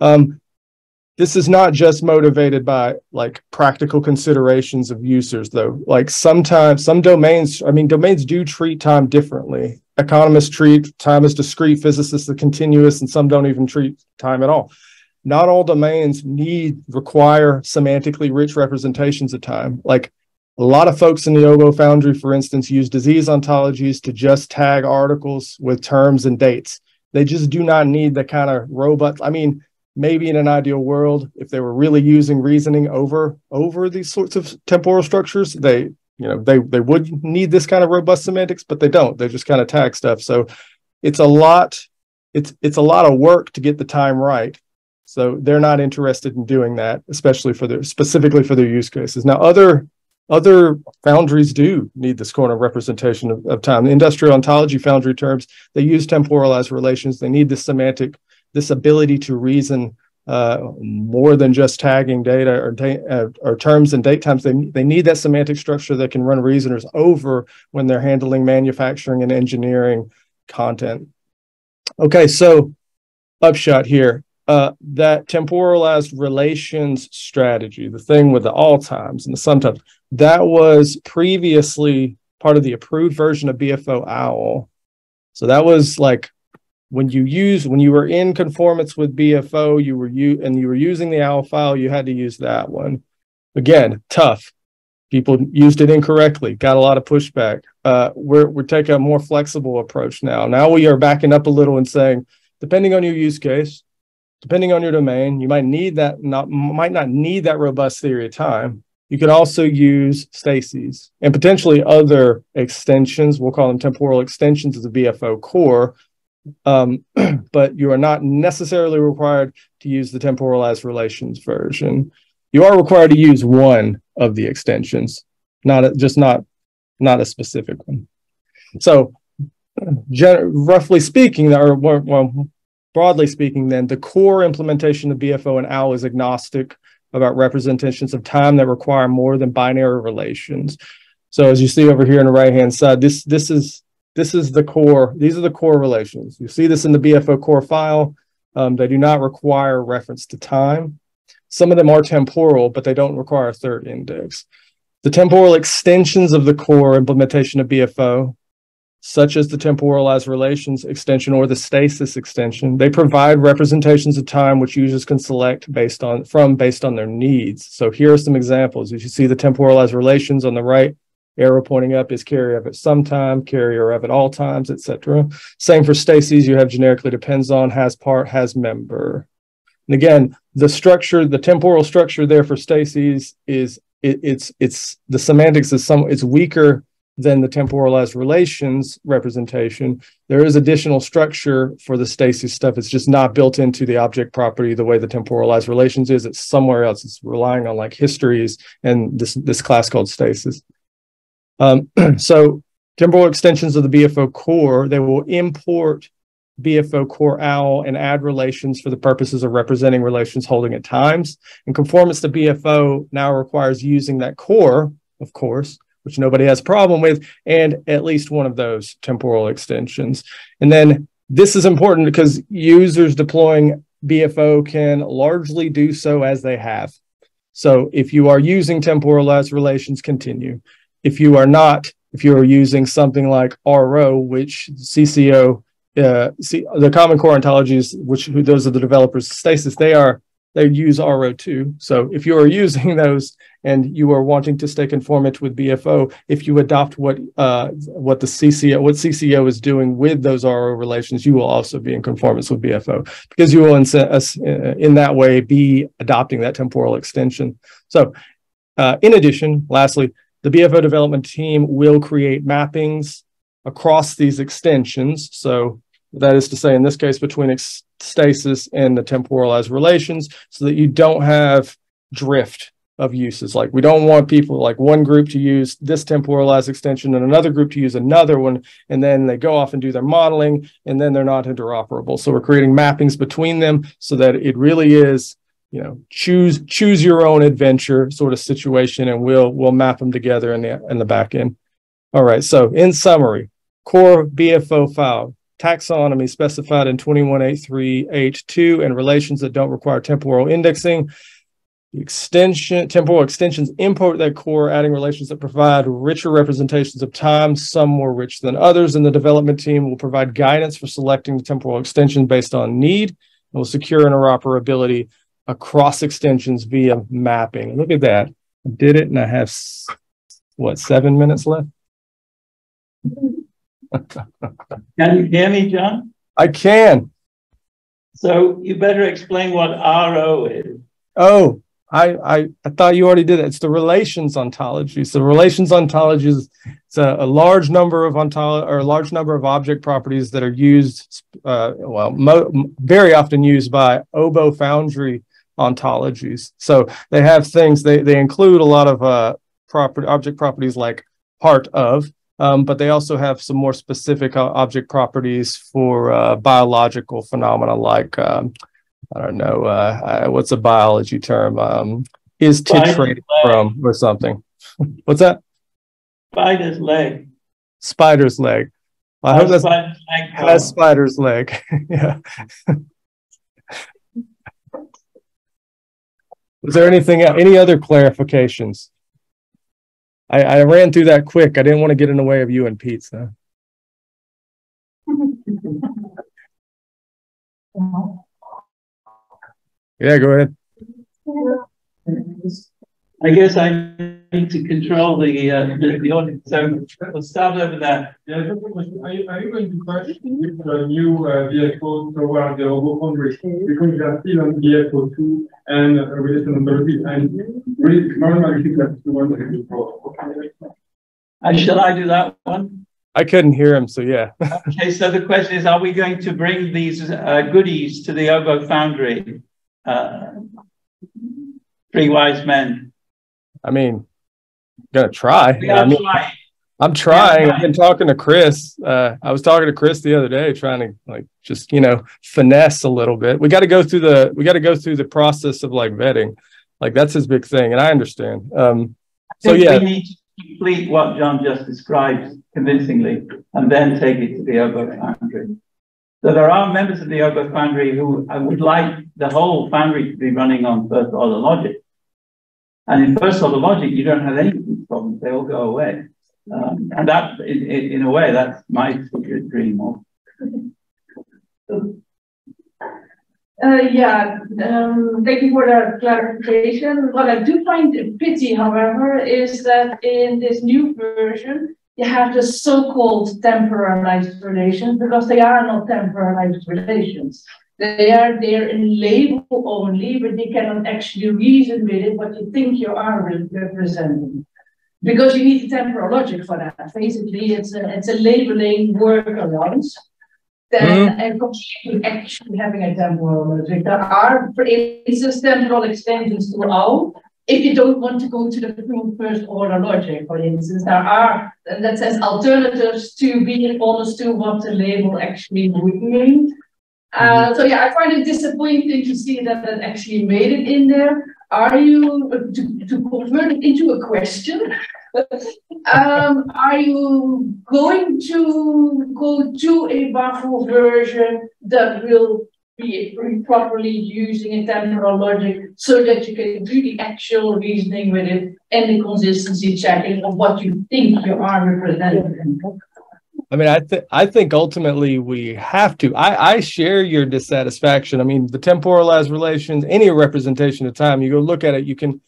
Um, this is not just motivated by like practical considerations of users though like sometimes some domains i mean domains do treat time differently economists treat time as discrete physicists as continuous and some don't even treat time at all not all domains need require semantically rich representations of time like a lot of folks in the OBO Foundry, for instance, use disease ontologies to just tag articles with terms and dates. They just do not need the kind of robust. I mean, maybe in an ideal world if they were really using reasoning over over these sorts of temporal structures they you know they they would need this kind of robust semantics but they don't. They just kind of tag stuff. So it's a lot it's it's a lot of work to get the time right. So they're not interested in doing that especially for their specifically for their use cases. Now other other foundries do need this of representation of, of time. The industrial ontology foundry terms they use temporalized relations. They need this semantic this ability to reason uh, more than just tagging data or, uh, or terms and date times. They, they need that semantic structure that can run reasoners over when they're handling manufacturing and engineering content. Okay, so upshot here. Uh, that temporalized relations strategy, the thing with the all times and the sometimes, that was previously part of the approved version of BFO OWL. So that was like when you use when you were in conformance with BFO, you were you and you were using the OWL file, you had to use that one. Again, tough. People used it incorrectly, got a lot of pushback. Uh, we're we're taking a more flexible approach now. Now we are backing up a little and saying, depending on your use case, depending on your domain, you might need that not might not need that robust theory of time. You could also use stases and potentially other extensions. We'll call them temporal extensions of the BFO core um, but you are not necessarily required to use the temporalized relations version. You are required to use one of the extensions, not a, just not not a specific one. So, roughly speaking, or well, broadly speaking, then the core implementation of BFO and OWL is agnostic about representations of time that require more than binary relations. So as you see over here on the right hand side, this this is this is the core. These are the core relations. You see this in the BFO core file. Um, they do not require reference to time. Some of them are temporal, but they don't require a third index. The temporal extensions of the core implementation of BFO, such as the temporalized relations extension or the stasis extension, they provide representations of time which users can select based on from based on their needs. So here are some examples. As you see the temporalized relations on the right, arrow pointing up is carrier of at some time, carrier of at all times, etc. Same for stasis, you have generically depends on, has part, has member. And again, the structure, the temporal structure there for stasis is it, it's it's the semantics is some it's weaker than the temporalized relations representation. There is additional structure for the stasis stuff. It's just not built into the object property the way the temporalized relations is. It's somewhere else. It's relying on like histories and this this class called stasis. Um, so temporal extensions of the BFO core, they will import BFO core OWL and add relations for the purposes of representing relations holding at times. And conformance to BFO now requires using that core, of course, which nobody has a problem with, and at least one of those temporal extensions. And then this is important because users deploying BFO can largely do so as they have. So if you are using temporalized relations, continue. If you are not, if you are using something like RO, which CCO uh, see the common core ontologies, which who those are the developers stasis, they are they use RO2. So if you are using those and you are wanting to stay conformant with BFO, if you adopt what uh, what the CCO what CCO is doing with those RO relations, you will also be in conformance with BFO because you will in, uh, in that way be adopting that temporal extension. So uh, in addition, lastly, the BFO development team will create mappings across these extensions. So that is to say, in this case, between stasis and the temporalized relations, so that you don't have drift of uses. Like we don't want people like one group to use this temporalized extension and another group to use another one, and then they go off and do their modeling, and then they're not interoperable. So we're creating mappings between them so that it really is, you know, choose choose your own adventure sort of situation, and we'll we'll map them together in the in the back end. All right. So in summary, core BFO file, taxonomy specified in 21838-2 and relations that don't require temporal indexing. The extension, temporal extensions import that core, adding relations that provide richer representations of time, some more rich than others. And the development team will provide guidance for selecting the temporal extension based on need and will secure interoperability across extensions via mapping. Look at that. I did it and I have, what, seven minutes left? Can you hear me, John? I can. So you better explain what RO is. Oh, I, I, I thought you already did it. It's the relations ontology. So relations ontology is it's a, a large number of ontology or a large number of object properties that are used, uh, well, mo- very often used by OBO Foundry ontologies. So they have things they they include a lot of uh, property object properties like part of, um, but they also have some more specific uh, object properties for uh, biological phenomena like, um, I don't know, uh, what's a biology term? Um, is titrated from or something. what's that? Spider's leg. Spider's leg. I hope that's spider's leg has spider's leg. yeah. Was there anything, any other clarifications? I, I ran through that quick. I didn't want to get in the way of you and pizza. yeah, go ahead. I guess I need to control the uh, the, the audience. So we'll start over there. Yeah, are you, are you going to push with the new uh, vehicle toward the OBO Foundry because they are still on BFO two and uh, relation number three and really normally that's the one that is and shall I do that one? I couldn't hear him, so yeah. okay, so the question is, are we going to bring these uh, goodies to the OBO Foundry? Uh, three wise men. I mean, gonna try. I mean, I'm trying. I've been talking to Chris. Uh, I was talking to Chris the other day, trying to like just you know finesse a little bit. We got to go through the we got to go through the process of like vetting. Like that's his big thing, and I understand. Um, so think yeah, We need to complete what John just described convincingly and then take it to the Obo Foundry. So there are members of the Obo Foundry who I would like the whole foundry to be running on first order logic. And in first order logic, you don't have any of these problems, they all go away. Um, and that, in, in, a way, that's my secret dream of Uh, yeah, um, thank you for that clarification. What I do find a pity, however, is that in this new version, you have the so-called temporalized relations because they are not temporalized relations. They are there in label only, but they cannot actually reason with it what you think you are representing. Because you need a temporal logic for that. Basically, it's a, it's a labeling workaround then mm-hmm. actually having a temporal logic. There are, for instance, temporal extensions to OWL. If you don't want to go to the full first order logic, for instance, there are, that says alternatives to being honest to what the label actually would mean. Uh, mm-hmm. so yeah, I find it disappointing to see that that actually made it in there. Are you, uh, to, to convert it into a question, um, are you going to go to a buffer version that will be properly using a temporal logic so that you can do the actual reasoning with it and the consistency checking of what you think you are representing? I mean, I think I think ultimately we have to. I, I share your dissatisfaction. I mean, the temporalized relations, any representation of time, you go look at it, you can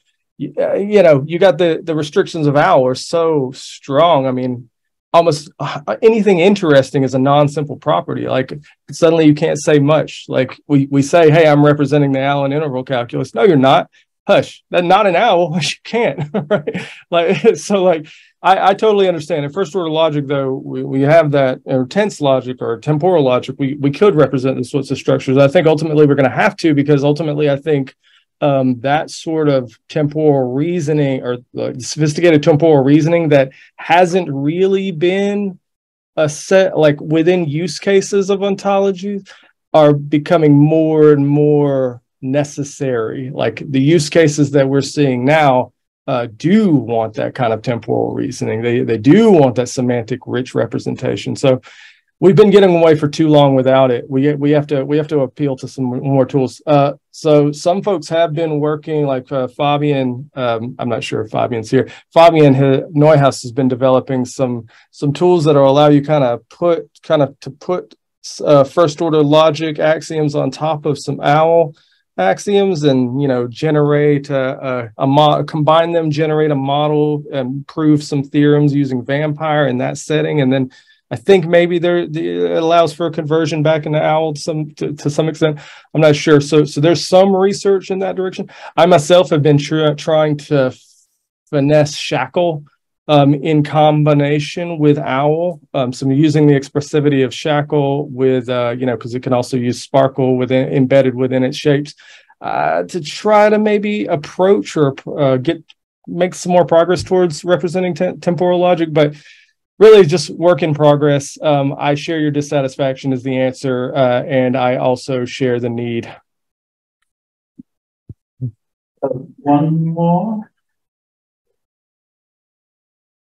uh, you know, you got the the restrictions of are so strong. I mean, almost uh, anything interesting is a non-simple property. Like suddenly you can't say much. Like we we say, hey, I'm representing the Allen interval calculus. No, you're not. Hush, that's not an owl. You can't. right? Like so, like I, I totally understand. In first order logic, though, we, we have that or tense logic or temporal logic. We we could represent the sorts of structures. I think ultimately we're going to have to because ultimately I think um, that sort of temporal reasoning or uh, sophisticated temporal reasoning that hasn't really been a set like within use cases of ontologies are becoming more and more necessary like the use cases that we're seeing now uh, do want that kind of temporal reasoning they they do want that semantic rich representation so we've been getting away for too long without it. We we have to we have to appeal to some more tools. Uh, so some folks have been working, like uh, Fabian. Um, I'm not sure if Fabian's here. Fabian Neuhaus has been developing some some tools that will allow you kind of put kind of to put uh, first order logic axioms on top of some OWL axioms and you know generate a, a, a combine them generate a model and prove some theorems using vampire in that setting and then I think maybe there the, it allows for a conversion back into OWL some to, to, some extent. I'm not sure. So so there's some research in that direction. I myself have been tr- trying to finesse SHACL um, in combination with OWL. Um, so I'm using the expressivity of SHACL with uh, you know because it can also use SPARQL within embedded within its shapes uh, to try to maybe approach or uh, get make some more progress towards representing te- temporal logic, but really just work in progress. Um, I share your dissatisfaction is the answer, uh, and I also share the need. one more.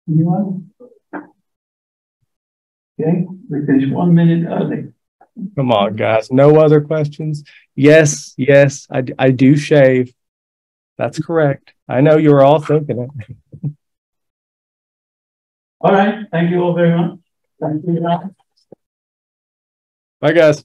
Anyone? Okay, we finished one minute early. Come on, guys. No other questions? Yes, yes, I, I do shave. That's correct. I know you're all thinking it. All right. Thank you all very much. Thank you. Bye, guys.